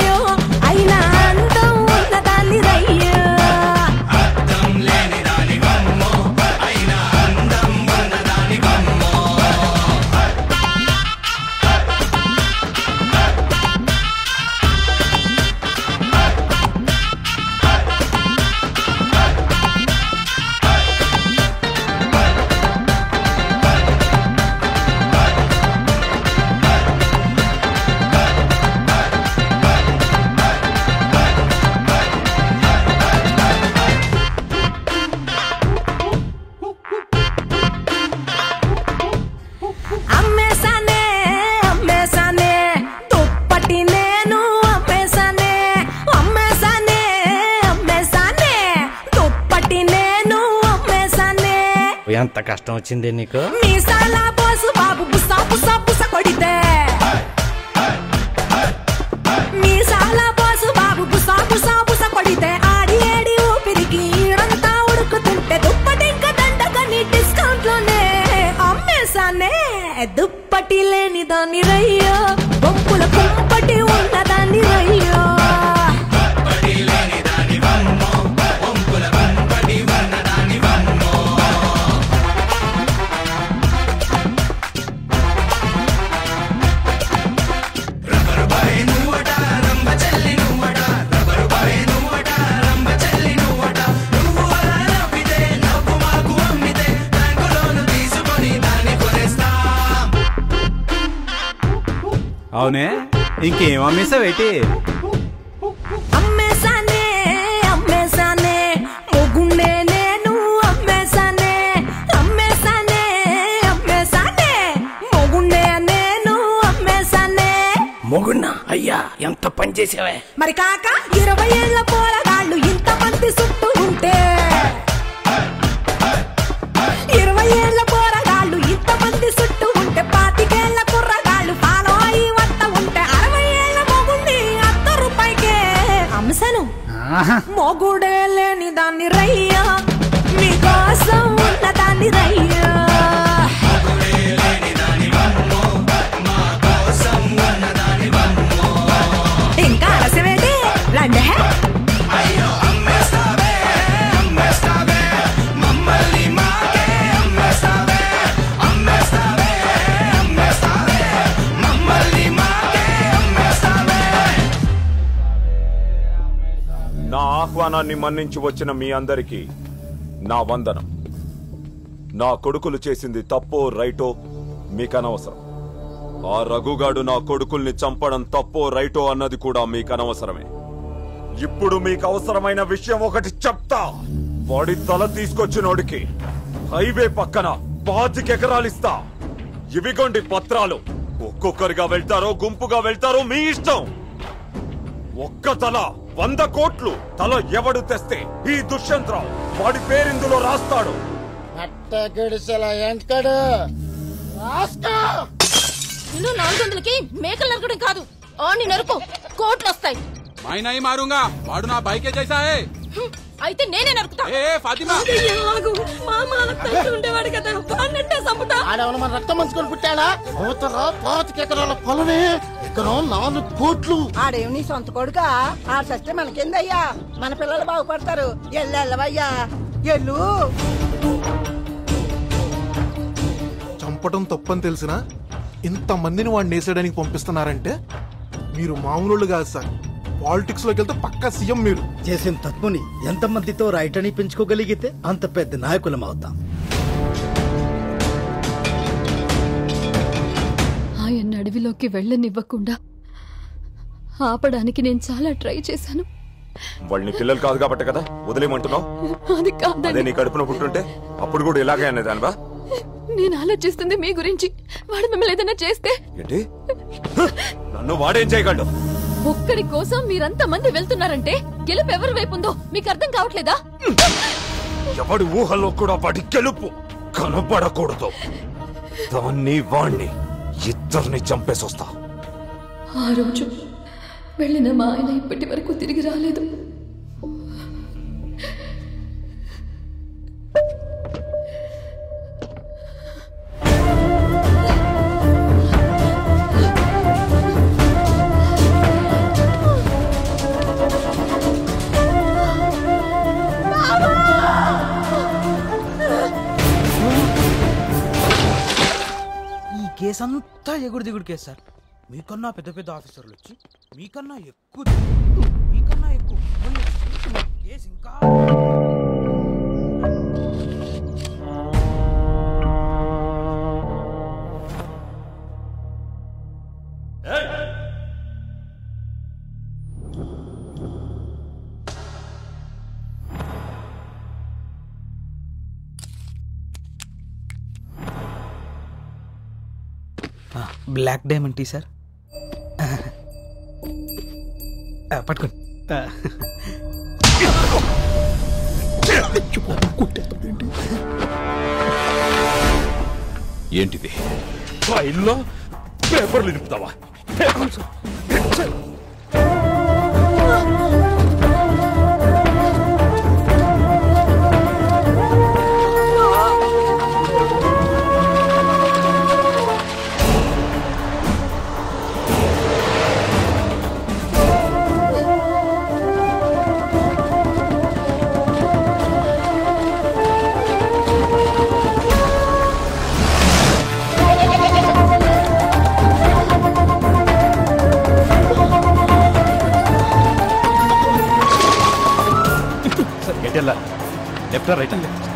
అంత కష్టం వచ్చింది నీకు?
బాబు
అవునే? ఇంకేం అమ్మేసావేటి
అమ్మేసానే అమ్మేసానే మొగుండే నేను అమ్మేసానే అమ్మేసానే అమ్మేసానే మొగుండే నేను అమ్మేసానే
మొగున్నా అయ్యా ఎంత పని చేసావే?
మరి కాక ఇరవై ఏళ్ళ పోరగాళ్ళు
నా మన్నించి వచ్చిన మీ అందరికీ నా వందనం. నా కొడుకులు చేసింది తప్పో రైటో మీకనవసరం. ఆ రఘుగాడు నా కొడుకుల్ని చంపడం తప్పో రైటో అన్నది కూడా మీకనవసరమే. ఇప్పుడు మీకు అవసరమైన విషయం ఒకటి చెప్తా. వాడి తల తీసుకొచ్చినోడికి హైవే పక్కన పాతికెకరాలిస్తా ఇవిగోండి పత్రాలు. ఒక్కొక్కరిగా వెళ్తారో గుంపుగా వెళ్తారో మీ ఇష్టం. ఒక్క తల వంద కోట్లు తల ఎవడు తెస్తే ఈ దుష్యంతరావు వాడి పేరిందులో రాస్తాడు.
నాలుగు మేకలు నరకడం కాదు. నరుకు. కోట్లు వస్తాయి.
మాయనాయి మారుంగా. వాడు నా బైకే
చేశాయే. అయితే నేనే నరుకుతా.
ఏ ఫాతిమా.
మామ ఉండేవాడు కదా. వాడినంటే చంపుతా
ఆడేమన్నా మన రక్తం మంచుకొని పుట్టాడా? అవతల పాతిక ఎకరాల పొలమే. ఎకరం నాలుగు కోట్లు.
ఆడేం నీ సొంత కొడుకా? ఆడ సస్తే మనకేందయ్యా? మన పిల్లలు బాగుపడతారు. ఎల్లెల్లవయ్యా. ఎల్లు.
చంపటం తప్పని తెలిసినా ఇంతమందిని వాడిని వేసేయడానికి పంపిస్తున్నారంటే మీరు మామూలు కాదు సార్. పాలిటిక్స్లోకి వెళ్తే పక్కా సీఎం మీరు.
చేసిన తప్పుని ఎంతమందితో రైట్ అని పెంచుకోగలిగితే అంత పెద్ద నాయకులం అవుతాం.
ఆయన అడవిలోకి వెళ్ళనివ్వకుండా ఆపడానికి నేను చాలా ట్రై చేశాను.
వాళ్ళని పిల్లలు కాదు కాబట్టి కదా వదిలేమంటున్నావు
అది
అదే
కాదండి
నీ కడుపున పుట్టుంటే అప్పుడు కూడా ఇలాగే అనేదానివా?
నేను ఆలోచిస్తుంది మీ గురించి. వాడు మిమ్మల్ని ఏదైనా చేస్తే
ఏంటి? నన్ను వాడేం చేయగలడు?
ఒక్కడి కోసం మీరంత మంది వెళ్తున్నారంటే గెలుపు ఎవరి వైపు ఉందో మీకు అర్థం కావట్లేదా?
ఎవడి ఊహల్లో కూడా వాడి గెలుపు కనపడకూడదు దాన్ని వాణ్ణి ఇద్దరిని చంపేసొస్తా.
ఆ రోజు వెళ్ళిన మా ఆయన ఇప్పటి వరకు తిరిగి రాలేదు.
కేసు అంతా ఎగుడు దిగుడు కేసు సార్ మీకన్నా పెద్ద పెద్ద ఆఫీసర్లు వచ్చి మీకన్నా ఎక్కువ మీకన్నా ఎక్కువ కేసు ఇంకా బ్లాక్ డైమండ్ టీ సార్. పట్టుకోండి.
ఏంటిది? ఫైల్లో పేపర్లు నింపుతావా?
లెఫ్ట్ రైట్ అండి
right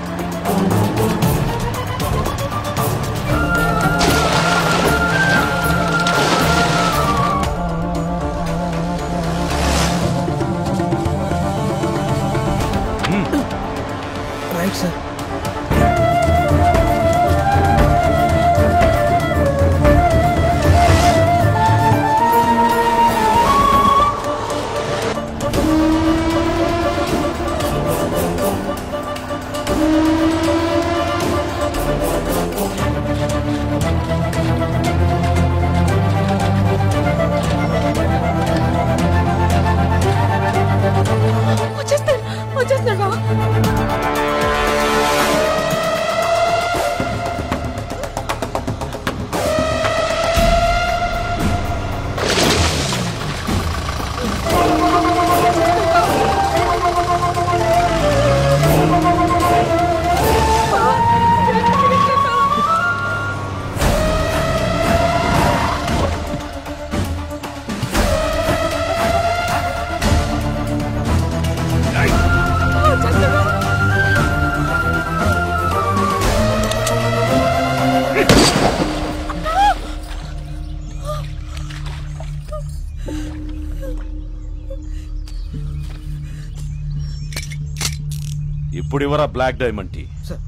ఇవరా black diamond tea.
Sir.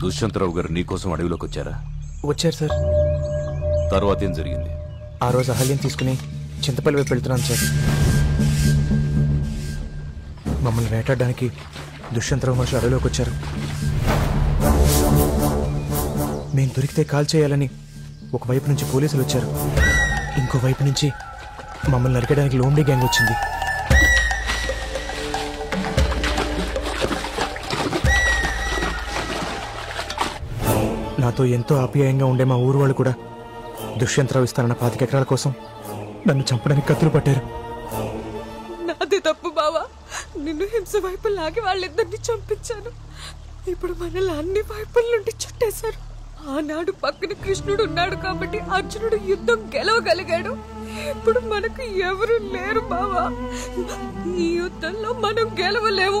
Dushyantrao గారు నీకోసం అడవిలోకి వచ్చారా?
వచ్చారు సార్.
తర్వాత ఏం జరిగింది?
ఆ రోజు అహల్యం తీసుకుని చింతపల్లి వైపు వెళ్తున్నాను సార్. మమ్మల్ని వేటాడడానికి దుష్యంతరావు మనుషులు అడవిలోకి వచ్చారు. మేము దొరికితే కాల్ చేయాలని ఒకవైపు నుంచి పోలీసులు వచ్చారు. ఇంకో వైపు నుంచి మమ్మల్ని నరికడానికి లోమ్డీ గ్యాంగ్ వచ్చింది. నాతో ఎంతో ఆప్యాయంగా ఉండే మా ఊరు వాళ్ళు కూడా దుష్యంతరావు ఇస్తానన్న పాతిక ఎకరాల కోసం నన్ను చంపడానికి కత్తులు పట్టారు.
నాది తప్పు బావా. నిన్ను హింస వైపు లాగి వాళ్ళిద్దరిని చంపించాను. ఇప్పుడు మనల్ని అన్ని వైపుల నుండి చుట్టేశారు. ఆనాడు పక్కన కృష్ణుడు ఉన్నాడు కాబట్టి అర్జునుడు యుద్ధం గెలవగలిగాడు. ఇప్పుడు మనకు ఎవరు లేరు బావా. ఈ యుద్ధంలో మనం గెలవలేము.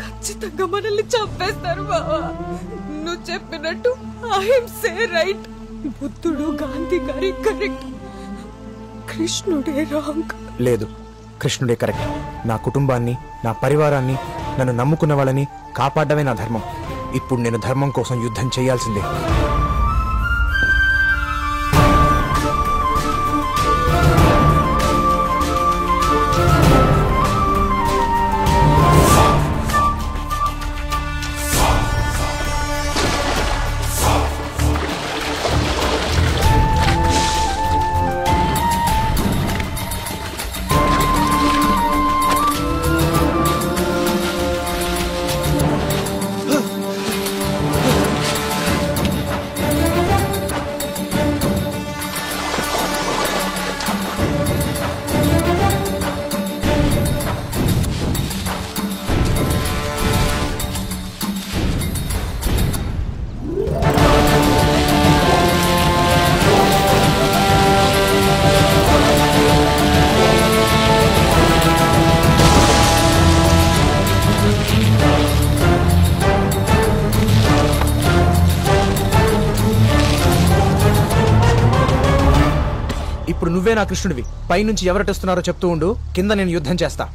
ఖచ్చితంగా మనల్ని చంపేస్తారు బావా. నువ్వు చెప్పినట్టు అహింసే రైట్ బుద్ధుడు గాంధీ గారి కరెక్ట్ కృష్ణుడే రాంగ్
లేదు కృష్ణుడే కరెక్ట్ నా కుటుంబాన్ని నా పరివారాన్ని నన్ను నమ్ముకున్న వాళ్ళని కాపాడమే నా ధర్మం. ఇప్పుడు నేను ధర్మం కోసం యుద్ధం చేయాల్సిందే. కృష్ణుడివి పైనుంచి ఎవరటొస్తున్నారో చెప్తూ ఉండు. కింద నేను యుద్ధం చేస్తా.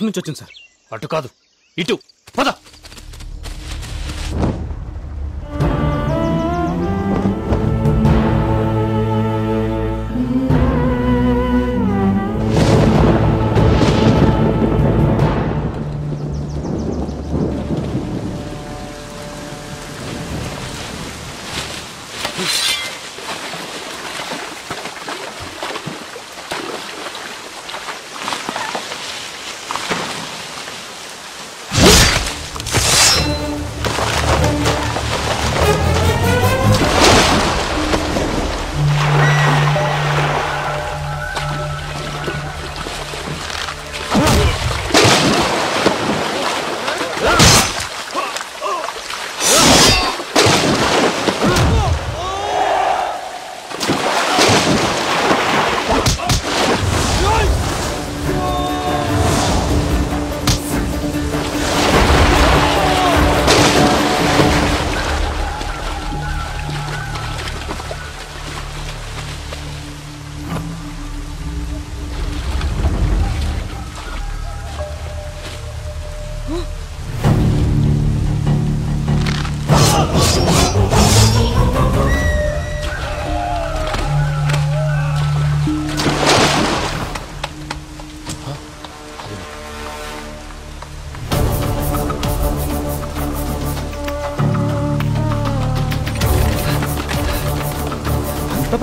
అటు నుంచి వచ్చింది సార్.
అటు కాదు ఇటు.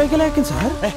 పద
అంత పైకి లేకింది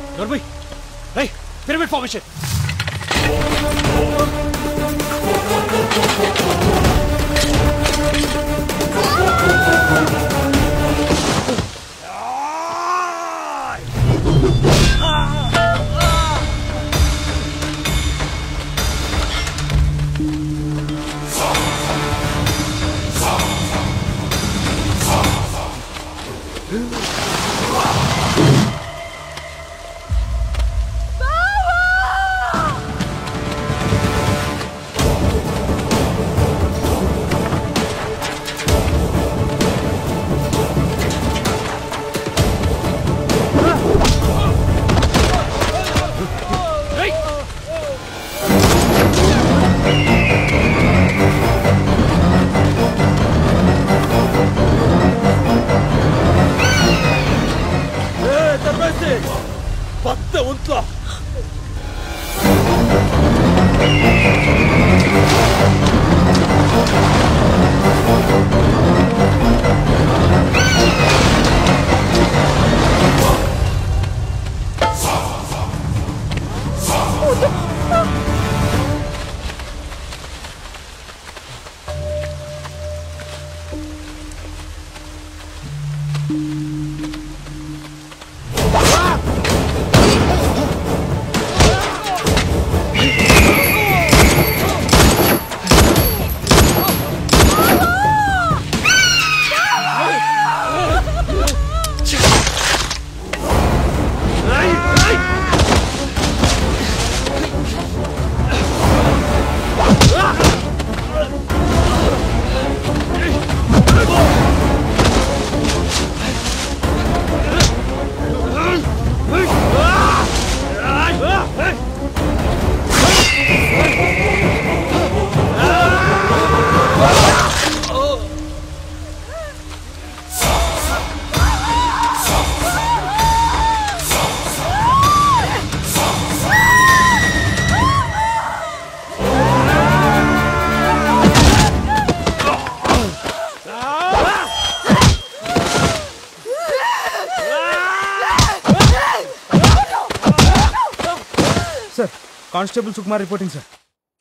కానిస్టేబుల్ సుకుమార్ రిపోర్టింగ్ సార్.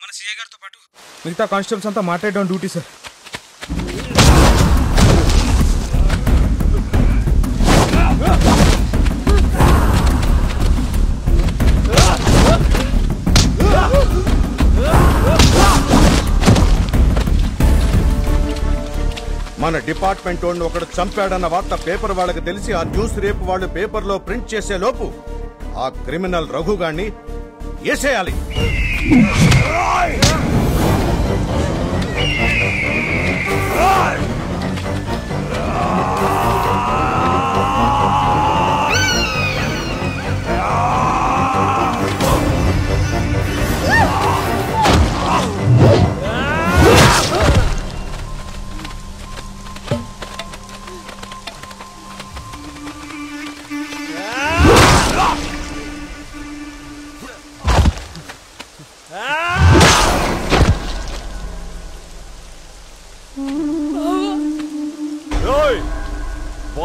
మన సిఐ గారితో పాటు. మిగతా కానిస్టేబుల్స్ అంతా మాట్లాడడం డ్యూటీ సార్.
మన డిపార్ట్మెంట్ వాడిని ఒకడు చంపాడన్న వార్త పేపర్ వాళ్ళకి తెలిసి ఆ న్యూస్ రేపు వాళ్ళు పేపర్లో ప్రింట్ చేసే లోపు ఆ క్రిమినల్ రఘుగాన్ని వేసేయాలి
Right!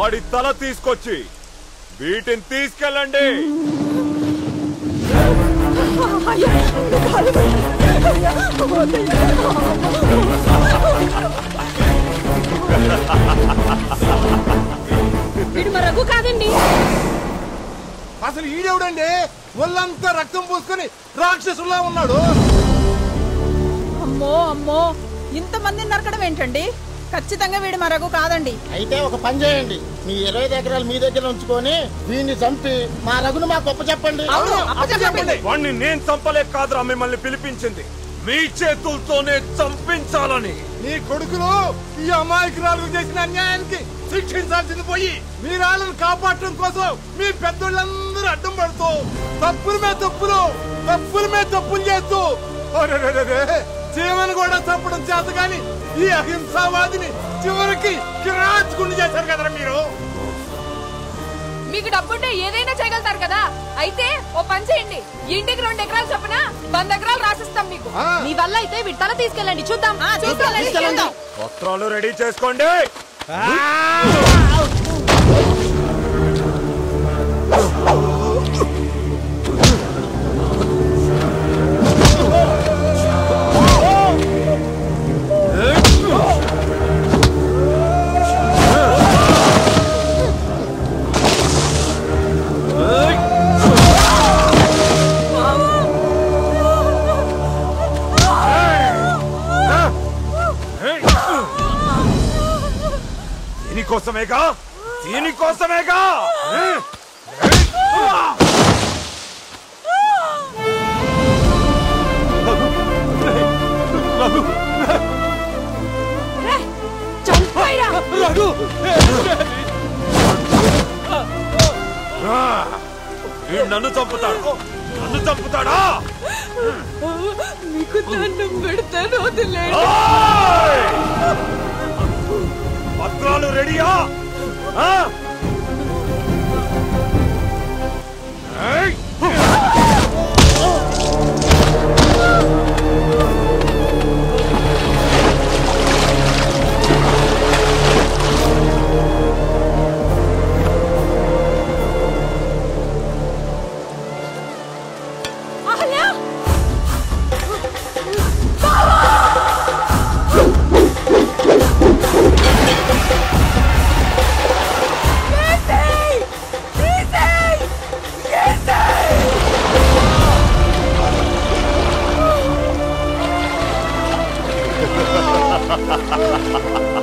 వాడి తల తీసుకొచ్చి వీటిని తీసుకెళ్ళండి.
వీడు మా రఘు కాదండి.
అసలు ఈడెవడండి ఒళ్ళంతా రక్తం పూసుకొని రాక్షసులా ఉన్నాడు.
అమ్మో అమ్మో. ఇంతమందిని నరకడం ఏంటండి? ఖచ్చితంగా వీడు మా రఘు కాదండి.
అయితే ఒక పని చేయండి. మీ ఇరవై ఎకరాలు మీ దగ్గర ఉంచుకొని వీడిని చంపి మా రఘును మాకు గొప్ప చెప్పండి
వాణ్ణి నేను చంపలేక కాదురా మిమ్మల్ని పిలిపించింది. మీ చేతులతోనే చంపించాలని.
నీ కొడుకులు ఈ అమాయకురాలకు చేసిన అన్యాయానికి శిక్షించాల్సింది పోయి మీ రాళ్ళను కాపాడటం కోసం మీ పెద్దోళ్ళందరూ అడ్డం పడుతూ తప్పుల మీద తప్పులు తప్పుల మీద తప్పులు చేస్తూ. అరెరెరెరె, జీవన్ కూడా చంపడం చేత గాని ఈ అహింసావాదిని చివరికి కిరాచుకుని చేశారు కదరా మీరు?
మీకు డబ్బుంటే ఏదైనా చేయగలుగుతారు కదా. అయితే ఓ పని చేయండి. ఇంటికి రెండు ఎకరాలు చొప్పున వంద ఎకరాలు రాసిస్తాం మీకు.
మీ వల్ల అయితే వీడి తల తీసుకెళ్ళండి. చూద్దాం. తీసుకెళ్ళండి. చూద్దాం.
పత్రాలు రెడీ చేసుకోండి. దీనికోసమేగా
దీనికోసమేగా నన్ను చంపుతాడు నన్ను చంపుతాడా
మీకు దండం పెడతాను వదిలేండి
ఓయ్! పత్రాలు రెడీయా
Hey! 哈哈哈
哈。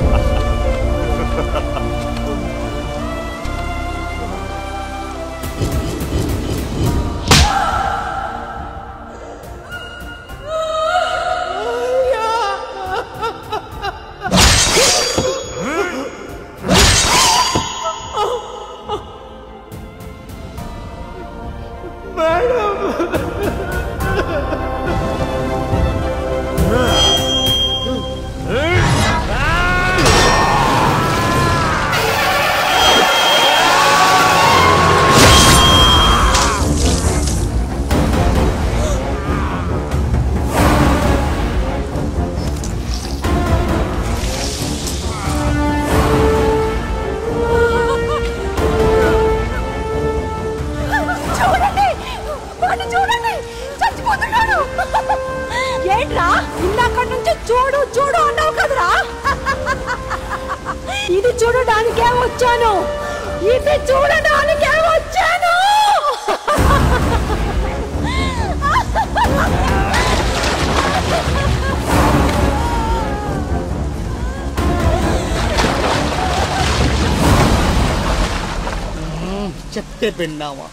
విన్నావా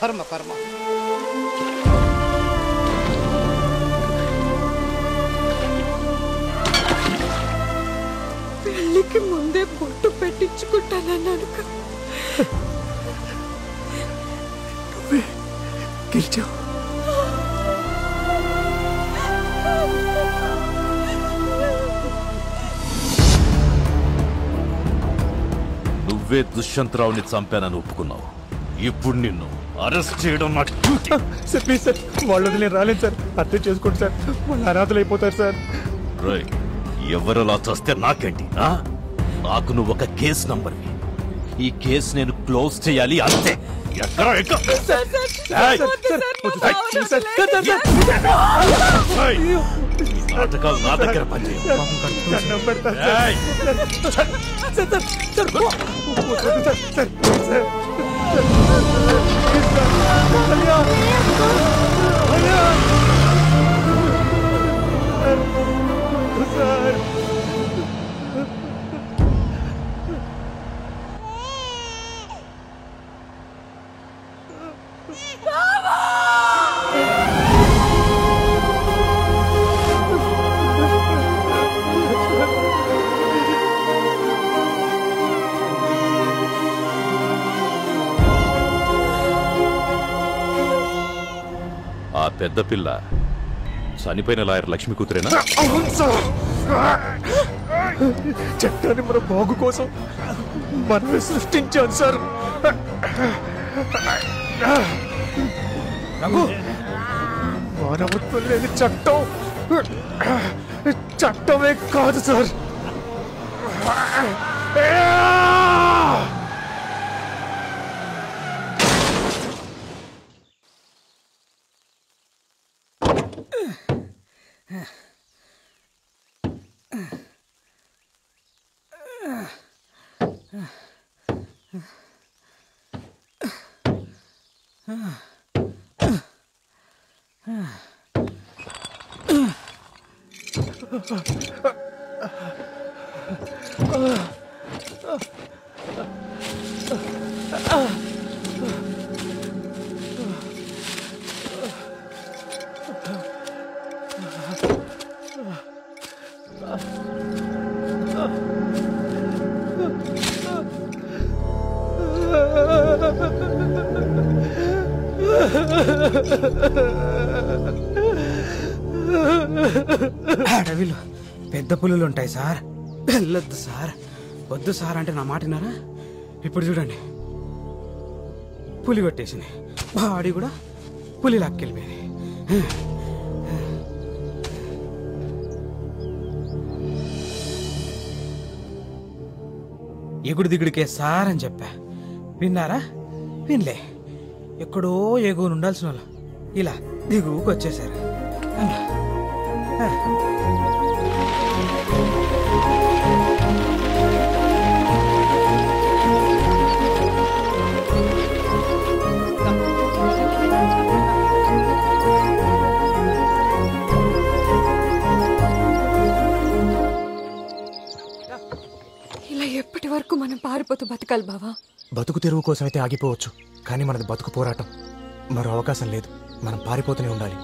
కర్మ కర్మ
పెళ్ళికి ముందే బొట్టు పెట్టించుకుంటానన్నాను కదా.
గెలిచావు.
నువ్వే దుష్యంతరావుని చంపానని ఒప్పుకున్నావు. ఇప్పుడు నిన్ను అరెస్ట్ చేయడం నా డ్యూటీ
సార్ ప్లీజ్ సార్ వాళ్ళు వదిలే రాలేదు సార్ అర్థం చేసుకోండి సార్ వాళ్ళు అనాథలు అయిపోతారు సార్
రై ఎవరలా చస్తే నాకేంటి? నాకు నువ్వు ఒక కేస్ నంబర్వి ఈ కేసు నేను క్లోజ్ చేయాలి అంతే ఎక్కడ నాటకాలు నా దగ్గర పనిచేయవు
దండం పెడతాను
ఏయ్!
సార్ సార్ సార్
ఆడపిల్ల పిల్ల. చనిపోయిన లాయర్ లక్ష్మి కూతురేనా?
అవును సార్. చట్టాన్ని మన బాగు కోసం మనమే సృష్టించాం సార్. మానవత్వం లేని చట్టం. చట్టమే కాదు సార్.
వచ్చాయి సార్. వెళ్ళొద్దు సార్. వద్దు సార్ అంటే నా మాట విన్నారా? ఇప్పుడు చూడండి. పులి కొట్టేసింది. బాడీ కూడా పులి లాక్కెళ్ళిపోయింది. ఎగుడు దిగుడికే సార్ అని చెప్పా. విన్నారా? వినలే. ఎక్కడో ఎగువనుండాల్సిన వాళ్ళు ఇలా దిగువకు వచ్చేసారు
ఇలా మనం బతకాలి బావా.
బతుకు తెరువు కోసం అయితే ఆగిపోవచ్చు కానీ మనది బతుకు పోరాటం. మరో అవకాశం లేదు మనం పారిపోతూనే ఉండాలి.